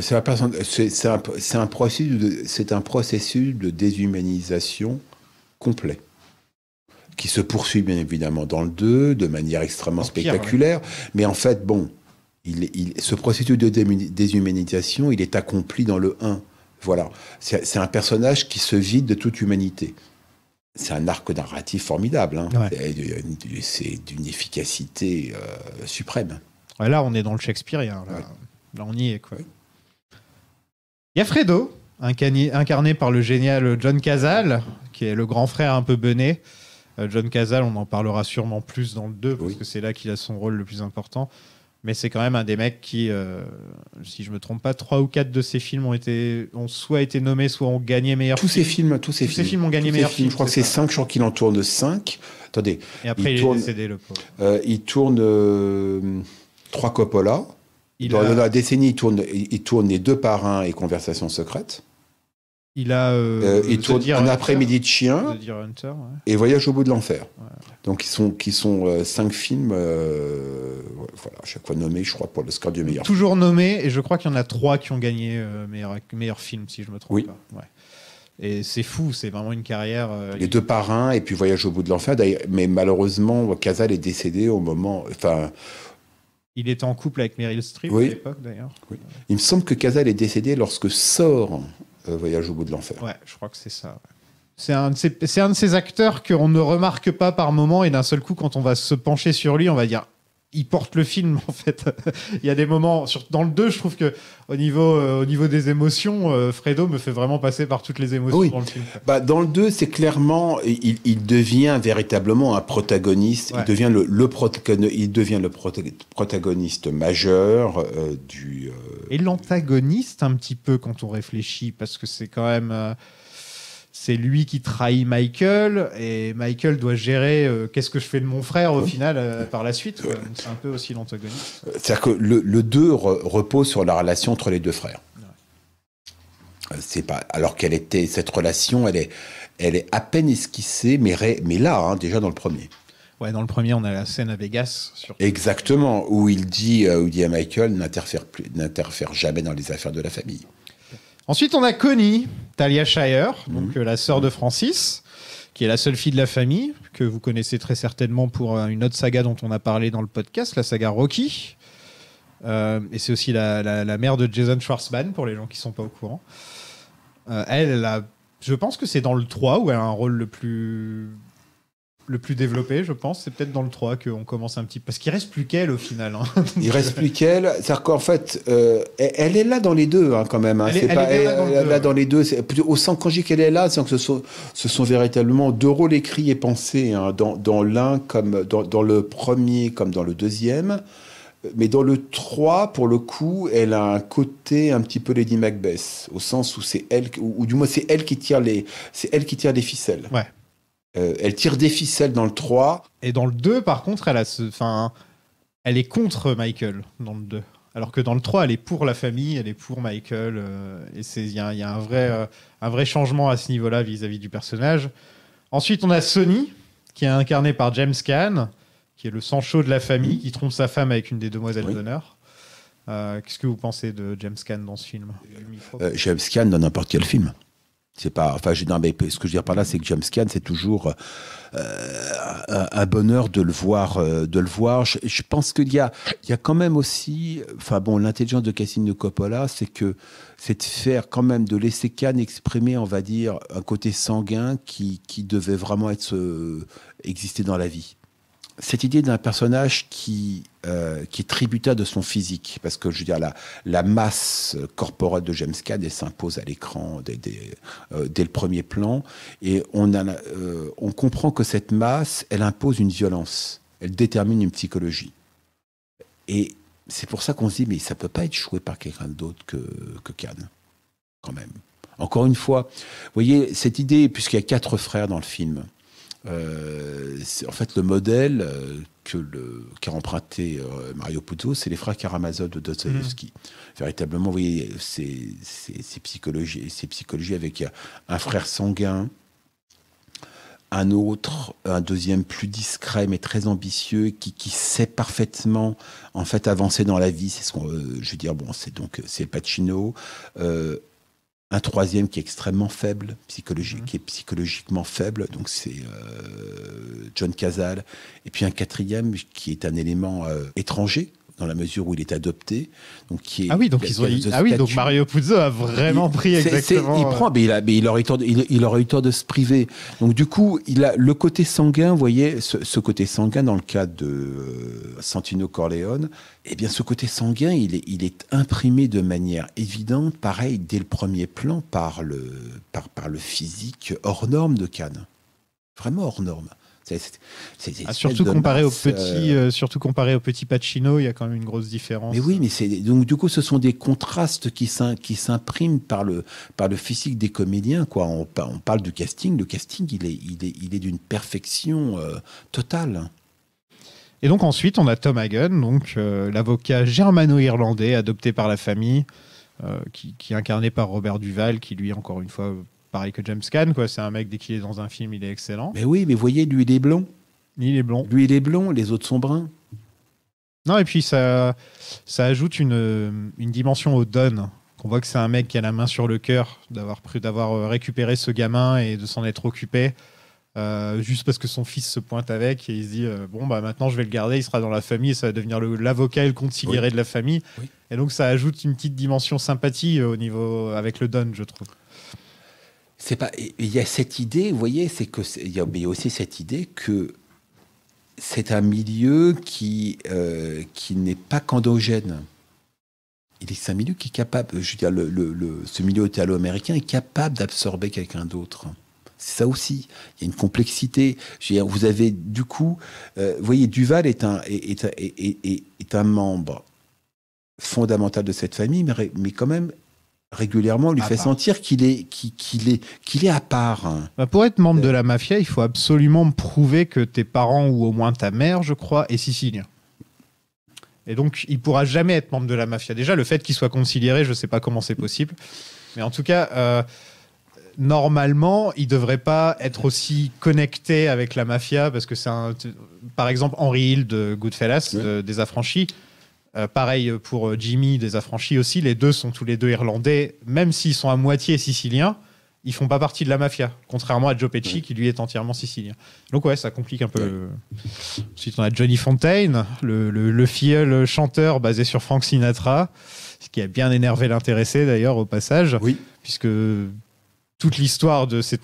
C'est un, processus de- c'est un processus de déshumanisation complet qui se poursuit bien évidemment dans le 2 de manière extrêmement pire, spectaculaire. Mais en fait, bon, il, est- il- ce processus de dé- déshumanisation, il est accompli dans le 1. Voilà. C'est un personnage qui se vide de toute humanité. C'est un arc narratif formidable. hein. Ouais. C'est- d'une efficacité euh, suprême. Ouais, Là, on est dans le Shakespearean. Là, Ouais. Là, on y est, quoi. Il y a Fredo, incarné, par le génial John Cazale, qui est le grand frère un peu bené. Euh, John Cazale, on en parlera sûrement plus dans le 2, parce Oui. que c'est là qu'il a son rôle le plus important. Mais c'est quand même un des mecs qui, euh, si je me trompe pas, trois ou quatre de ses films ont, été, ont soit été nommés, soit ont gagné meilleur Tous film. films, tous ces films, films ont gagné meilleur films, film, Je crois que c'est. 5, je crois qu'il en tourne 5. Attendez, Et après, il il, tourne- est décédé, le pauvre. euh, il tourne euh, 3 Coppola. Il dans, a- dans la décennie, il tourne, il tourne les deux parrains et conversations secrètes. Il a. euh, Euh, il tourne un après-midi de chien Hunter, ouais. et Voyage au bout de l'enfer. Donc, qui sont, qui sont euh, cinq films, euh, voilà, à chaque fois nommés, je crois, pour l'Oscar du meilleur. Toujours nommé, et je crois qu'il y en a trois qui ont gagné meilleur, meilleur film, si je me trompe Oui. pas. Ouais. Et c'est fou, c'est vraiment une carrière. Les deux parrains et puis Voyage au bout de l'enfer. Mais malheureusement, Casal est décédé au moment. Enfin, Il était en couple avec Meryl Streep Oui. à l'époque, d'ailleurs. il me semble que Casal est décédé lorsque sort Voyage au bout de l'enfer. Ouais, je crois que c'est ça. ouais. C'est un, un de ces acteurs qu'on ne remarque pas par moment, et d'un seul coup, quand on va se pencher sur lui, on va dire. Il porte le film, en fait. Il y a des moments. Sur, dans le 2, je trouve que au niveau, euh, au niveau des émotions, euh, Fredo me fait vraiment passer par toutes les émotions Oui. dans le film. Bah, dans le 2, c'est clairement, il, il devient véritablement un protagoniste. Ouais. Il devient le, le, il devient le prota- protagoniste majeur euh, du. Et l'antagoniste, un petit peu, quand on réfléchit, parce que c'est quand même. C'est lui qui trahit Michael et Michael doit gérer euh, qu'est-ce que je fais de mon frère au final euh, par la suite. C'est un peu aussi l'antagoniste. C'est-à-dire que le, le 2 re- repose sur la relation entre les deux frères. Euh, C'est pas alors qu'elle était cette relation, elle est, elle est à peine esquissée, mais, ré- mais là, hein, déjà dans le premier. Ouais, dans le premier, on a la scène à Vegas. Sur... Exactement, où il dit, où il dit à Michael n'interfère jamais dans les affaires de la famille. Ensuite, on a Connie, Talia Shire, donc euh, la sœur de Francis, qui est la seule fille de la famille, que vous connaissez très certainement pour euh, une autre saga dont on a parlé dans le podcast, la saga Rocky. Euh, et c'est aussi la, la- la mère de Jason Schwartzman, pour les gens qui sont pas au courant. Euh, elle, elle a- je pense que c'est dans le 3 où elle a un rôle le plus le plus développé, je pense. C'est peut-être dans le 3 qu'on commence un petit... Parce qu'il reste plus qu'elle au final. hein. Il reste plus qu'elle. C'est-à-dire qu'en fait, euh, elle, est là dans les deux, hein, quand même. hein. Elle est- elle pas- est là dans le là les deux. Au sens quand je dis qu'elle est là, c'est que ce sont, ce sont véritablement deux rôles écrits et pensés hein, dans, dans l'un comme dans, dans le premier comme dans le deuxième. Mais dans le 3, pour le coup, elle a un côté un petit peu Lady Macbeth, au sens où c'est elle, ou, ou du moins c'est elle qui tire les, c'est elle qui tire les ficelles. Ouais. Euh, elle tire des ficelles dans le 3. Et dans le 2, par contre, elle, a ce, enfin, elle est contre Michael dans le 2. Alors que dans le 3, elle est pour la famille, elle est pour Michael. euh, et il y a, il y a un, vrai, euh, un vrai changement à ce niveau-là vis-à-vis du personnage. Ensuite, on a Sonny, qui est incarné par James Caan, qui est le sang chaud de la famille, qui trompe sa femme avec une des demoiselles Oui. d'honneur. Qu'est-ce que vous pensez de James Caan dans ce film? James Caan dans n'importe quel film. C'est pas, enfin, je, non, mais ce que je veux dire par là, c'est que James Caan, c'est toujours euh, un, bonheur de le voir, euh, de le voir. Je, je pense qu'il y a, il y a quand même aussi, enfin bon, l'intelligence de Cassino Coppola, c'est que c'est de faire quand même de laisser Caan exprimer, on va dire, un côté sanguin qui, qui devait vraiment être euh, exister dans la vie cette idée d'un personnage qui, euh, qui est tributaire de son physique, parce que je veux dire, la, la masse corporelle de James Caan, s'impose à l'écran dès, dès, euh, dès le premier plan, et on, a, euh, on comprend que cette masse, elle impose une violence, elle détermine une psychologie. Et c'est pour ça qu'on se dit, mais ça peut pas être joué par quelqu'un d'autre que, que Caan, quand même. Encore une fois, vous voyez, cette idée, puisqu'il y a quatre frères dans le film, euh, en fait, le modèle euh, qu'a emprunté euh, Mario Puzo, c'est les frères Karamazov de Dostoevsky. Véritablement, vous voyez, c'est, psychologie, psychologie avec un frère sanguin, un autre, un deuxième plus discret mais très ambitieux, qui, qui sait parfaitement en fait avancer dans la vie. C'est ce qu'on, euh, je veux dire, bon, c'est donc c'est Pacino. Euh, un troisième qui est extrêmement faible, psychologique, qui est psychologiquement faible, donc c'est euh, John Cazale. Et puis un quatrième qui est un élément euh, étranger, dans la mesure où il est adopté. Donc qui est, ah oui, donc, ils ont, ah oui, donc. Mario Puzo a vraiment pris C'est- c'est- exactement. il euh, prend, mais il, a, mais il aurait eu tort de, il, il aurait eu tort de se priver. Donc du coup, il a le côté sanguin, vous voyez, ce, ce côté sanguin dans le cas de euh, Santino Corleone, eh bien ce côté sanguin, il est, il est imprimé de manière évidente, pareil, dès le premier plan, par le, par, par le physique hors norme de Cannes. Vraiment hors norme. Ah, surtout comparé au masse, petit, euh, euh, surtout comparé au petit Pacino, il y a quand même une grosse différence. mais oui, mais c'est donc du coup, ce sont des contrastes qui s'im- qui s'impriment par le par le physique des comédiens. Quoi, on, pa- on parle du casting. Le casting, il est il est il est d'une perfection euh, totale. Et donc ensuite, on a Tom Hagen, donc l'avocat germano-irlandais adopté par la famille, qui, qui est incarné par Robert Duval, qui lui, encore une fois, pareil que James Caan, quoi. C'est un mec dès qu'il est dans un film, il est excellent. Mais oui, mais voyez, lui il est blond. Il est blond. Lui il est blond, les autres sont bruns. Non, et puis ça, ça ajoute une, une dimension au Don. Qu'on voit que c'est un mec qui a la main sur le cœur d'avoir d'avoir euh, récupéré ce gamin et de s'en être occupé. euh, juste parce que son fils se pointe avec et il se dit euh, bon bah maintenant je vais le garder il sera dans la famille ça va devenir le- l'avocat et le consigliéré de la famille Oui. et donc ça ajoute une petite dimension sympathie au niveau avec le Don je trouve C'est pas. Il y a cette idée, vous voyez, c'est que il y a aussi cette idée que c'est un milieu qui euh, qui n'est pas qu'endogène. Il est un milieu qui est capable. Je veux dire, le, le- ce milieu italo-américain est capable d'absorber quelqu'un d'autre. C'est ça aussi. Il y a une complexité. Vous avez du coup, euh, vous voyez, Duval est un est, est- est- est- un membre fondamental de cette famille, mais, mais quand même régulièrement lui À fait part. sentir qu'il est, qu'il est, qu'il est à part. Bah, pour être membre de la mafia, il faut absolument prouver que tes parents, ou au moins ta mère, je crois, est sicilien. Et donc, il pourra jamais être membre de la mafia. Déjà, le fait qu'il soit considéré, je sais pas comment c'est possible. Mais en tout cas, euh, normalement, il devrait pas être aussi connecté avec la mafia parce que c'est un. Par exemple, Henry Hill de Goodfellas, Ouais. de- des Affranchis. Euh, pareil pour euh, Jimmy des Affranchis aussi. Les deux sont tous les deux irlandais, même s'ils sont à moitié siciliens ils font pas partie de la mafia, contrairement à Joe Pesci qui lui est entièrement sicilien. Donc ouais, ça complique un peu. le- Ensuite, on a Johnny Fontaine, le, le, le filleul chanteur basé sur Frank Sinatra, ce qui a bien énervé l'intéressé d'ailleurs au passage, Oui. puisque toute l'histoire de c'est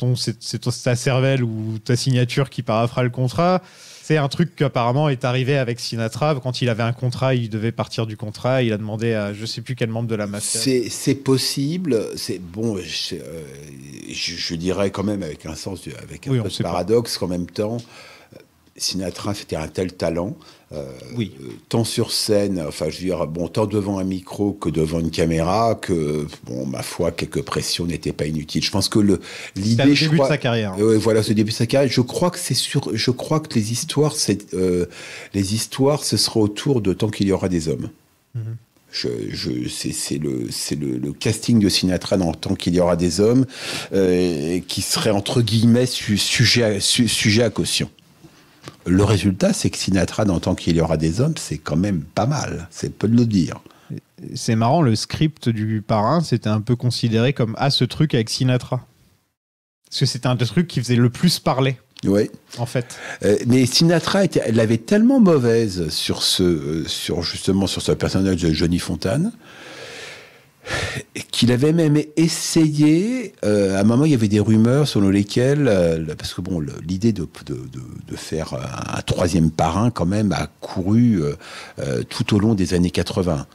ta cervelle ou ta signature qui parafera le contrat. C'est un truc qui apparemment est arrivé avec Sinatra. Quand il avait un contrat, il devait partir du contrat. Il a demandé à je sais plus quel membre de la mafia. C'est possible. C'est bon. Je, euh, je- je dirais quand même avec un sens, avec un Oui, peu de paradoxe qu'en même temps, euh, Sinatra c'était un tel talent, Oui. euh, tant sur scène, enfin je veux dire, bon, tant devant un micro que devant une caméra, que bon, ma foi, quelques pressions n'étaient pas inutiles. Je pense que le l'idée, le je début crois- de sa carrière. hein. Ouais, voilà, ce début de sa carrière. Je crois que c'est sûr. Je crois que les histoires, c'est euh, les histoires, ce sera autour de tant qu'il y aura des hommes. Mhm. Je, je, c'est, c'est le, c'est le, le casting de Sinatra dans tant qu'il y aura des hommes, euh, qui serait entre guillemets su- sujet, à, su- sujet à caution. Le résultat, c'est que Sinatra dans tant qu'il y aura des hommes, c'est quand même pas mal. C'est peu de le dire. C'est marrant, le script du parrain, c'était un peu considéré comme ah ce truc avec Sinatra. Parce que c'était un des trucs qui faisait le plus parler, Ouais. en fait. Euh, mais Sinatra était, elle l'avait tellement mauvaise sur ce, euh, sur justement sur ce personnage de Johnny Fontane qu'il avait même essayé. euh, à un moment, il y avait des rumeurs selon lesquelles, euh, parce que bon, l'idée de, faire un, troisième parrain quand même a couru euh, tout au long des années 80.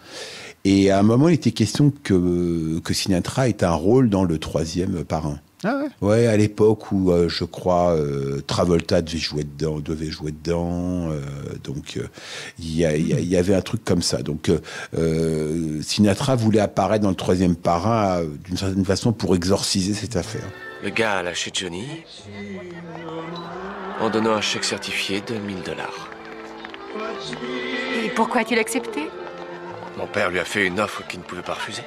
Et à un moment, il était question que, que Sinatra ait un rôle dans le troisième parrain. Ah ouais Ouais, à l'époque où euh, je crois euh, Travolta devait jouer dedans, devait jouer dedans, euh, donc euh, il y, avait un truc comme ça. Donc Sinatra voulait apparaître dans le troisième parrain euh, d'une certaine façon pour exorciser cette affaire. Le gars a lâché Johnny en donnant un chèque certifié de 1000 dollars. Et pourquoi a-t-il accepté? Mon père lui a fait une offre qu'il ne pouvait pas refuser.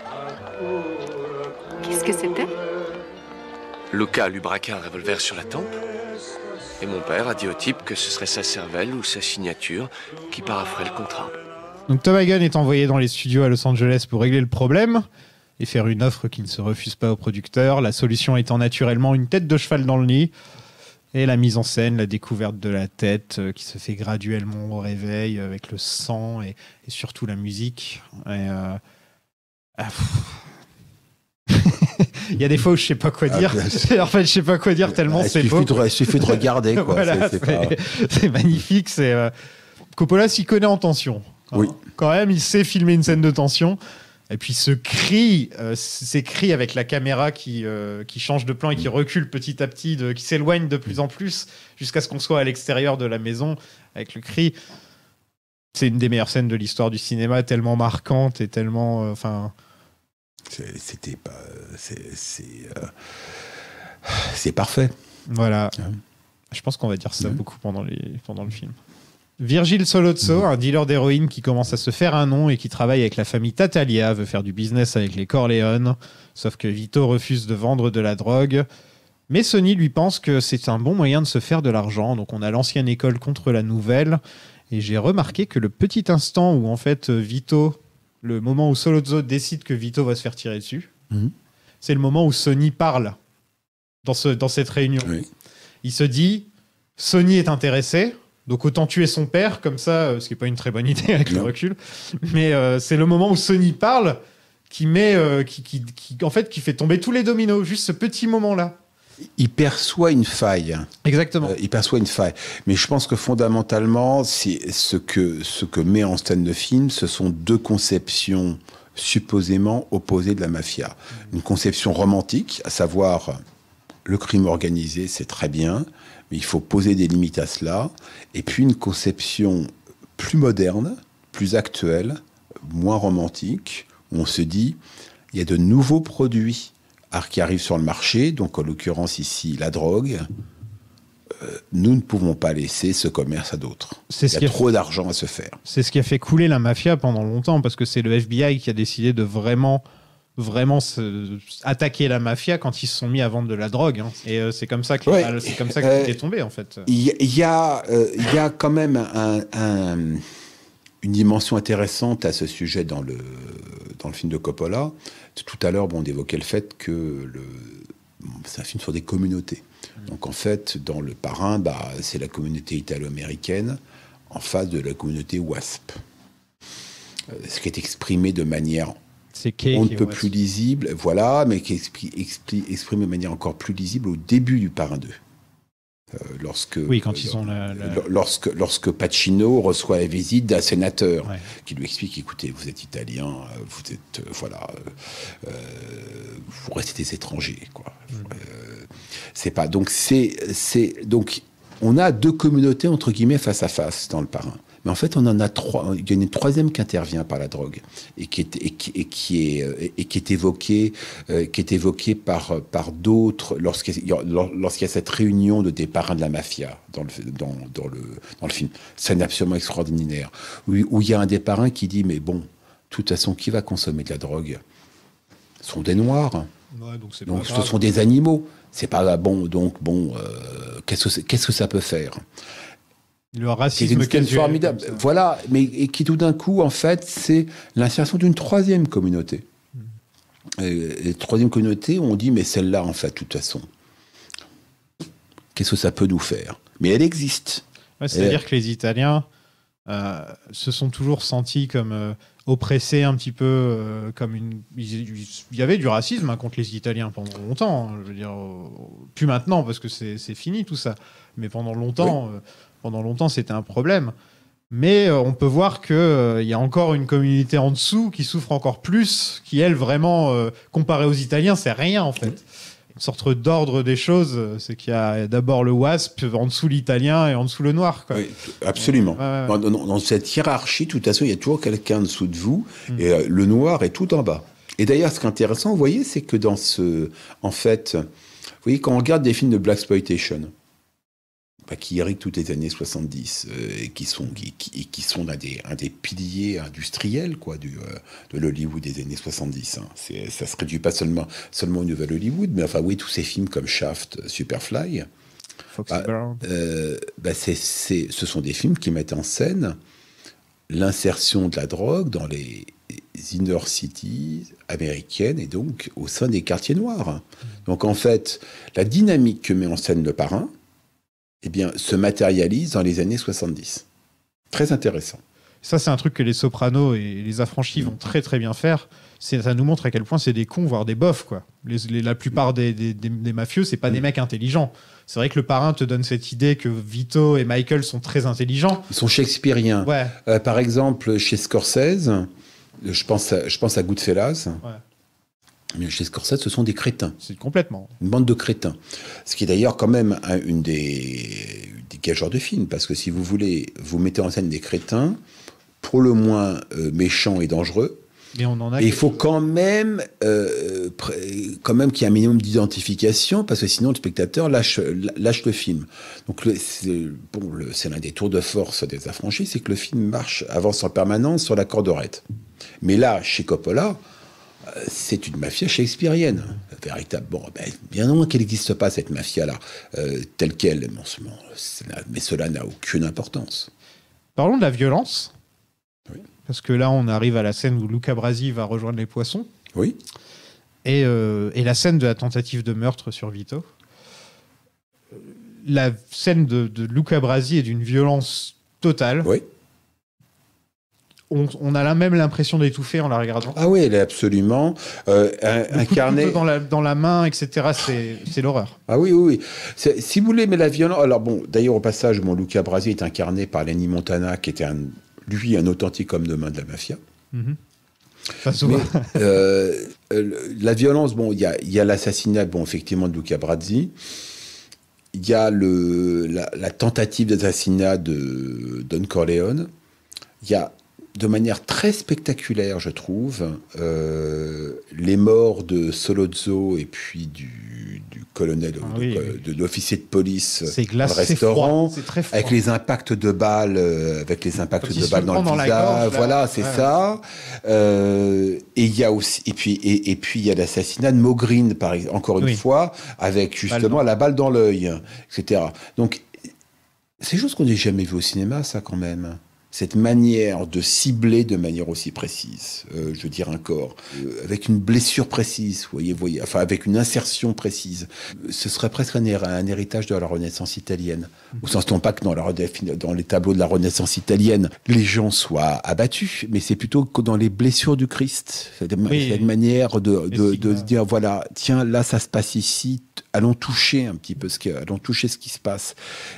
Qu'est-ce que c'était? Luca lui braqua un revolver sur la tempe. Et mon père a dit au type que ce serait sa cervelle ou sa signature qui paraphrait le contrat. Donc Tom Hagen est envoyé dans les studios à Los Angeles pour régler le problème et faire une offre qui ne se refuse pas au producteur. La solution étant naturellement une tête de cheval dans le nid et la mise en scène, la découverte de la tête euh, qui se fait graduellement au réveil euh, avec le sang et, surtout la musique. Et, euh, ah. [laughs] Il y a des fois où je sais pas quoi Ah, dire. bien [laughs] en fait, je sais pas quoi dire tellement il, c'est beau. de, il suffit de regarder. [laughs] Voilà, C'est- pas- magnifique. C'est euh, Coppola s'y connaît en tension. hein. Oui. Quand même, il sait filmer une scène de tension. Et puis ce cri, euh, ces cris avec la caméra qui, euh, qui change de plan et qui recule petit à petit, de, qui s'éloigne de plus en plus jusqu'à ce qu'on soit à l'extérieur de la maison avec le cri. C'est une des meilleures scènes de l'histoire du cinéma, tellement marquante et tellement. euh, Enfin, C'était pas. C'est. C'est euh, parfait. Voilà. Ouais. Je pense qu'on va dire ça Ouais. beaucoup pendant, les, pendant le film. Virgil Solozzo, un dealer d'héroïne qui commence à se faire un nom et qui travaille avec la famille Tatalia, veut faire du business avec les Corleone. Sauf que Vito refuse de vendre de la drogue. Mais Sony lui pense que c'est un bon moyen de se faire de l'argent. Donc on a l'ancienne école contre la nouvelle. Et j'ai remarqué que le petit instant où en fait Vito, le moment où Solozzo décide que Vito va se faire tirer dessus, Mhm. c'est le moment où Sony parle dans, ce, dans cette réunion. Oui. Il se dit, Sony est intéressé, donc autant tuer son père, comme ça, euh, ce qui n'est pas une très bonne [laughs] idée avec le recul. Mais euh, c'est le moment où Sony parle qui met, euh, qui, qui, qui- en fait, qui fait tomber tous les dominos, juste ce petit moment-là. Il perçoit une faille. Exactement. Euh, il perçoit une faille. Mais je pense que fondamentalement, ce que, ce que met en scène le film, ce sont deux conceptions supposément opposées de la mafia. Une conception romantique, à savoir le crime organisé, c'est très bien, mais il faut poser des limites à cela. Et puis une conception plus moderne, plus actuelle, moins romantique, où on se dit, il y a de nouveaux produits qui arrivent sur le marché, donc en l'occurrence ici la drogue. Euh, nous ne pouvons pas laisser ce commerce à d'autres. Il y a trop d'argent à se faire. C'est ce qui a fait couler la mafia pendant longtemps, parce que c'est le FBI qui a décidé de vraiment, vraiment se- attaquer la mafia quand ils se sont mis à vendre de la drogue. hein. Et euh, c'est comme ça que Ouais. c'est comme ça que Euh, est tombé en fait. Il y, y euh, y a quand même un- un- une dimension intéressante à ce sujet dans le, dans le film de Coppola. Tout à l'heure, bon, on évoquait le fait que le, c'est un film sur des communautés. Donc en fait, dans Le Parrain, bah, c'est la communauté italo-américaine en face de la communauté WASP. Euh, Ce qui est exprimé de manière on ne peut plus lisible, voilà, mais qui expli- exprime de manière encore plus lisible au début du Parrain 2. Euh, lorsque, Oui, quand ils ont la- la- Lo- Lorsque, lorsque Pacino reçoit la visite d'un sénateur Ouais. qui lui explique écoutez, vous êtes italien, euh, vous êtes. euh, voilà. euh, euh, vous restez des étrangers, quoi. Mm. Euh, c'est pas. Donc, c'est. c'est donc, on a deux communautés, entre guillemets, face à face dans le parrain. Mais en fait, on en a trois. Il y en a une troisième qui intervient par la drogue et qui est, et qui, et qui est, et qui est évoquée, euh, qui est évoquée par, par d'autres lorsqu'il y, a- lorsqu'il y a cette réunion de des parrains de la mafia dans le, dans, dans le, dans le film. C'est absolument extraordinaire. Où, où il y a un des parrains qui dit Mais bon, de toute façon, qui va consommer de la drogue? Ce sont des noirs. Ouais, donc ce grave. sont des animaux. C'est pas bon. Donc bon, euh, qu'est-ce que c'est- qu'est-ce que ça peut faire? Le racisme scène casuel, formidable. Voilà, mais et qui tout d'un coup, en fait, c'est l'insertion d'une troisième communauté. Hmm. Et, et troisième communauté, on dit, mais celle-là, en fait, de toute façon, qu'est-ce que ça peut nous faire? Mais elle existe. Ouais, C'est-à-dire que les Italiens euh, se sont toujours sentis comme euh, oppressés un petit peu, euh, comme une. Il y avait du racisme hein, contre les Italiens pendant longtemps. hein, je veux dire, plus maintenant parce que c'est fini tout ça. Mais pendant longtemps, pendant longtemps, c'était un problème. Mais euh, on peut voir que euh, y a encore une communauté en dessous qui souffre encore plus, qui elle vraiment euh, comparée aux Italiens, c'est rien en fait. Une sorte d'ordre des choses, c'est qu'il y a d'abord le WASP, en dessous l'italien et en dessous le noir. Quoi. Oui, absolument. Ouais, ouais, ouais. Dans, cette hiérarchie, de toute façon, il y a toujours quelqu'un en dessous de vous, Mm. et le noir est tout en bas. Et d'ailleurs, ce qui est intéressant, vous voyez, c'est que dans ce. En fait, vous voyez, quand on regarde des films de Black Exploitation, bah, qui irriguent toutes les années 70, euh, et qui sont, qui, qui- sont un, des, un des piliers industriels quoi, du, euh, de l'Hollywood des années 70. hein. C'est- Ça se réduit pas seulement, seulement au nouvel Hollywood, mais enfin, oui, tous ces films comme Shaft, Superfly. Foxy Ah, Brown. euh, bah, c'est- c'est- ce sont des films qui mettent en scène l'insertion de la drogue dans les inner cities américaines et donc au sein des quartiers noirs. Donc en fait, la dynamique que met en scène le parrain eh bien, se matérialise dans les années 70. Très intéressant. Ça, c'est un truc que les sopranos et les affranchis vont très très bien faire. Ça nous montre à quel point c'est des cons, voire des bofs. Quoi. Les- les- la plupart des, des, des- des mafieux, c'est pas des mecs intelligents. C'est vrai que le parrain te donne cette idée que Vito et Michael sont très intelligents. Ils sont shakespeariens. Ouais, Euh, par exemple, chez Scorsese, je pense à, je pense à Goodfellas, ouais, mais chez Scorsese, ce sont des crétins. c'est complètement. une bande de crétins. Ce qui est d'ailleurs quand même un- une des, des gageurs de films, parce que si vous voulez, vous mettez en scène des crétins, pour le moins euh, méchants et dangereux, Mais on en a. il faut quand même, euh, quand même qu'il y ait un minimum d'identification, parce que sinon le spectateur lâche, lâche le film. Donc c'est bon, l'un des tours de force des affranchis, c'est que le film marche, avance en permanence sur la cordorette. Mais là, chez Coppola, c'est une mafia shakespearienne, véritable. Bon, ben, bien moins qu'elle n'existe pas cette mafia-là, euh, telle qu'elle. Mais, cela- mais cela n'a aucune importance. Parlons de la violence. Oui. Parce que là, on arrive à la scène où Luca Brasi va rejoindre les poissons. Oui. Et, euh, et la scène de la tentative de meurtre sur Vito. Euh, La scène de, de Luca Brasi est d'une violence totale. Oui. On, on a là même l'impression d'étouffer en la regardant. Ah oui, elle est absolument euh, incarnée. dans la, dans la main, etc. C'est l'horreur. Ah oui, oui, Si vous voulez, mais la violence. Alors bon, d'ailleurs, au passage, mon Luca Brasi est incarné par Lenny Montana, qui était un, lui un authentique homme de main de la mafia. Mais, euh, euh, la violence, bon, il y a, il y a l'assassinat, bon, effectivement, de Luca Brasi. Il y a le, la, la tentative d'assassinat de Don Corleone. Il y a de manière très spectaculaire, je trouve, euh, les morts de Solozzo et puis du, du colonel, Ah de- oui, de, de l'officier de police dans le restaurant, froid, très avec les impacts de balles, euh, avec les impacts Quand de balles le dans le dans la visage. gorge, là. voilà, c'est Ouais. ça. Euh, et il y a aussi, et puis, et, et puis il y a l'assassinat de Mogreen, par exemple, encore une Oui. fois, avec justement la balle dans l'œil, etc. Donc, c'est chose qu'on n'a jamais vu au cinéma, ça, quand même. Cette manière de cibler de manière aussi précise, euh, je veux dire un corps, euh, avec une blessure précise, voyez, voyez, enfin avec une insertion précise. Ce serait presque un, un héritage de la Renaissance italienne. Au sens non pas que dans, la Rena- dans les tableaux de la Renaissance italienne, les gens soient abattus, mais c'est plutôt que dans les blessures du Christ. C'est une, Oui. c'est une manière de, dire, voilà, tiens, là ça se passe ici, allons toucher un petit peu ce qui, allons toucher ce qui se passe.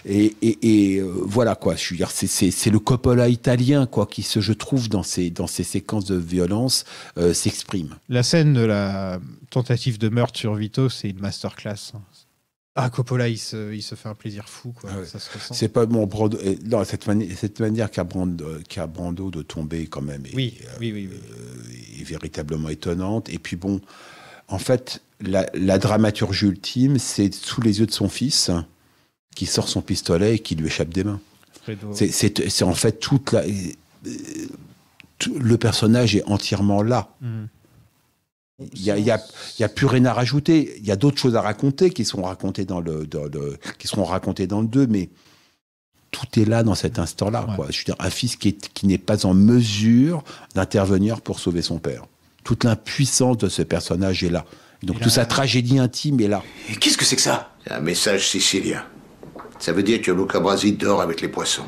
Et, et, et, euh, voilà quoi, je veux dire, c'est, le Coppola italien quoi, qui se, je trouve, dans ces, dans ces séquences de violence, euh, s'exprime. La scène de la tentative de meurtre sur Vito, c'est une masterclass. hein. Ah, Coppola, il se, il se fait un plaisir fou, quoi. Ah ouais. C'est pas mon Brando, euh, non, cette, mani- cette manière qu'a Brando, qu'a Brando de tomber quand même est, Oui, euh, oui, oui, oui. est véritablement étonnante. Et puis bon, en fait, la, la dramaturgie ultime, c'est sous les yeux de son fils qui sort son pistolet et qui lui échappe des mains. C'est- en fait toute la. tout- le personnage est entièrement là. Mhm. Il n'y a, y a, y a plus rien à rajouter. Il y a d'autres choses à raconter qui sont racontées dans le, dans le, qui seront racontées dans le 2, mais tout est là dans cet instant-là. Ouais. Je veux dire, un fils qui n'est pas en mesure d'intervenir pour sauver son père. Toute l'impuissance de ce personnage est là. Donc toute sa tragédie intime est là. Et qu'est-ce que c'est que ça? C'est un message sicilien. Ça veut dire que Luca Brasi dort avec les poissons.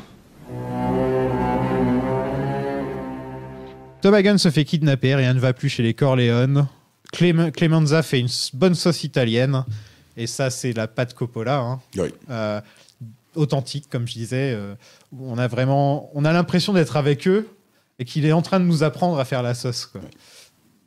Tom Hagen se fait kidnapper, rien ne va plus chez les Corleone. Clem- Clemenza fait une bonne sauce italienne. Et ça, c'est la pâte Coppola. hein. Oui. Euh, authentique, comme je disais. euh, on a vraiment, on a l'impression d'être avec eux et qu'il est en train de nous apprendre à faire la sauce. quoi.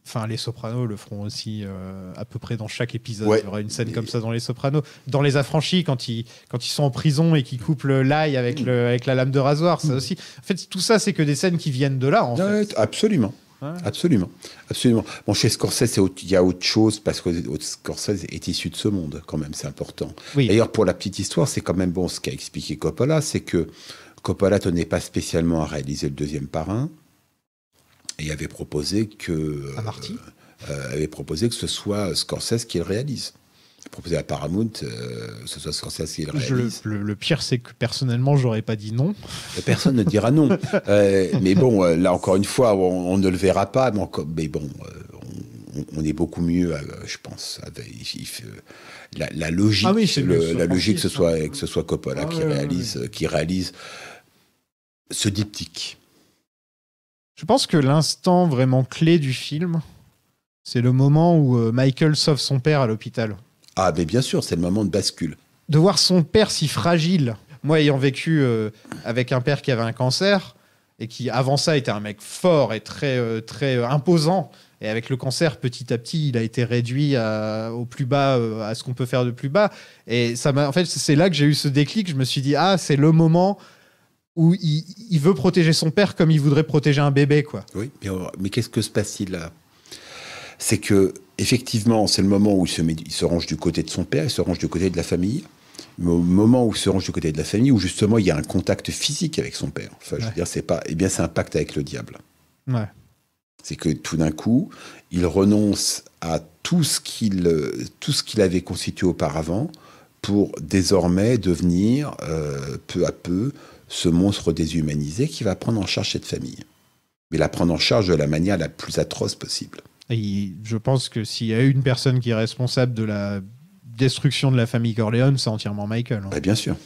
Enfin, les Sopranos le feront aussi euh, à peu près dans chaque épisode. Ouais. Il y aura une scène comme ça dans les Sopranos. Dans les Affranchis, quand ils, quand ils sont en prison et qu'ils coupent l'ail avec, le, avec la lame de rasoir, ça aussi. En fait, tout ça, c'est que des scènes qui viennent de là. En Ouais, fait. absolument. Ouais. Absolument. Absolument. Bon, chez Scorsese, il y a autre chose parce que Scorsese est issu de ce monde, quand même, c'est important. Oui. D'ailleurs, pour la petite histoire, c'est quand même bon ce qu'a expliqué Coppola, c'est que Coppola tenait pas spécialement à réaliser le deuxième parrain et avait proposé que. À Marty euh, avait proposé que ce soit Scorsese qui le réalise. Il a proposé à Paramount euh, que ce soit Scorsese qui le Je- le, réalise. le- le pire, c'est que personnellement, j'aurais pas dit non. Personne ne dira non. [laughs] Euh, mais bon, euh, là encore une fois, on, on ne le verra pas. Mais, encore- mais bon, euh, on, on est beaucoup mieux, euh, je pense. avec- il- il fait- la, la logique, Ah oui, le- la logique que ce Francis, soit que ce soit Coppola Ah qui réalise, qui réalise ce diptyque. Je pense que l'instant vraiment clé du film, c'est le moment où euh, Michael sauve son père à l'hôpital. Ah, mais bien sûr, c'est le moment de bascule. De voir son père si fragile. Moi, ayant vécu euh, avec un père qui avait un cancer et qui, avant ça, était un mec fort et très, euh, très euh, imposant. Et avec le cancer, petit à petit, il a été réduit à- au plus bas, à ce qu'on peut faire de plus bas. Et ça m'a, en fait, c'est là que j'ai eu ce déclic. Je me suis dit, ah, c'est le moment où il, il veut protéger son père comme il voudrait protéger un bébé, quoi. Oui, mais, mais qu'est-ce que se passe-t-il là? C'est que effectivement, c'est le moment où il se, met- il se range du côté de son père, il se range du côté de la famille. Mais au moment où il se range du côté de la famille, où justement il y a un contact physique avec son père. Enfin, je veux dire, c'est pas. Eh bien, c'est un pacte avec le diable. Ouais. C'est que tout d'un coup, il renonce à tout ce qu'il tout ce qu'il avait constitué auparavant pour désormais devenir euh, peu à peu ce monstre déshumanisé qui va prendre en charge cette famille. Mais la prendre en charge de la manière la plus atroce possible. Et je pense que s'il y a une personne qui est responsable de la destruction de la famille Corleone, c'est entièrement Michael. hein. Bah, bien sûr,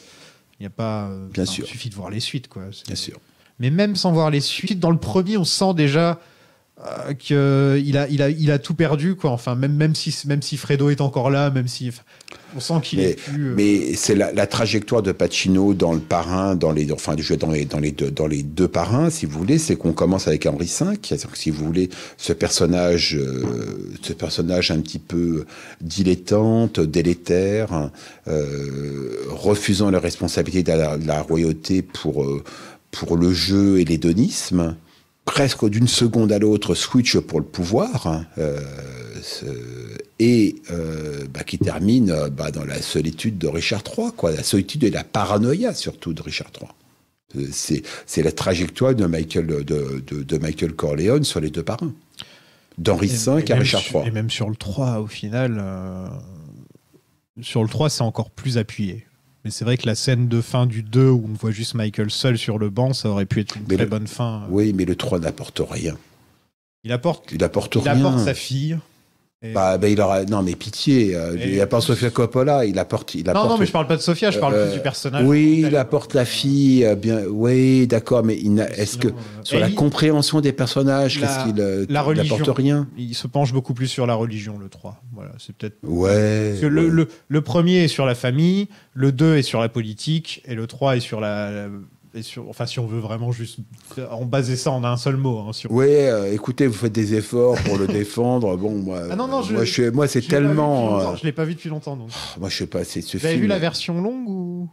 Il n'y a pas. euh, Bien enfin, sûr. Il suffit de voir les suites, quoi. Bien sûr. Mais même sans voir les suites, dans le premier, on sent déjà euh, qu'il a, il a, il a tout perdu, quoi. Enfin, même, même, si, même si Fredo est encore là, même si. on sent qu'il est plus. euh, mais c'est la, la trajectoire de Pacino dans le parrain, dans les, enfin, dans les, dans les, deux, dans les deux parrains, si vous voulez, c'est qu'on commence avec Henri V, si vous voulez, ce personnage, euh, ce personnage un petit peu dilettante, délétère, refusant la responsabilité de la, de la royauté pour, pour le jeu et l'hédonisme. Presque d'une seconde à l'autre switch pour le pouvoir, hein, euh, et euh, bah, qui termine euh, bah, dans la solitude de Richard III, quoi, la solitude et la paranoïa surtout de Richard III. C'est, c'est la trajectoire de Michael, de, de- de Michael Corleone sur les deux parrains. D'Henri V à même Richard sur- III. Et même sur le 3, au final, euh, sur le 3, c'est encore plus appuyé. Mais c'est vrai que la scène de fin du 2 où on voit juste Michael seul sur le banc, ça aurait pu être une Mais très le- bonne fin. Oui, mais le 3 n'apporte rien. Il apporte, Il apporte il rien. apporte sa fille. Bah, bah, il aura... Non, mais pitié. euh, il apporte Sofia Coppola. Il apporte. Il non, apporte non, mais je parle pas de Sophia, je parle Euh, plus du personnage. Oui, il apporte la fille. euh, bien. Oui, d'accord. Mais est-ce que euh, sur la il- compréhension des personnages, qu'est-ce qu'il euh, il n'apporte rien Il se penche beaucoup plus sur la religion, le 3. Voilà, c'est peut-être. Ouais. Parce que le, ouais. le, le premier est sur la famille, le 2 est sur la politique, et le 3 est sur la. la- sur, enfin, si on veut vraiment juste en baser ça en un seul mot. hein, on- Ouais, euh, écoutez, vous faites des efforts pour le [laughs] défendre. Bon, moi, Ah non, non, je- moi, je moi, c'est tellement. longtemps, euh, Je l'ai pas vu depuis longtemps. Donc. moi, je sais pas, c'est ce Vous avez vu la version longue ou?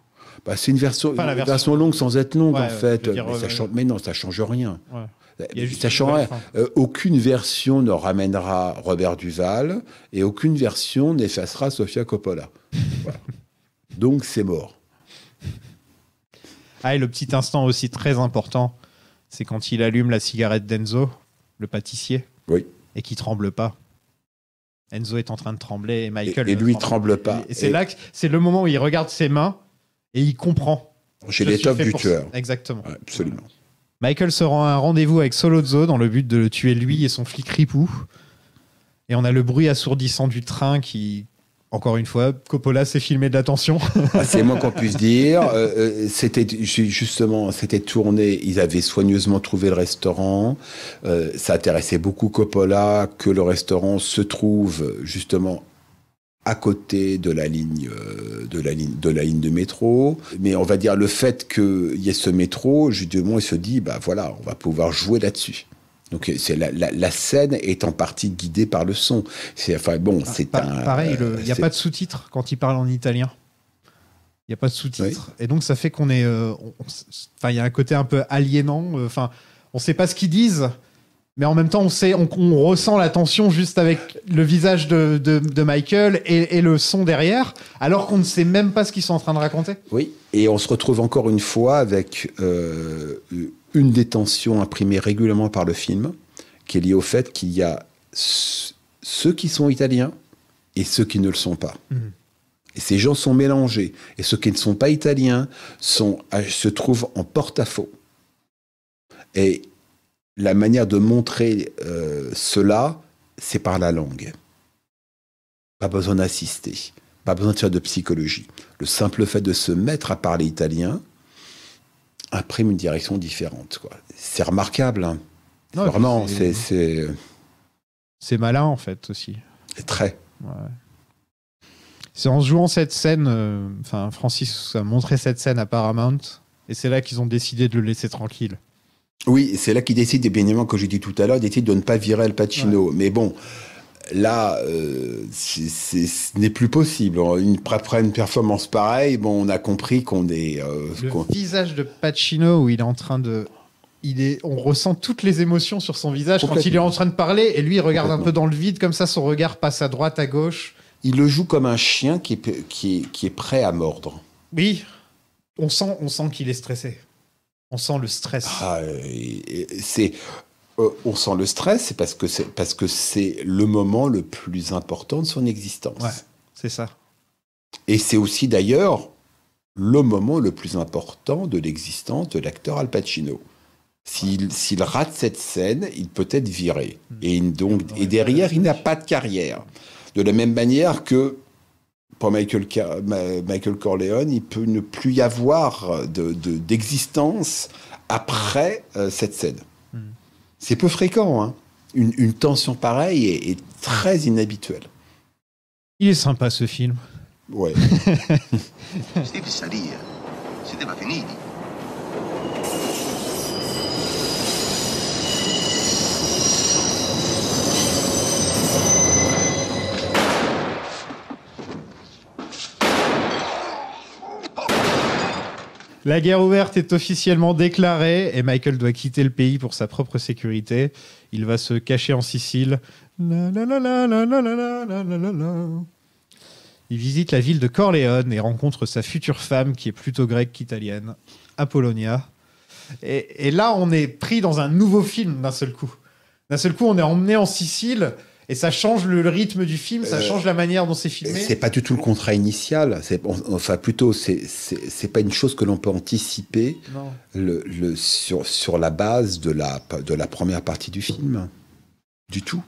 Bah, c'est une version, Enfin, la une version- version longue sans être longue, Ouais, en fait. dire, mais, ça euh, change... mais non, ça change rien. Ouais. Il y a juste Ça une change. Euh, aucune version ne ramènera Robert Duval et aucune version n'effacera Sofia Coppola. Voilà. [laughs] Donc c'est mort. Ah, et le petit instant aussi très important, c'est quand il allume la cigarette d'Enzo, le pâtissier, Oui. et qui tremble pas. Enzo est en train de trembler et Michael. et lui, il tremble pas. Et c'est là que c'est le moment où il regarde ses mains et il comprend. J'ai l'étoffe du tueur. ça. Exactement. Ouais, absolument. Michael se rend à un rendez-vous avec Solozzo dans le but de le tuer lui et son flic ripou. Et on a le bruit assourdissant du train qui, encore une fois, Coppola s'est filmé de l'attention. [laughs] Ah, c'est moins qu'on puisse dire. Euh, euh, c'était ju- justement, c'était tourné. Ils avaient soigneusement trouvé le restaurant. Euh, ça intéressait beaucoup Coppola que le restaurant se trouve justement à côté de la ligne de la ligne de la ligne de métro. Mais on va dire le fait qu'il y ait ce métro, justement, il se dit bah voilà, on va pouvoir jouer là-dessus. Donc c'est la, la, la scène est en partie guidée par le son. C'est enfin bon, c'est Pa- un pareil, il n'y a c'est- pas de sous-titres quand il parle en italien. Il n'y a pas de sous-titres. Et donc, ça fait qu'on est. euh, Enfin, il y a un côté un peu aliénant. euh, Enfin, on ne sait pas ce qu'ils disent, mais en même temps, on, sait, on, on ressent la tension juste avec le visage de, de- de Michael et, et le son derrière, alors qu'on ne sait même pas ce qu'ils sont en train de raconter. Oui, et on se retrouve encore une fois avec euh, une des tensions imprimées régulièrement par le film, qui est liée au fait qu'il y a ceux qui sont italiens et ceux qui ne le sont pas. Mhm. Et ces gens sont mélangés. Et ceux qui ne sont pas italiens sont, se trouvent en porte-à-faux. Et la manière de montrer euh, cela, c'est par la langue. Pas besoin d'assister, pas besoin de faire de psychologie. Le simple fait de se mettre à parler italien imprime une direction différente. C'est remarquable. hein. Non, et Vraiment, c'est- c'est c'est- malin, en fait, aussi. c'est très. Ouais. C'est en jouant cette scène, euh, enfin Francis a montré cette scène à Paramount, et c'est là qu'ils ont décidé de le laisser tranquille. Oui, c'est là qu'il décide, et bien évidemment, comme j'ai dit tout à l'heure, il décide de ne pas virer Al Pacino. Mais bon, là, euh, ce n'est plus possible. Une, après une performance pareille, bon, on a compris qu'on est. euh, Le visage de Pacino où il est en train de, il est, on ressent toutes les émotions sur son visage quand il est en train de parler, et lui il regarde un peu dans le vide comme ça, son regard passe à droite, à gauche. Il le joue comme un chien qui est, qui est, qui est prêt à mordre. Oui, on sent, on sent qu'il est stressé. On sent le stress. Ah, c'est, euh, on sent le stress, c'est parce que c'est parce que c'est le moment le plus important de son existence. Ouais, c'est ça. Et c'est aussi d'ailleurs le moment le plus important de l'existence de l'acteur Al Pacino. S'il rate cette scène, il peut être viré. Et, donc, et derrière, il n'a pas de carrière. De la même manière que pour Michael, Corleone, il peut ne plus y avoir de- de- d'existence après euh, cette scène. C'est peu fréquent. hein. Une, une tension pareille est, est très inhabituelle. Il est sympa ce film. Ouais. [laughs] La guerre ouverte est officiellement déclarée et Michael doit quitter le pays pour sa propre sécurité. Il va se cacher en Sicile. Il visite la ville de Corleone et rencontre sa future femme qui est plutôt grecque qu'italienne, Apollonia. Et là, on est pris dans un nouveau film d'un seul coup. D'un seul coup, on est emmené en Sicile et ça change le, le rythme du film, ça Euh, change la manière dont c'est filmé. C'est pas du tout le contrat initial. C'est enfin plutôt c'est c'est pas une chose que l'on peut anticiper Non. le, le- sur sur la base de la de la première partie du film du tout.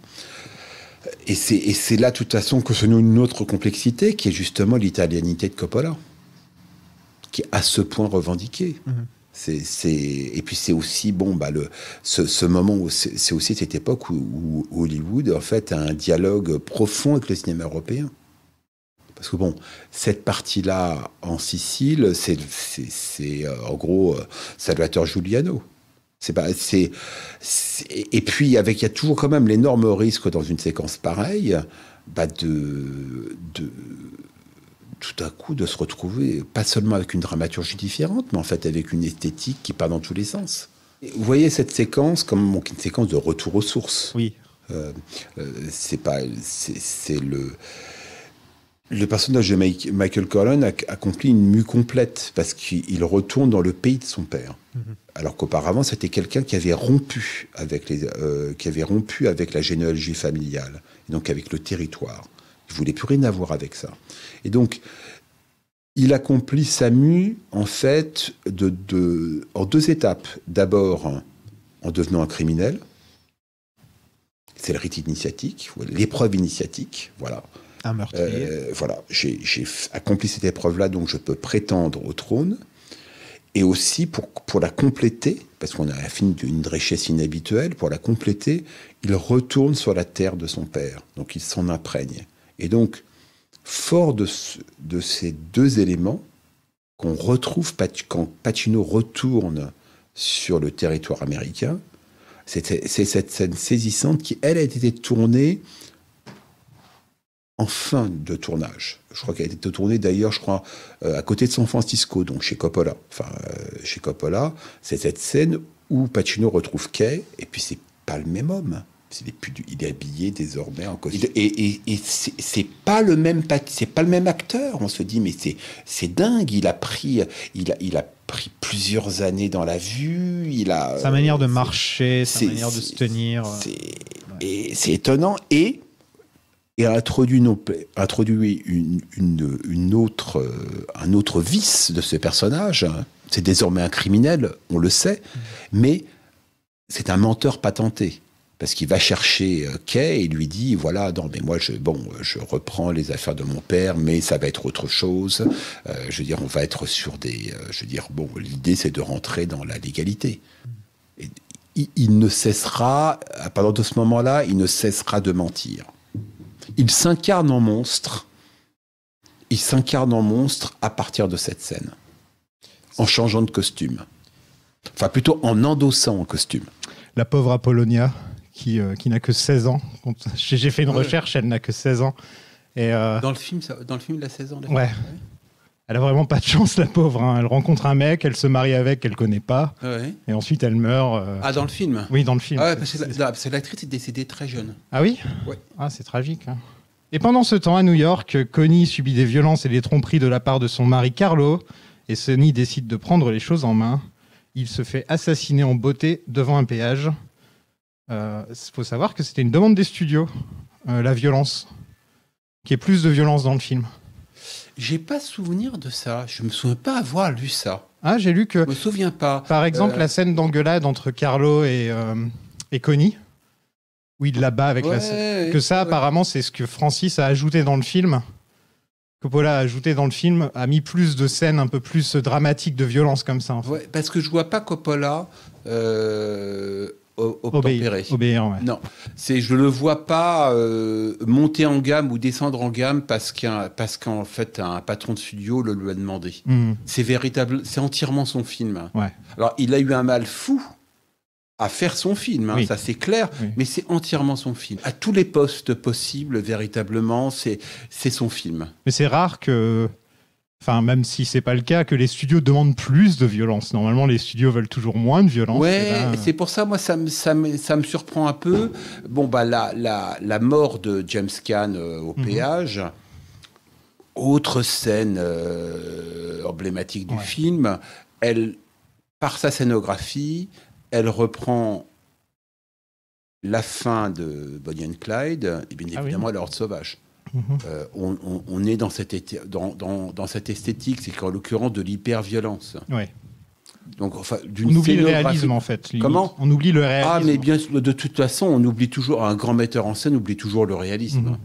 Et c'est et c'est là de toute façon que se noue une autre complexité qui est justement l'italianité de Coppola, qui est à ce point revendiquée. Mhm. Et puis c'est aussi bon bah ce, moment c'est, aussi cette époque où, Hollywood en fait a un dialogue profond avec le cinéma européen. Parce que bon, cette partie-là en Sicile, c'est, euh, en gros euh, Salvatore Giuliano. Et puis il y a toujours quand même l'énorme risque dans une séquence pareille, bah de, de, tout à coup de se retrouver pas seulement avec une dramaturgie différente, mais en fait avec une esthétique qui part dans tous les sens. Vous voyez cette séquence comme une séquence de retour aux sources. Oui. Euh, euh, c'est pas, c'est le le personnage de Michael Corleone ac- accomplit une mue complète parce qu'il retourne dans le pays de son père. Alors qu'auparavant, c'était quelqu'un qui avait rompu avec les, euh, qui avait rompu avec la généalogie familiale, et donc avec le territoire. Il voulait plus rien avoir avec ça. Et donc, il accomplit sa mue en fait de, de- en deux étapes. D'abord, en devenant un criminel. C'est le rite initiatique, ou l'épreuve initiatique, voilà. Un meurtrier. Euh, voilà, j'ai accompli cette épreuve-là, donc je peux prétendre au trône. Et aussi pour, pour la compléter, parce qu'on a film d'une richesse inhabituelle, pour la compléter, il retourne sur la terre de son père. Donc il s'en imprègne. Et donc, fort de, ce- de ces deux éléments, qu'on retrouve quand Pacino retourne sur le territoire américain, c'est c'est cette scène saisissante qui, elle, a été tournée en fin de tournage. Je crois qu'elle a été tournée d'ailleurs, je crois, euh, à côté de San Francisco, donc chez Coppola. Enfin, euh, chez Coppola, c'est cette scène où Pacino retrouve Kay, et puis c'est pas le même homme. C'est des il est habillé désormais en costume. Et, et- et c'est pas le même Pat- c'est pas le même acteur. On se dit mais c'est c'est dingue. Il a pris il a il a pris plusieurs années dans la vue. Il a Sa manière de marcher, sa manière de se tenir. euh. c'est étonnant et et a introduit, une, une- une autre, un autre vice de ce personnage. C'est désormais un criminel, on le sait, mais c'est un menteur patenté. Parce qu'il va chercher euh, Kay et lui dit voilà, non, mais moi, je, bon, je reprends les affaires de mon père, mais ça va être autre chose. Euh, je veux dire, on va être sur des. euh, je veux dire, bon, l'idée, c'est de rentrer dans la légalité. Il, il ne cessera, à partir de ce moment-là, il ne cessera de mentir. Il s'incarne en monstre. Il s'incarne en monstre à partir de cette scène. En changeant de costume. Enfin, plutôt en endossant un costume. La pauvre Apollonia, qui, euh, qui n'a que 16 ans. [laughs] J'ai fait une Ouais. recherche, elle n'a que 16 ans. Et euh, Dans le film, ça- dans le film, il a 16 ans. Ouais. Elle a vraiment pas de chance, la pauvre. hein. Elle rencontre un mec, elle se marie avec, qu'elle connaît pas. Ouais. Et ensuite, elle meurt. euh, Ah, dans le film? Oui, dans le film. Ah ouais, parce que l'actrice est décédée très jeune. Ah oui? Ouais. Ah, c'est tragique. hein. Et pendant ce temps, à New York, Connie subit des violences et des tromperies de la part de son mari Carlo. Et Sonny décide de prendre les choses en main. Il se fait assassiner en beauté devant un péage. Il faut savoir que c'était une demande des studios, euh, la violence. Qu'il y ait plus de violence dans le film. J'ai pas souvenir de ça. Je me souviens pas avoir lu ça. Ah, j'ai lu que. Je me souviens pas. Par exemple, Euh, la scène d'engueulade entre Carlo et, euh, et Connie, où il la bat avec la Ouais, scène. ouais, Que ça, ouais. apparemment, c'est ce que Francis a ajouté dans le film. Coppola a ajouté dans le film, a mis plus de scènes un peu plus dramatiques de violence comme ça. en fait. Parce que je vois pas Coppola euh, obtempérer. obéir, ouais. Non, c'est je le vois pas euh, monter en gamme ou descendre en gamme parce qu'un parce qu'en fait un patron de studio le lui a demandé. Mhm. C'est véritable, c'est entièrement son film. Ouais. Alors il a eu un mal fou à faire son film, hein, Oui. ça c'est clair, Oui. mais c'est entièrement son film. À tous les postes possibles, véritablement, c'est c'est son film. Mais c'est rare que Enfin, même si c'est pas le cas, que les studios demandent plus de violence. Normalement, les studios veulent toujours moins de violence. Ouais, Et là, c'est pour ça, moi, ça me, ça me, ça me surprend un peu. Bon, bah, la, la, la mort de James Caan euh, au Mhm. péage, autre scène euh, emblématique du film, elle, par sa scénographie, elle reprend la fin de Bonnie and Clyde et bien Ah oui. évidemment l'ordre sauvage. Euh, on, on- on est dans cette, dans, dans, dans cette esthétique, c'est qu'en l'occurrence de l'hyper-violence. Ouais. Donc, enfin, On oublie le réalisme, en fait. limite. Comment? On oublie le réalisme. Ah, mais bien de toute façon, on oublie toujours, un grand metteur en scène oublie toujours le réalisme. Mhm.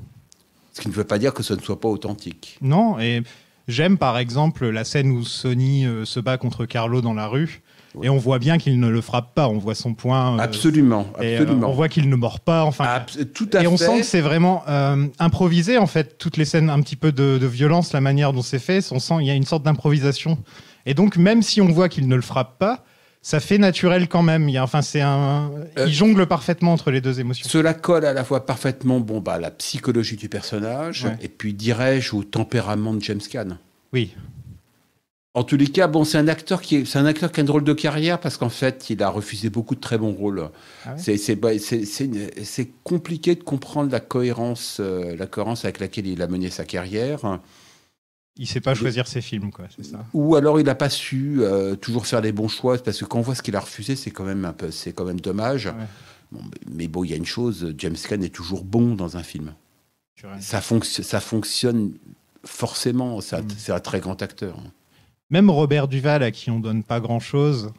Ce qui ne veut pas dire que ce ne soit pas authentique. Non, et j'aime par exemple la scène où Sonny euh, se bat contre Carlo dans la rue. Et on voit bien qu'il ne le frappe pas, on voit son poing. euh, Absolument, euh, absolument. on voit qu'il ne mord pas. Enfin, Abs- tout à et on sent que c'est vraiment euh, improvisé en fait. Toutes les scènes un petit peu de, de violence, la manière dont c'est fait, on sent il y a une sorte d'improvisation. Et donc même si on voit qu'il ne le frappe pas, ça fait naturel quand même. Il y a, enfin c'est un, Euh, il jongle parfaitement entre les deux émotions. Cela colle à la fois parfaitement bon, bah, à la psychologie du personnage, Ouais. et puis dirais-je au tempérament de James Caan. Oui. En tous les cas, bon, c'est un acteur qui est, c'est un acteur qui a une drôle de carrière parce qu'en fait, il a refusé beaucoup de très bons rôles. Ah ouais? C'est, c'est, bah, c'est, compliqué de comprendre la cohérence, euh, la cohérence avec laquelle il a mené sa carrière. Il sait pas choisir ses films quoi, c'est ça? Ou alors il n'a pas su euh, toujours faire les bons choix parce que quand on voit ce qu'il a refusé, c'est quand même un peu, c'est quand même dommage. Bon, mais- bon, il y a une chose, James Caan est toujours bon dans un film. Ça, fonc- ça fonctionne forcément. C'est un, Mm. c'est un très grand acteur. Même Robert Duval, à qui on donne pas grand-chose,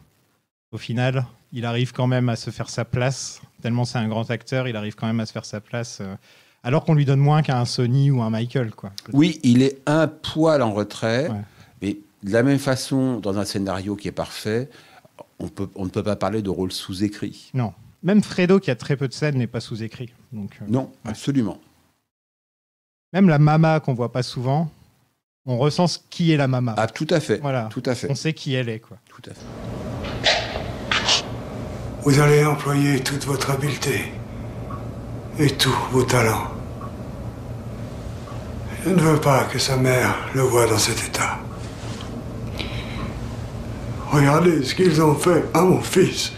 au final, il arrive quand même à se faire sa place. Tellement c'est un grand acteur, il arrive quand même à se faire sa place. euh, alors qu'on lui donne moins qu'à un Sony ou un Michael, quoi. Oui, il est un poil en retrait, Ouais. mais de la même façon, dans un scénario qui est parfait, on, peut, on ne peut pas parler de rôle sous-écrit. Non. Même Fredo, qui a très peu de scènes, n'est pas sous-écrit. Donc, euh, Non, absolument. même la mama qu'on voit pas souvent, on ressent ce- qui est la mama. Ah, tout à fait. Voilà. Tout à fait. On sait qui elle est, quoi. Tout à fait. Vous allez employer toute votre habileté et tous vos talents. Je ne veux pas que sa mère le voie dans cet état. Regardez ce qu'ils ont fait à mon fils.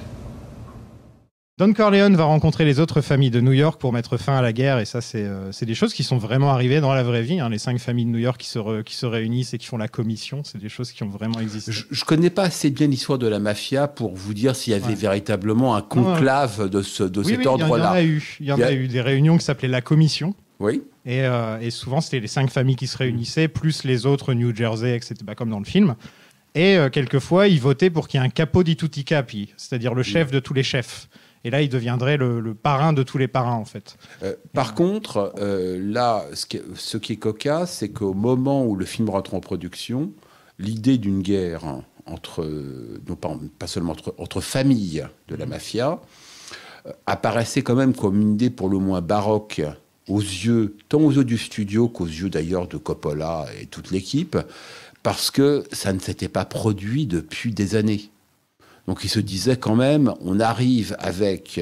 Don Corleone va rencontrer les autres familles de New York pour mettre fin à la guerre, et ça, c'est euh, des choses qui sont vraiment arrivées dans la vraie vie. hein. Les cinq familles de New York qui se, re- qui se réunissent et qui font la commission, c'est des choses qui ont vraiment existé. Je ne connais pas assez bien l'histoire de la mafia pour vous dire s'il y avait Ouais. véritablement un conclave de, ce, de Oui, cet oui, ordre-là. Il y en a eu. Il y en a a- eu des réunions qui s'appelaient la commission. Oui. Et, euh, et souvent, c'était les cinq familles qui se réunissaient, plus les autres New Jersey, etc., comme dans le film. Et euh, quelquefois, ils votaient pour qu'il y ait un capo di tutti capi, c'est-à-dire le chef de tous les chefs. Et là, il deviendrait le, parrain de tous les parrains, en fait. Euh, par contre, euh, là, ce qui, est, cocasse, c'est qu'au moment où le film rentre en production, l'idée d'une guerre entre, non pas, pas seulement entre, entre familles de la mafia, euh, apparaissait quand même comme une idée pour le moins baroque aux yeux, tant aux yeux du studio qu'aux yeux d'ailleurs de Coppola et toute l'équipe, parce que ça ne s'était pas produit depuis des années. Donc il se disait quand même, on arrive avec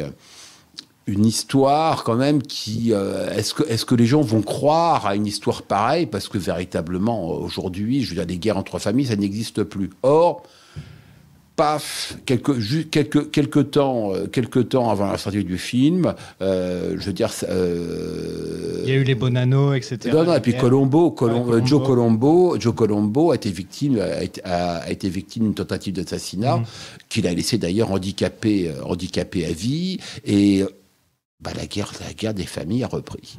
une histoire quand même qui... euh, est-ce que, que les gens vont croire à une histoire pareille? Parce que véritablement, aujourd'hui, je veux dire, des guerres entre familles, ça n'existe plus. Or, paf, quelques, quelques, quelques, temps, euh, quelques temps avant la sortie du film, euh, je veux dire... euh, Il y a eu les Bonanno, etc. non, non, et puis Colombo, Colom- Ouais, Joe Colombo. Joe Colombo a été victime, a été, a- a été victime d'une tentative d'assassinat Mhm. qu'il a laissé d'ailleurs handicapé, handicapé à vie. Et bah, la guerre, la guerre des familles a repris.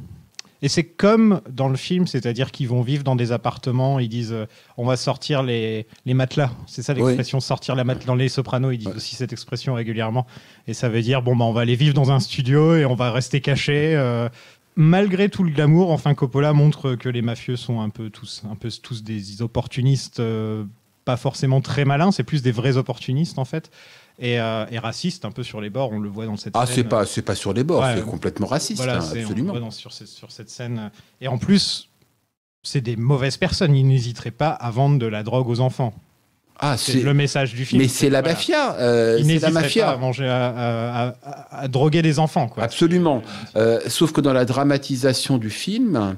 Et c'est comme dans le film, c'est-à-dire qu'ils vont vivre dans des appartements, ils disent euh, on va sortir les, les matelas. C'est ça l'expression, sortir la matelas. Dans les sopranos, ils disent aussi cette expression régulièrement. Et ça veut dire bon, bah, on va aller vivre dans un studio et on va rester caché. euh, malgré tout le glamour, enfin, Coppola montre que les mafieux sont un peu tous, un peu tous des opportunistes, euh, pas forcément très malins, c'est plus des vrais opportunistes en fait. Et, euh, et racistes un peu sur les bords, on le voit dans cette Ah, scène. c'est pas, c'est pas sur les bords, Ouais, c'est complètement raciste, voilà, hein, c'est- on le absolument. voit dans- sur, cette, sur cette scène. Et en plus, c'est des mauvaises personnes. Ils n'hésiteraient pas à vendre de la drogue aux enfants. Ah, c'est le message du film. Mais c'est la voilà. mafia, euh, Ils c'est la n'hésiteraient mafia. pas à, à, à- à- droguer des enfants. Quoi. Absolument. Euh, sauf que dans la dramatisation du film,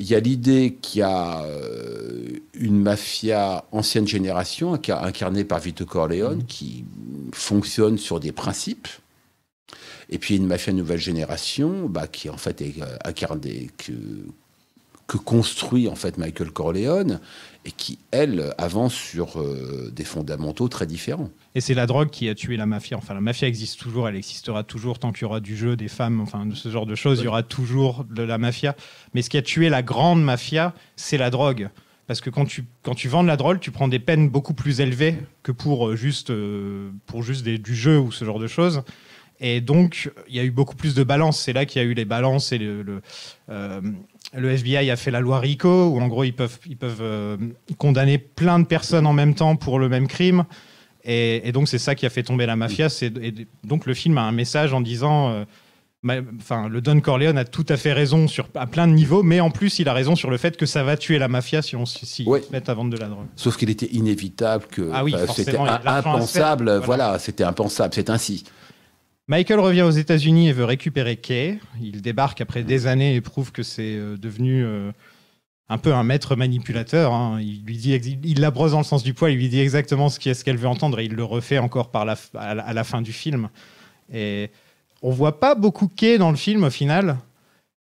Il y a l'idée qu'il y a euh, une mafia ancienne génération, inca- incarnée par Vito Corleone, qui fonctionne sur des principes. Et puis une mafia nouvelle génération, bah, qui en fait est euh, incarnée, que, que construit en fait Michael Corleone, et qui, elle, avance sur euh, des fondamentaux très différents. Et c'est la drogue qui a tué la mafia. Enfin, la mafia existe toujours, elle existera toujours tant qu'il y aura du jeu, des femmes, enfin, de ce genre de choses. Il y aura toujours de la mafia. Mais ce qui a tué la grande mafia, c'est la drogue. Parce que quand tu, quand tu vends de la drogue, tu prends des peines beaucoup plus élevées que pour euh, juste, euh, pour juste du jeu ou ce genre de choses. Et donc, il y a eu beaucoup plus de balance. C'est là qu'il y a eu les balances et le, le FBI a fait la loi RICO, où en gros, ils peuvent, ils peuvent euh, condamner plein de personnes en même temps pour le même crime. Et, et donc, c'est ça qui a fait tomber la mafia. C'est, et donc, le film a un message en disant. euh, ma- Enfin, le Don Corleone a tout à fait raison sur, à plein de niveaux, mais en plus, il a raison sur le fait que ça va tuer la mafia si on s- si ils se mettent à vendre de la drogue. Sauf qu'il était inévitable que Ah oui, euh, c'était faire. impensable. Voilà. Voilà, c'était impensable, c'est ainsi. Michael revient aux États-Unis et veut récupérer Kay. Il débarque après des années et prouve que c'est euh, devenu euh, un peu un maître manipulateur. hein. Il lui dit, il la dans le sens du poil. Il lui dit exactement ce est ce qu'elle veut entendre et il le refait encore à, la, fin du film. Et on voit pas beaucoup Kay dans le film au final.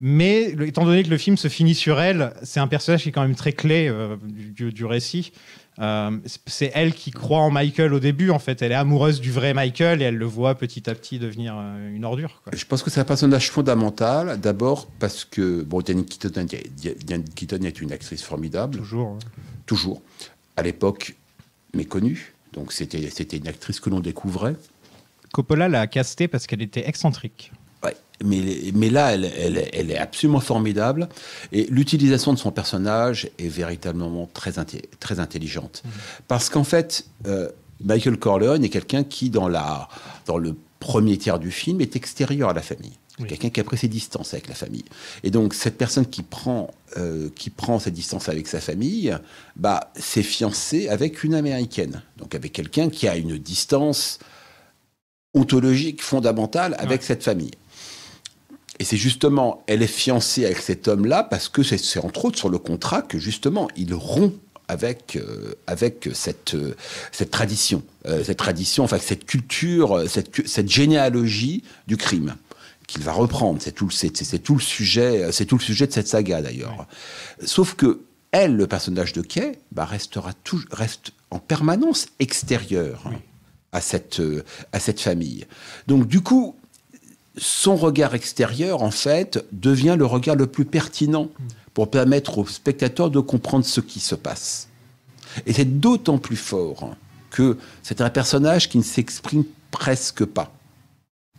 Mais étant donné que le film se finit sur elle, c'est un personnage qui est quand même très clé euh, du récit. Euh, c'est- elle qui croit en Michael au début, en fait. Elle est amoureuse du vrai Michael et elle le voit petit à petit devenir euh, une ordure. quoi. Je pense que c'est un personnage fondamental, d'abord parce que bon, Diane Keaton, Diane Keaton est une actrice formidable. Toujours. Toujours. À l'époque, méconnue. Donc c'était c'était une actrice que l'on découvrait. Coppola l'a castée parce qu'elle était excentrique. Mais, mais là, elle, elle- elle est absolument formidable. Et l'utilisation de son personnage est véritablement très, intelligente. Parce qu'en fait, euh, Michael Corleone est quelqu'un qui, dans, la, dans le premier tiers du film, est extérieur à la famille. Quelqu'un qui a pris ses distances avec la famille. Et donc, cette personne qui prend, euh, qui prend ses distances avec sa famille, bah, s'est fiancée avec une américaine. Donc, avec quelqu'un qui a une distance ontologique fondamentale avec cette famille. Et c'est justement, elle est fiancée avec cet homme-là parce que c'est entre autres sur le contrat que justement il rompt avec, euh, avec cette, euh, cette tradition, euh, cette tradition, enfin cette culture, cette, cette généalogie du crime qu'il va reprendre. C'est tout, le- c'est, tout le sujet, c'est tout le sujet de cette saga d'ailleurs. Sauf que elle, le personnage de Kay, bah, restera tout, reste en permanence extérieur à cette, à cette famille. Donc du coup, son regard extérieur, en fait, devient le regard le plus pertinent pour permettre au spectateur de comprendre ce qui se passe. Et c'est d'autant plus fort que c'est un personnage qui ne s'exprime presque pas.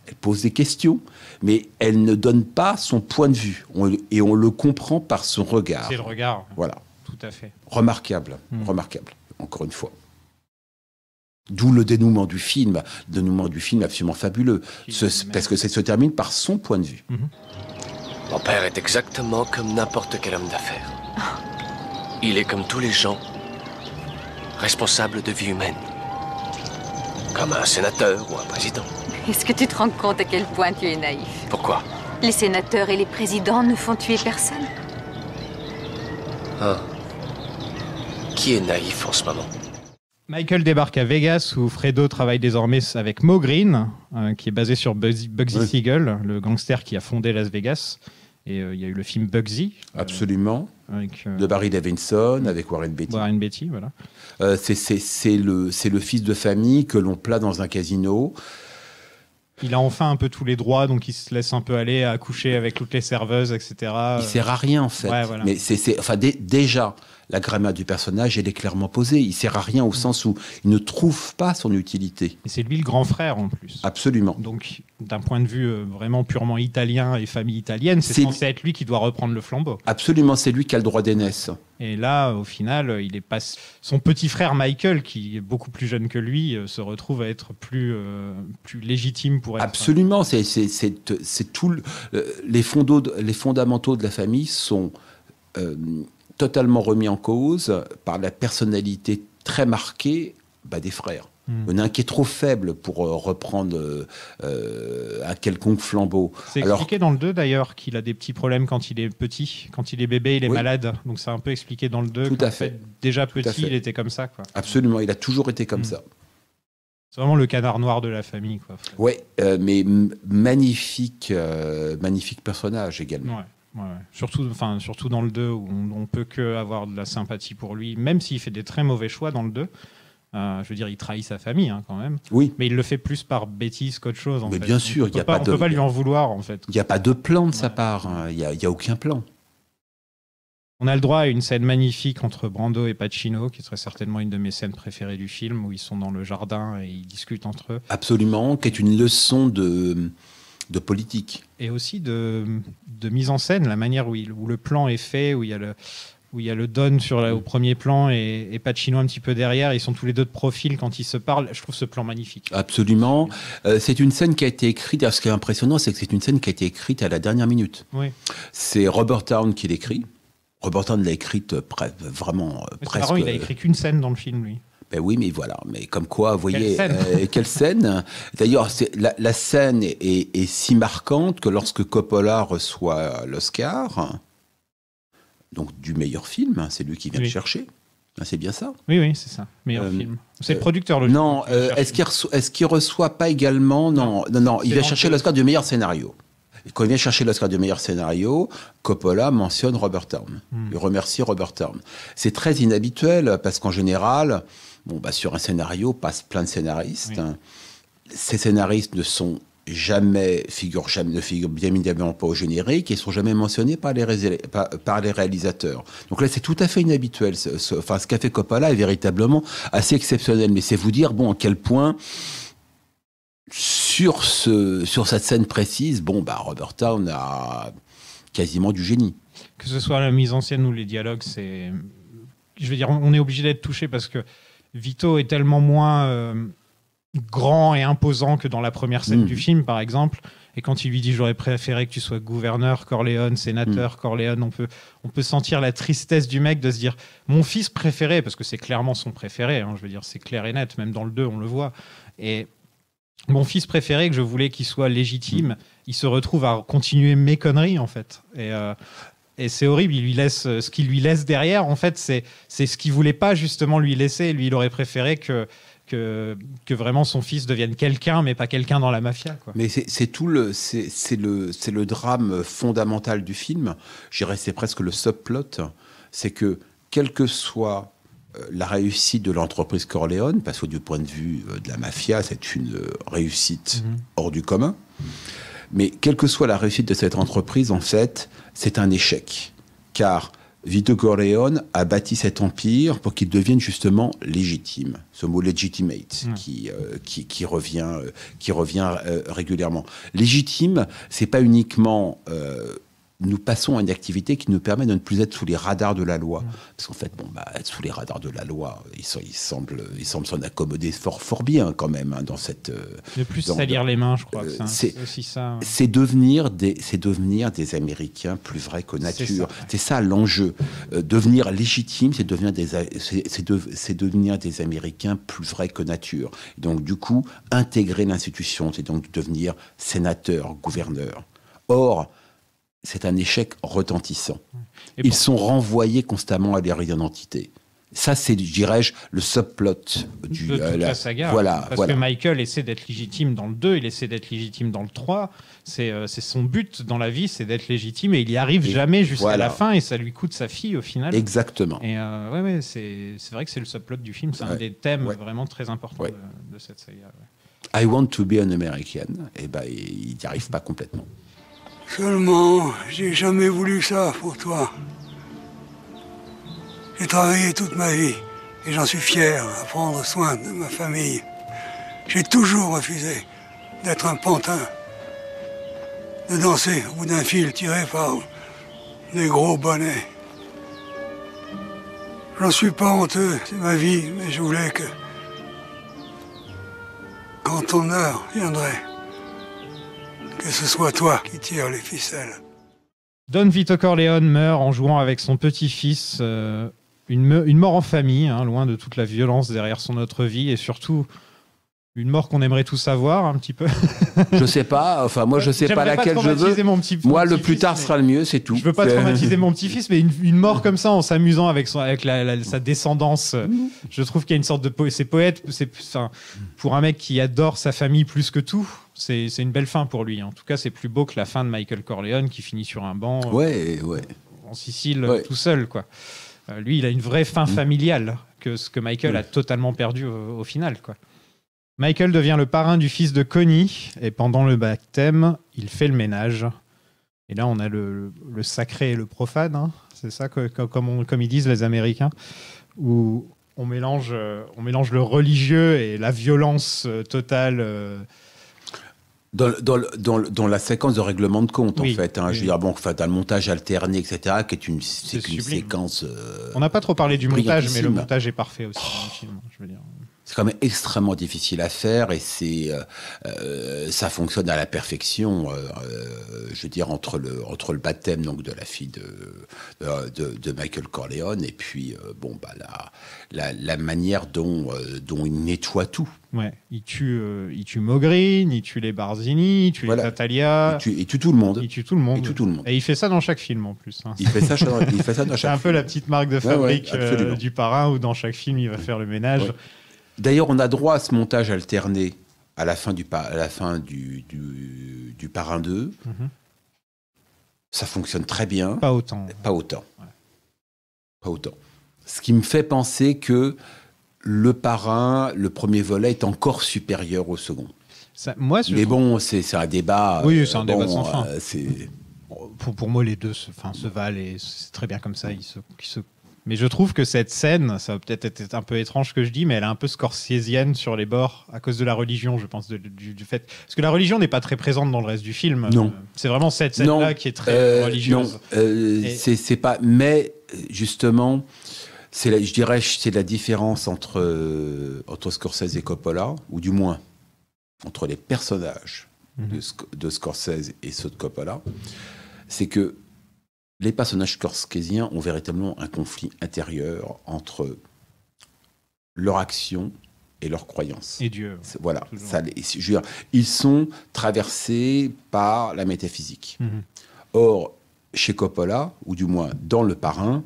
Elle pose des questions, mais elle ne donne pas son point de vue. On- et on le comprend par son regard. C'est le regard. Voilà. Tout à fait. Remarquable, Mm. remarquable, encore une fois. D'où le dénouement du film, le dénouement du film absolument fabuleux, Ce- parce que ça se termine par son point de vue. Mon père est exactement comme n'importe quel homme d'affaires. Il est comme tous les gens, responsable de vie humaine. Comme un sénateur ou un président. Est-ce que tu te rends compte à quel point tu es naïf? Pourquoi? Les sénateurs et les présidents ne font tuer personne. Hein Qui est naïf en ce moment? Michael débarque à Vegas où Fredo travaille désormais avec Mo Green, euh, qui est basé sur Bugsy, Bugsy Oui. Siegel, le gangster qui a fondé Las Vegas. Et euh, il y a eu le film Bugsy. euh, Absolument. avec, De Barry Davidson avec Warren Beatty. Warren Beatty, voilà. C'est- le, fils de famille que l'on place dans un casino. Il a enfin un peu tous les droits, donc il se laisse un peu aller à coucher avec toutes les serveuses, etc. Il sert à rien en fait. Ouais, voilà. Mais c'est, enfin, dé- déjà, la grammaire du personnage, elle est clairement posée. Il sert à rien au sens où il ne trouve pas son utilité. Et c'est lui le grand frère en plus. Absolument. Donc, d'un point de vue euh, vraiment purement italien et famille italienne, c'est censé être lui qui doit reprendre le flambeau. Absolument, c'est lui qui a le droit d'aînesse. Et là, au final, il est pas son petit frère Michael, qui est beaucoup plus jeune que lui, euh, se retrouve à être plus euh, plus légitime pour être. Absolument, c'est, c'est, c'est, c'est tout. le- les, les fondamentaux de la famille sont euh, totalement remis en cause par la personnalité très marquée bah, des frères. Y en a un qui est trop faible pour euh, reprendre euh, un quelconque flambeau. C'est Alors, expliqué dans le 2 d'ailleurs qu'il a des petits problèmes quand il est petit. Quand il est bébé, il est Oui. malade. Donc c'est un peu expliqué dans le 2. Tout à fait. Déjà petit, fait. il était comme ça. quoi. absolument, il a toujours été comme Hmm. ça. C'est vraiment le canard noir de la famille. Quoi. Ouais, euh, mais magnifique, euh, magnifique personnage également. Ouais, ouais, ouais. Surtout, enfin, surtout dans le 2 où on, on peut que avoir de la sympathie pour lui, même s'il fait des très mauvais choix dans le 2. Euh, je veux dire, il trahit sa famille hein, quand même. Oui. Mais il le fait plus par bêtise qu'autre chose. En Mais fait. bien On sûr, peut il y a pas, pas on de- peut pas lui en vouloir en fait. Il n'y a pas de plan de sa part, hein. il n'y a, y a aucun plan. On a le droit à une scène magnifique entre Brando et Pacino, qui serait certainement une de mes scènes préférées du film, où ils sont dans le jardin et ils discutent entre eux. Absolument, qui est une leçon de, de politique. Et aussi de, de mise en scène, la manière où, il- où le plan est fait, où il y a le, où il y a le Don sur la- au premier plan et, et Pacino un petit peu derrière. Ils sont tous les deux de profil quand ils se parlent. Je trouve ce plan magnifique. Absolument. Euh, c'est une scène qui a été écrite. alors, ce qui est impressionnant, c'est que c'est une scène qui a été écrite à la dernière minute. Oui. C'est Robert Town qui l'écrit. Robert Town l'a écrite euh, vraiment euh, presque. marrant, il a écrit qu'une scène dans le film, lui. Ben oui, mais voilà. Mais comme quoi, vous voyez, Quelle scène. euh, quelle scène. D'ailleurs, la, la scène est, est- est si marquante que lorsque Coppola reçoit l'Oscar, donc du meilleur film, hein, c'est lui qui vient Oui. le chercher. Hein, C'est bien ça. Oui, oui, c'est ça. Meilleur Euh, film. C'est le euh, producteur, le Non, euh, est-ce qu'il reçoit, est-ce qu'il reçoit pas également Non, non, non. Il dans chercher l'Oscar du meilleur scénario. Et quand il vient chercher l'Oscar du meilleur scénario, Coppola mentionne Robert Town. Hmm. Il remercie Robert Town. C'est très inhabituel parce qu'en général, bon, bah, sur un scénario passe plein de scénaristes. Oui. Ces scénaristes ne sont jamais figurent jamais ne figurent bien évidemment pas au générique et sont jamais mentionnés par les, résé- par, par les réalisateurs. Donc là, c'est tout à fait inhabituel. Ce, ce- enfin, ce qu'a fait Coppola est véritablement assez exceptionnel. Mais c'est vous dire bon à quel point sur ce sur cette scène précise, bon bah Robert Town a quasiment du génie. que ce soit la mise en scène ou les dialogues, c'est. Je veux dire, on est obligé d'être touché parce que Vito est tellement moins euh, grand et imposant que dans la première scène Mm. du film, par exemple. Et quand il lui dit j'aurais préféré que tu sois gouverneur, Corleone, sénateur, Mm. Corleone, on peut, on peut sentir la tristesse du mec de se dire mon fils préféré, parce que c'est clairement son préféré, hein, je veux dire, c'est clair et net, même dans le 2, on le voit. Et mon fils préféré, que je voulais qu'il soit légitime, il se retrouve à continuer mes conneries, en fait. Et. euh, et c'est horrible, il lui laisse euh, ce qu'il lui laisse derrière. En fait, c'est c'est ce qu'il voulait pas justement lui laisser. Lui, il aurait préféré que que, que vraiment son fils devienne quelqu'un, mais pas quelqu'un dans la mafia. Quoi. Mais c'est tout le c'est le c'est le drame fondamental du film. Je dirais c'est presque le subplot, c'est que quelle que soit euh, la réussite de l'entreprise Corleone, parce que du point de vue euh, de la mafia, c'est une réussite Mhm. hors du commun. Mais quelle que soit la réussite de cette entreprise, en fait, c'est un échec. Car Vito Corleone a bâti cet empire pour qu'il devienne justement légitime. Ce mot legitimate qui, euh, qui, qui revient, euh, qui revient euh, régulièrement. Légitime, c'est pas uniquement nous passons à une activité qui nous permet de ne plus être sous les radars de la loi. Parce qu'en fait, bon, bah, être sous les radars de la loi, ils, sont- ils semblent ils semblent s'en accommoder fort, fort bien quand même hein, dans cette. euh, Ne plus dans- salir les mains, je crois. Euh, c'est aussi ça. hein. c'est devenir des, devenir des Américains plus vrais que C'est nature. ça, ouais. C'est ça, l'enjeu. Euh, devenir légitime, c'est devenir des, de- devenir des Américains plus vrais que nature. Donc, du coup, intégrer l'institution, c'est donc devenir sénateur, gouverneur. Or, c'est un échec retentissant. Et Ils sont renvoyés constamment à leur identité. Ça, c'est, dirais-je, le subplot du. de toute euh, la saga. Voilà, Parce voilà. que Michael essaie d'être légitime dans le 2, il essaie d'être légitime dans le 3. C'est euh, son but dans la vie, c'est d'être légitime et il y arrive Et jamais jusqu'à voilà. la fin et ça lui coûte sa fille au final. Exactement. Et euh, ouais, ouais, c'est vrai que c'est le subplot du film, c'est un des thèmes vraiment très importants de, de cette saga. I want to be an American. Et ben, il n'y arrive pas complètement. Seulement, j'ai jamais voulu ça pour toi. J'ai travaillé toute ma vie et j'en suis fier à prendre soin de ma famille. J'ai toujours refusé d'être un pantin, de danser au bout d'un fil tiré par des gros bonnets. J'en suis pas honteux, c'est ma vie, mais je voulais que, quand ton heure viendrait, que ce soit toi qui tire les ficelles. Don Vito Corleone meurt en jouant avec son petit-fils. euh, une, me- une mort en famille, hein, loin de toute la violence derrière son autre vie, et surtout Une mort qu'on aimerait tous savoir un petit peu. Je sais pas. Enfin, moi, je sais pas laquelle je traumatiser veux. Mon petit, Moi, mon le petit plus fils, tard sera le mieux, c'est tout. Je veux pas C'est- traumatiser mon petit-fils, mais une, une mort comme ça en s'amusant avec, son, avec la- la- sa descendance, euh, je trouve qu'il y a une sorte de po- c'est poète. C'est enfin, pour un mec qui adore sa famille plus que tout. C'est une belle fin pour lui. En tout cas, c'est plus beau que la fin de Michael Corleone qui finit sur un banc euh, Ouais, en Sicile Ouais. tout seul. Quoi. Euh, lui, il a une vraie fin Mm. familiale que ce que Michael Mm. a totalement perdu au, au final. Quoi. Michael devient le parrain du fils de Connie et pendant le baptême, il fait le ménage. Et là, on a le, le sacré et le profane. hein. C'est ça, que, que- comme, on- comme ils disent les Américains, où on mélange, euh, on mélange le religieux et la violence totale. Dans, dans, dans, dans la séquence de règlement de compte, Oui, en fait. hein. Je veux dire, bon, enfin, t'as le montage alterné, etc., qui est une, C'est une séquence. euh, On n'a pas trop parlé du montage, mais le montage est parfait aussi dans le film. Je veux dire. C'est quand même extrêmement difficile à faire et c'est euh, euh, ça fonctionne à la perfection. euh, je veux dire entre le entre le baptême donc de la fille de de, Michael Corleone et puis euh, bon bah la, la la manière dont dont il nettoie tout. Ouais, il tue, il tue Mogrin, il tue les Barzini, il tue Voilà. les Natalia. Il tue, il tue tout le monde. Il tue tout le monde. Il tue tout le monde. Et il fait ça dans chaque film en plus. hein. Il fait ça dans- [laughs] il fait ça dans C'est un peu la petite marque de fabrique ouais, du parrain où dans chaque film il va faire le ménage. Ouais. D'ailleurs, on a droit à ce montage alterné à la fin du, à la fin du, du, du Parrain 2. Mhm. Ça fonctionne très bien. Pas autant. Pas autant. Pas autant. Ce qui me fait penser que le Parrain, le premier volet, est encore supérieur au second. Ça- moi, Mais bon, c'est un débat. Oui, euh, c'est un bon, débat sans fin. euh, c'est- pour, pour moi, les deux se, se valent et c'est très bien comme ça. Ils se, ils se- Mais je trouve que cette scène, ça va peut-être être un peu étrange que je dis, mais elle est un peu scorsésienne sur les bords à cause de la religion, je pense, de- du, du fait. Parce que la religion n'est pas très présente dans le reste du film. Non. C'est vraiment cette scène-là qui est très euh, religieuse. non, euh, Et- c'est pas. Mais justement, c'est la- je dirais c'est la différence entre euh, entre Scorsese et Coppola, ou du moins entre les personnages Mhm. de Scorsese et ceux de Coppola, c'est que les personnages scorsésiens ont véritablement un conflit intérieur entre leur action et leur croyance. Et Dieu. Voilà, Toujours. ça, les- je veux dire, ils sont traversés par la métaphysique. Mhm. Or, chez Coppola, ou du moins dans Le Parrain,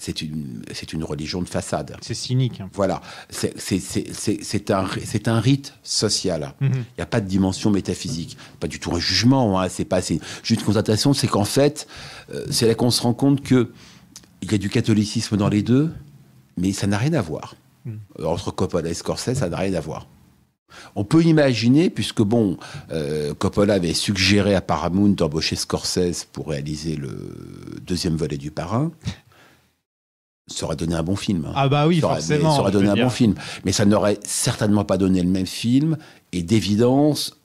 c'est une, c'est une religion de façade. C'est cynique. hein. Voilà, c'est c'est- c'est- c'est- c'est un, c'est un rite social. Il Mhm. n'y a pas de dimension métaphysique, pas du tout un jugement. Hein, c'est pas c'est juste une constatation. C'est qu'en fait, euh, c'est là qu'on se rend compte que il y a du catholicisme dans les deux, mais ça n'a rien à voir. Mhm. Entre Coppola et Scorsese, ça n'a rien à voir. On peut imaginer, puisque bon, euh, Coppola avait suggéré à Paramount d'embaucher Scorsese pour réaliser le deuxième volet du Parrain. Ça aurait donné un bon film. hein. Ah bah oui, Ça aurait- forcément. Ça aurait donné un dire. bon film. Mais ça n'aurait certainement pas donné le même film. Et d'évidence,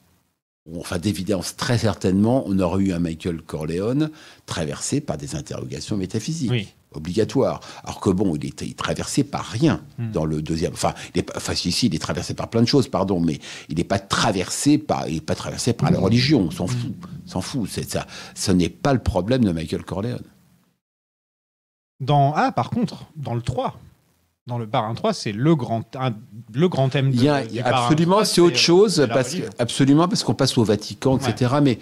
enfin d'évidence très certainement, on aurait eu un Michael Corleone traversé par des interrogations métaphysiques. Oui. Obligatoires. Alors que bon, il est, traversé par rien Hmm. dans le deuxième. Enfin, il est, pas- enfin, si, si, il est traversé par plein de choses, pardon, mais il n'est pas traversé par, il est pas traversé par Hmm. la religion. On s'en fout, s'en fout. C'est ça. Ce n'est pas le problème de Michael Corleone. Dans, ah, par contre, dans le 3, dans le Parrain 3, c'est le grand, un- le grand thème de, Il y a, du absolument, 3, c'est autre chose, parce que, absolument, parce qu'on passe au Vatican, etc. Mais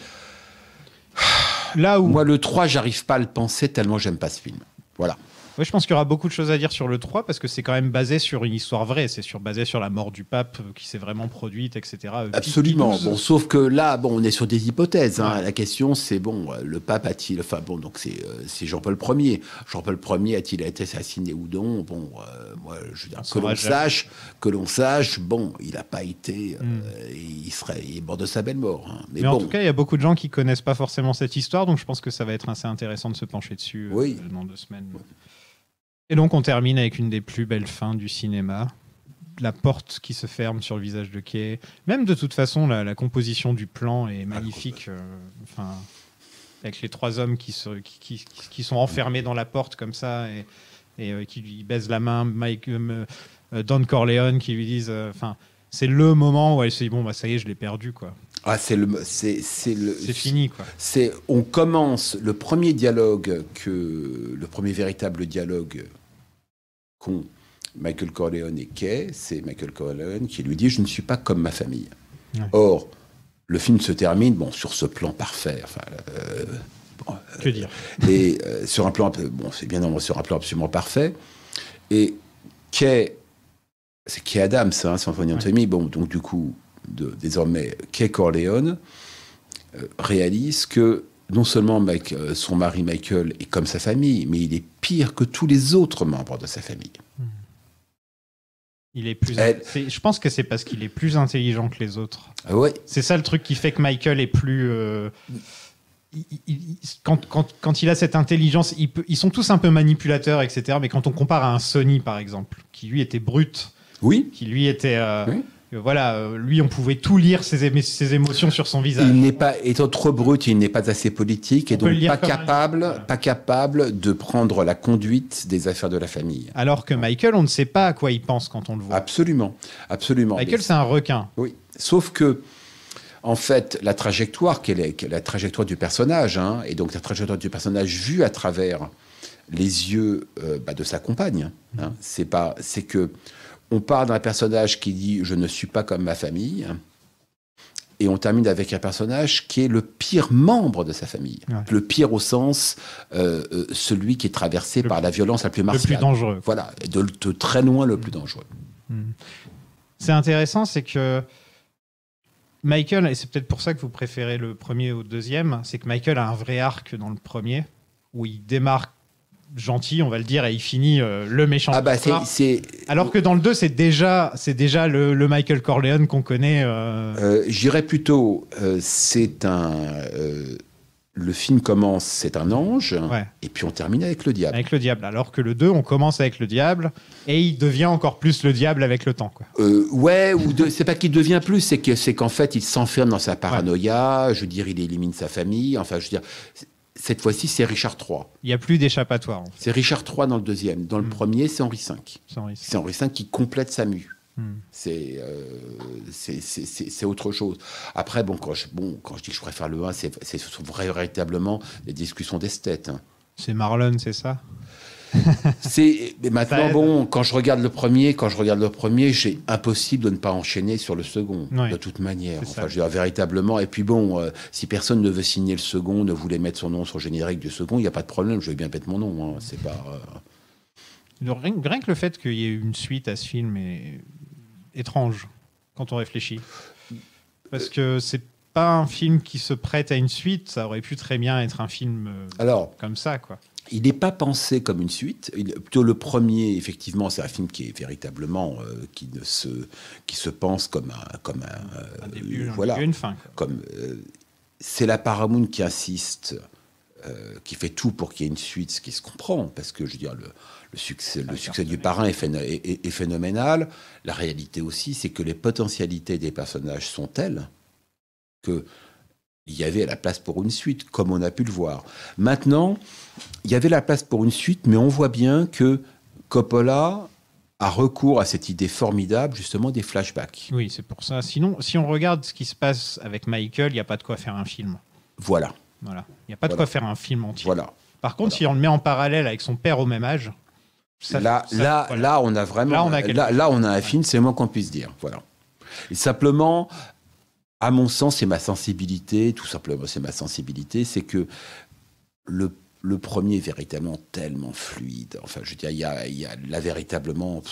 Là où. moi, le 3, j'arrive pas à le penser tellement j'aime pas ce film. Voilà. Ouais, je pense qu'il y aura beaucoup de choses à dire sur le 3 parce que c'est quand même basé sur une histoire vraie. C'est sur, basé sur la mort du pape euh, qui s'est vraiment produite, etc. Euh, Absolument. Bon, sauf que là, bon, on est sur des hypothèses. hein. Ouais. La question, c'est bon, euh, le pape a-t-il, enfin bon, donc c'est Jean-Paul Ier. Jean-Paul Ier a-t-il été assassiné ou non? Bon, euh, moi, je veux dire, que l'on sache, que l'on sache, bon, il n'a pas été, euh, Mm. il serait, il est mort de sa belle mort. hein. Mais, Mais, bon, en tout cas, il y a beaucoup de gens qui connaissent pas forcément cette histoire, donc je pense que ça va être assez intéressant de se pencher dessus euh, Oui. dans deux semaines. Et donc, on termine avec une des plus belles fins du cinéma. La porte qui se ferme sur le visage de Kay. Même de toute façon, la, la composition du plan est magnifique. euh, Enfin, avec les trois hommes qui, se, qui, qui- qui sont enfermés dans la porte comme ça et, et, euh, qui lui baisent la main. Mike, euh, Don Corleone qui lui disent. Enfin, c'est le moment où elle se dit bon bah ça y est, je l'ai perdu quoi. ah, c'est le, c'est, c'est le, C'est fini quoi. C'est, on commence le premier dialogue que le premier véritable dialogue qu'ont Michael Corleone et Kay, c'est Michael Corleone qui lui dit Je ne suis pas comme ma famille. Or, le film se termine bon, sur ce plan parfait. Enfin, euh, bon, Que dire? et euh, sur un plan, bon, c'est bien évidemment sur un plan absolument parfait. Et Kay, c'est Kay Adams, hein, nom de famille. Bon, donc du coup, de- désormais, Kay Corleone euh, réalise que non seulement Mike- euh, son mari Michael est comme sa famille, mais il est pire que tous les autres membres de sa famille. Il est plus. Elle- Je pense que c'est parce qu'il est plus intelligent que les autres. Ah ouais. C'est ça le truc qui fait que Michael est plus. euh, il- il- il- quand, quand- quand il a cette intelligence, peut- ils sont tous un peu manipulateurs, etc. Mais quand on compare à un Sony, par exemple, qui lui était brut, oui. qui lui était. euh, euh, Voilà, euh, lui, on pouvait tout lire ses, émo- ses émotions sur son visage. Il n'est pas, étant trop brut, il n'est pas assez politique et On le donc pas capable, pas capable de prendre la conduite des affaires de la famille. Alors que Michael, on ne sait pas à quoi il pense quand on le voit. Absolument, absolument. Michael, c'est un requin. Oui, sauf que, en fait, la trajectoire, quelle est, la trajectoire du personnage, hein, et donc la trajectoire du personnage vue à travers les yeux euh, bah, de sa compagne, hein, c'est pas, c'est que on part d'un personnage qui dit je ne suis pas comme ma famille. Et on termine avec un personnage qui est le pire membre de sa famille. Le pire au sens, euh, euh, celui qui est traversé par la violence la plus le martiale. plus dangereux. Voilà, de, de très loin le plus dangereux. C'est intéressant, c'est que Michael, et c'est peut-être pour ça que vous préférez le premier au deuxième, c'est que Michael a un vrai arc dans le premier, où il démarre gentil, on va le dire, et il finit euh, le méchant. Ah bah c'est, Alors que dans le 2, c'est déjà, c'est déjà le, le Michael Corleone qu'on connaît. euh, Euh, J'irais plutôt, c'est un. le film commence, c'est un ange, Ouais. et puis on termine avec le diable. Avec le diable. Alors que le 2, on commence avec le diable, et il devient encore plus le diable avec le temps. Quoi. Ouais, ou c'est pas qu'il devient plus, c'est que c'est qu'en fait il s'enferme dans sa paranoïa. Je veux dire, il élimine sa famille. Enfin, je veux dire, cette fois-ci c'est Richard III. Il n'y a plus d'échappatoire. en fait. C'est Richard III dans le deuxième. Dans le premier, c'est Henri V. C'est Henri V. C'est Henri V qui complète sa mue. Hmm. C'est euh, c'est- autre chose. Après, bon quand, je, bon, quand je dis que je préfère le 1, c'est véritablement des discussions d'esthète. hein. C'est Marlon, c'est ça? [laughs] C'est maintenant bon, quand je regarde le premier, quand je regarde le premier, j'ai impossible de ne pas enchaîner sur le second Oui. de toute manière. Enfin, ça. je veux dire véritablement. Et puis bon, euh, si personne ne veut signer le second, ne voulait mettre son nom sur le générique du second, il n'y a pas de problème. Je vais bien mettre mon nom. hein. C'est pas. euh, Rien, que le fait qu'il y ait une suite à ce film est étrange quand on réfléchit. Parce que c'est pas un film qui se prête à une suite, ça aurait pu très bien être un film euh, Alors, comme ça, quoi. Il n'est pas pensé comme une suite. Il- plutôt le premier, effectivement, c'est un film qui est véritablement euh, qui ne se qui se pense comme un comme un, euh, début, un voilà une fin, quoi. comme euh, c'est la Paramount qui insiste, euh, qui fait tout pour qu'il y ait une suite, ce qui se comprend parce que je veux dire le, le succès le succès du parrain est, phéno- est- est- est phénoménal. La réalité aussi, c'est que les potentialités des personnages sont telles que il y avait la place pour une suite, comme on a pu le voir. Maintenant, il y avait la place pour une suite, mais on voit bien que Coppola a recours à cette idée formidable, justement, des flashbacks. Oui, c'est pour ça. Sinon, si on regarde ce qui se passe avec Michael, il n'y a pas de quoi faire un film. Voilà. Voilà. Il n'y a pas de Voilà. quoi faire un film entier. Voilà. Par contre, si on le met en parallèle avec son père au même âge, ça- là, ça- là, voilà. là, on a vraiment. Là, Là, on a quelque là, on a un film, c'est le moins qu'on puisse dire. Voilà. Et simplement, à mon sens, c'est ma sensibilité, tout simplement, c'est ma sensibilité, c'est que le, le premier est véritablement tellement fluide. Enfin, je veux dire, il y a, il y a là véritablement.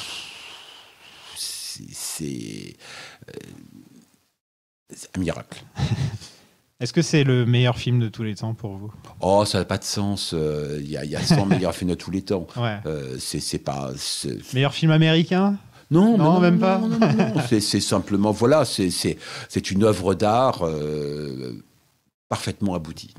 c'est- C'est. euh, un miracle. [laughs] Est-ce que c'est le meilleur film de tous les temps pour vous? Oh, ça n'a pas de sens. euh, Il y, a, il y a 100 [laughs] meilleurs films de tous les temps. Ouais. Euh, c'est pas. Meilleur film américain? Non, non, mais même pas. non, non, non, non. C'est- simplement, voilà, c'est- une œuvre d'art euh, parfaitement aboutie.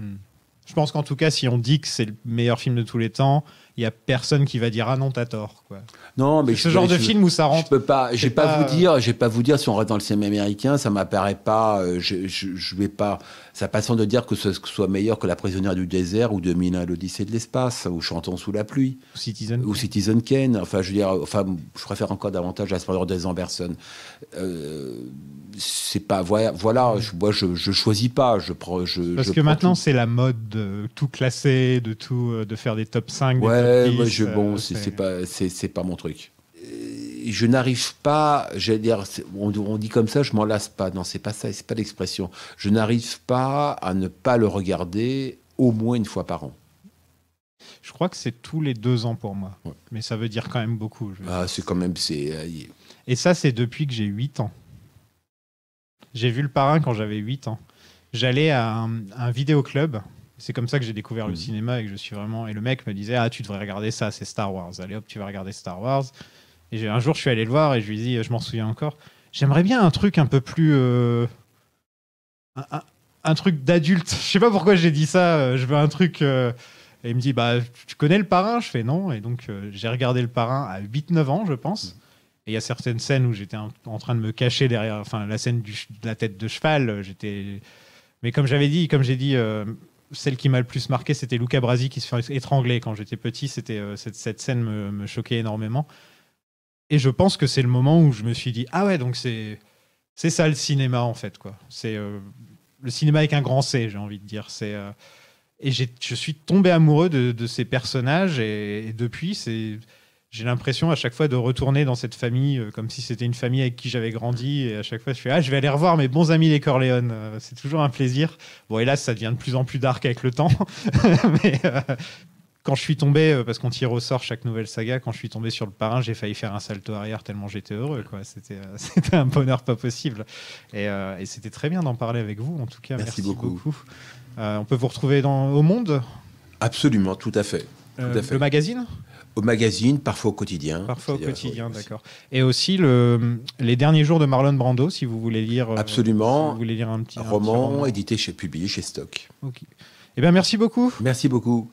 Je pense qu'en tout cas, si on dit que c'est le meilleur film de tous les temps, il y a personne qui va dire ah non t'as tort quoi. Non, mais ce je- genre de je- film où ça rentre. Je peux pas, j'ai pas, pas- vous dire, j'ai pas vous dire si on reste dans le cinéma américain, ça m'apparaît pas, euh, je, je, je vais pas, ça pas sans de dire que ce soit meilleur que La prisonnière du désert ou 2001 l'Odyssée de l'espace ou Chantons sous la pluie Citizen ou Citizen Kane. Enfin, je veux dire, enfin, je préfère encore davantage La splendeur des Amberson. Euh, c'est pas, voilà, voilà, je, moi je, je choisis pas, je prends, je. Parce je que maintenant c'est la mode de tout classer, de tout, euh, de faire des top 5. des Ouais, top 10, moi, je, euh, bon, c'est c'est pas, c'est c'est pas mon truc. Je n'arrive pas, j'allais dire, c'est- on, on dit comme ça, je m'en lasse pas. Non, c'est pas ça, c'est pas l'expression. Je n'arrive pas à ne pas le regarder au moins une fois par an. Je crois que c'est tous les deux ans pour moi. Mais ça veut dire quand même beaucoup. Ah, c'est quand même, c'est. euh, Et ça, c'est depuis que j'ai 8 ans. J'ai vu le parrain quand j'avais 8 ans. J'allais à un, un vidéoclub. C'est comme ça que j'ai découvert le cinéma et que je suis vraiment. Et le mec me disait Ah, tu devrais regarder ça, c'est Star Wars. Allez hop, tu vas regarder Star Wars. Et un jour, je suis allé le voir et je lui ai dit Je m'en souviens encore. J'aimerais bien un truc un peu plus. euh, un, un- un truc d'adulte. [laughs] Je sais pas pourquoi j'ai dit ça. euh, Je veux un truc. euh, Et il me dit Bah, tu connais le parrain? Je fais non. Et donc, euh, j'ai regardé le parrain à 8-9 ans, je pense. Et il y a certaines scènes où j'étais en, train de me cacher derrière, enfin la scène du de la tête de cheval, j'étais. Mais comme j'avais dit, comme j'ai dit, euh, celle qui m'a le plus marqué, c'était Luca Brasi qui se fait étrangler quand j'étais petit. C'était euh, cette, cette scène me, me choquait énormément. Et je pense que c'est le moment où je me suis dit ah ouais donc c'est c'est ça le cinéma en fait quoi. C'est euh, le cinéma avec un grand C, j'ai envie de dire. C'est euh, et je suis tombé amoureux de, de ces personnages et, depuis c'est j'ai l'impression à chaque fois de retourner dans cette famille euh, comme si c'était une famille avec qui j'avais grandi et à chaque fois je fais ah je vais aller revoir mes bons amis les Corleone c'est toujours un plaisir bon hélas ça devient de plus en plus dark avec le temps [laughs] mais quand je suis tombé euh, parce qu'on tire au sort chaque nouvelle saga quand je suis tombé sur le parrain j'ai failli faire un salto arrière tellement j'étais heureux quoi c'était euh, [laughs] c'était un bonheur pas possible et, euh, et c'était très bien d'en parler avec vous en tout cas Merci merci, beaucoup. beaucoup, Euh, on peut vous retrouver dans au monde? Absolument, tout à fait. Tout à fait. le magazine? Au magazine, parfois au quotidien. Parfois au quotidien, oui, d'accord. Et aussi le, les derniers jours de Marlon Brando, si vous voulez lire. Absolument. si vous voulez lire un petit Un un petit roman édité chez publié chez Stock. Ok. Eh bien, merci beaucoup. Merci beaucoup.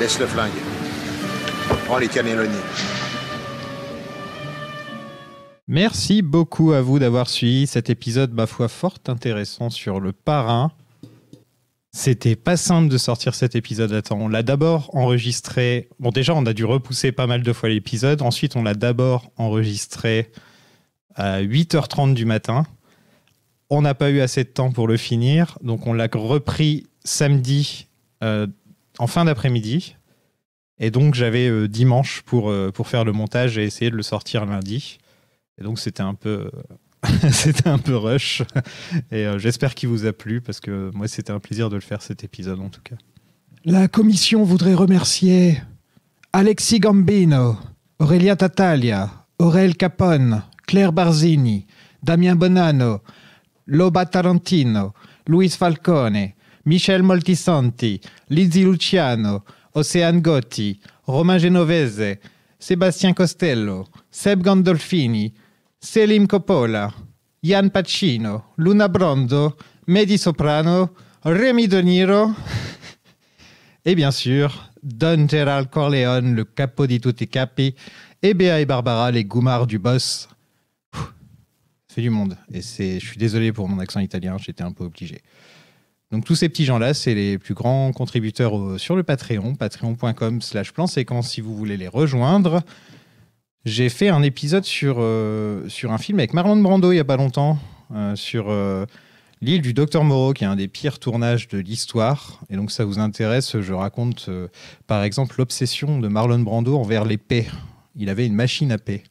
Laisse le flingue. Prends les cannelloni. Merci beaucoup à vous d'avoir suivi cet épisode, ma foi, fort intéressant sur le parrain. C'était pas simple de sortir cet épisode à temps. On l'a d'abord enregistré. Bon, déjà, on a dû repousser pas mal de fois l'épisode. Ensuite, on l'a d'abord enregistré à 8h30 du matin. On n'a pas eu assez de temps pour le finir. Donc, on l'a repris samedi euh, en fin d'après-midi. Et donc, j'avais euh, dimanche pour, euh, pour faire le montage et essayer de le sortir lundi. Et donc, c'était un peu. [laughs] c'était un peu rush. Et euh, j'espère qu'il vous a plu parce que moi, c'était un plaisir de le faire cet épisode en tout cas. La commission voudrait remercier Alexis Gambino, Aurelia Tatalia, Aurel Capone, Claire Barzini, Damien Bonanno, Loba Tarantino, Luis Falcone, Michel Moltisanti, Lizzie Luciano, Ocean Gotti, Romain Genovese, Sébastien Costello, Seb Gandolfini, Selim Coppola, Ian Pacino, Luna Brondo, Mehdi Soprano, Rémi De Niro [laughs] et bien sûr Don Gerald Corleone, le capo di tutti capi, et Béa et Barbara, les goumards du boss. Fait du monde. Et c'est, je suis désolé pour mon accent italien, j'étais un peu obligé. Donc tous ces petits gens-là, c'est les plus grands contributeurs sur le Patreon, patreon.com slash plan séquence si vous voulez les rejoindre. J'ai fait un épisode sur, euh, sur un film avec Marlon Brando il n'y a pas longtemps, euh, sur euh, l'île du Docteur Moreau, qui est un des pires tournages de l'histoire. Et donc ça vous intéresse, je raconte par exemple l'obsession de Marlon Brando envers les paix. Il avait une machine à paix.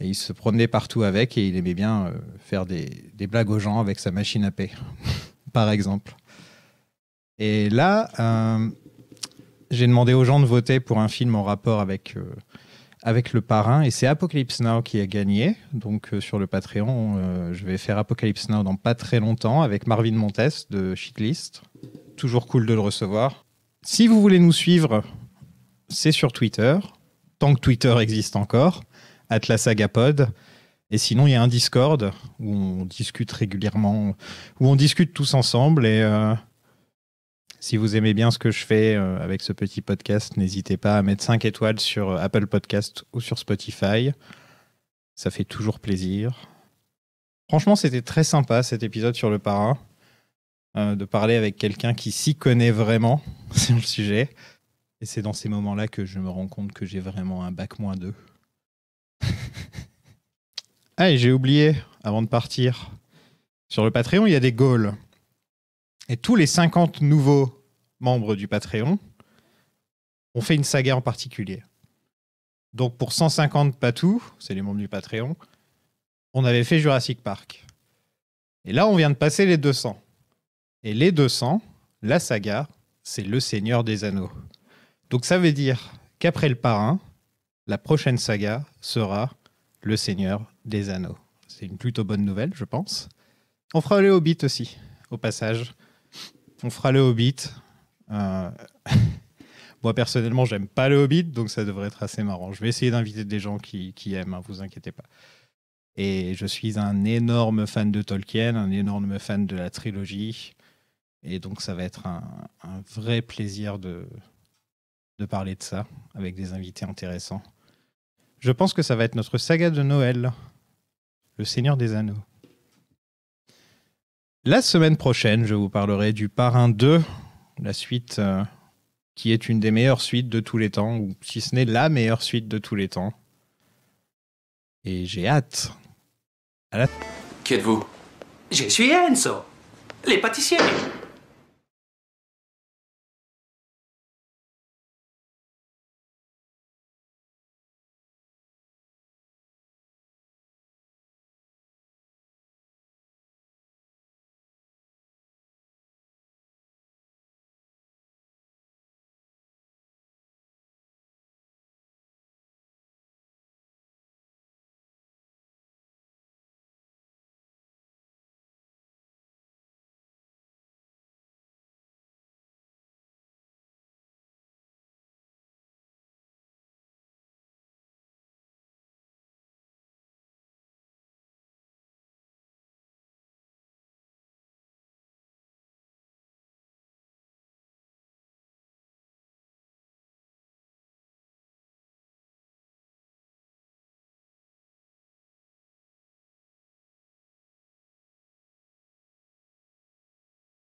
Et il se promenait partout avec et il aimait bien faire des, des blagues aux gens avec sa machine à paix, [laughs] par exemple. Et là, euh, j'ai demandé aux gens de voter pour un film en rapport avec, euh, avec le parrain et c'est Apocalypse Now qui a gagné. Donc euh, sur le Patreon, je vais faire Apocalypse Now dans pas très longtemps avec Marvin Montes de Shitlist. Toujours cool de le recevoir. Si vous voulez nous suivre, c'est sur Twitter, tant que Twitter existe encore, Atlasagapod. Et sinon, il y a un Discord où on discute régulièrement, où on discute tous ensemble. Et si vous aimez bien ce que je fais euh, avec ce petit podcast, n'hésitez pas à mettre 5 étoiles sur euh, Apple Podcast ou sur Spotify. Ça fait toujours plaisir. Franchement, c'était très sympa cet épisode sur le parrain, euh, de parler avec quelqu'un qui s'y connaît vraiment [laughs] sur le sujet. Et c'est dans ces moments-là que je me rends compte que j'ai vraiment un bac moins 2. [laughs] ah, et j'ai oublié, avant de partir, sur le Patreon, il y a des goals. Et tous les 50 nouveaux membres du Patreon ont fait une saga en particulier. Donc pour 150 patous, c'est les membres du Patreon, on avait fait Jurassic Park. Et là, on vient de passer les 200. Et les 200, la saga, c'est Le Seigneur des Anneaux. Donc ça veut dire qu'après le parrain, la prochaine saga sera Le Seigneur des Anneaux. C'est une plutôt bonne nouvelle, je pense. On fera le Hobbit aussi, au passage. On fera le Hobbit. Euh, [laughs] Moi, personnellement, j'aime pas le Hobbit, donc ça devrait être assez marrant. Je vais essayer d'inviter des gens qui, aiment, hein, vous inquiétez pas. Et je suis un énorme fan de Tolkien, un énorme fan de la trilogie. Et donc, ça va être un, un vrai plaisir de, de parler de ça avec des invités intéressants. Je pense que ça va être notre saga de Noël, Le Seigneur des Anneaux. La semaine prochaine, je vous parlerai du Parrain 2, la suite euh, qui est une des meilleures suites de tous les temps, ou si ce n'est la meilleure suite de tous les temps. Et j'ai hâte. À la... Qui êtes-vous? Je suis Enzo, les pâtissiers.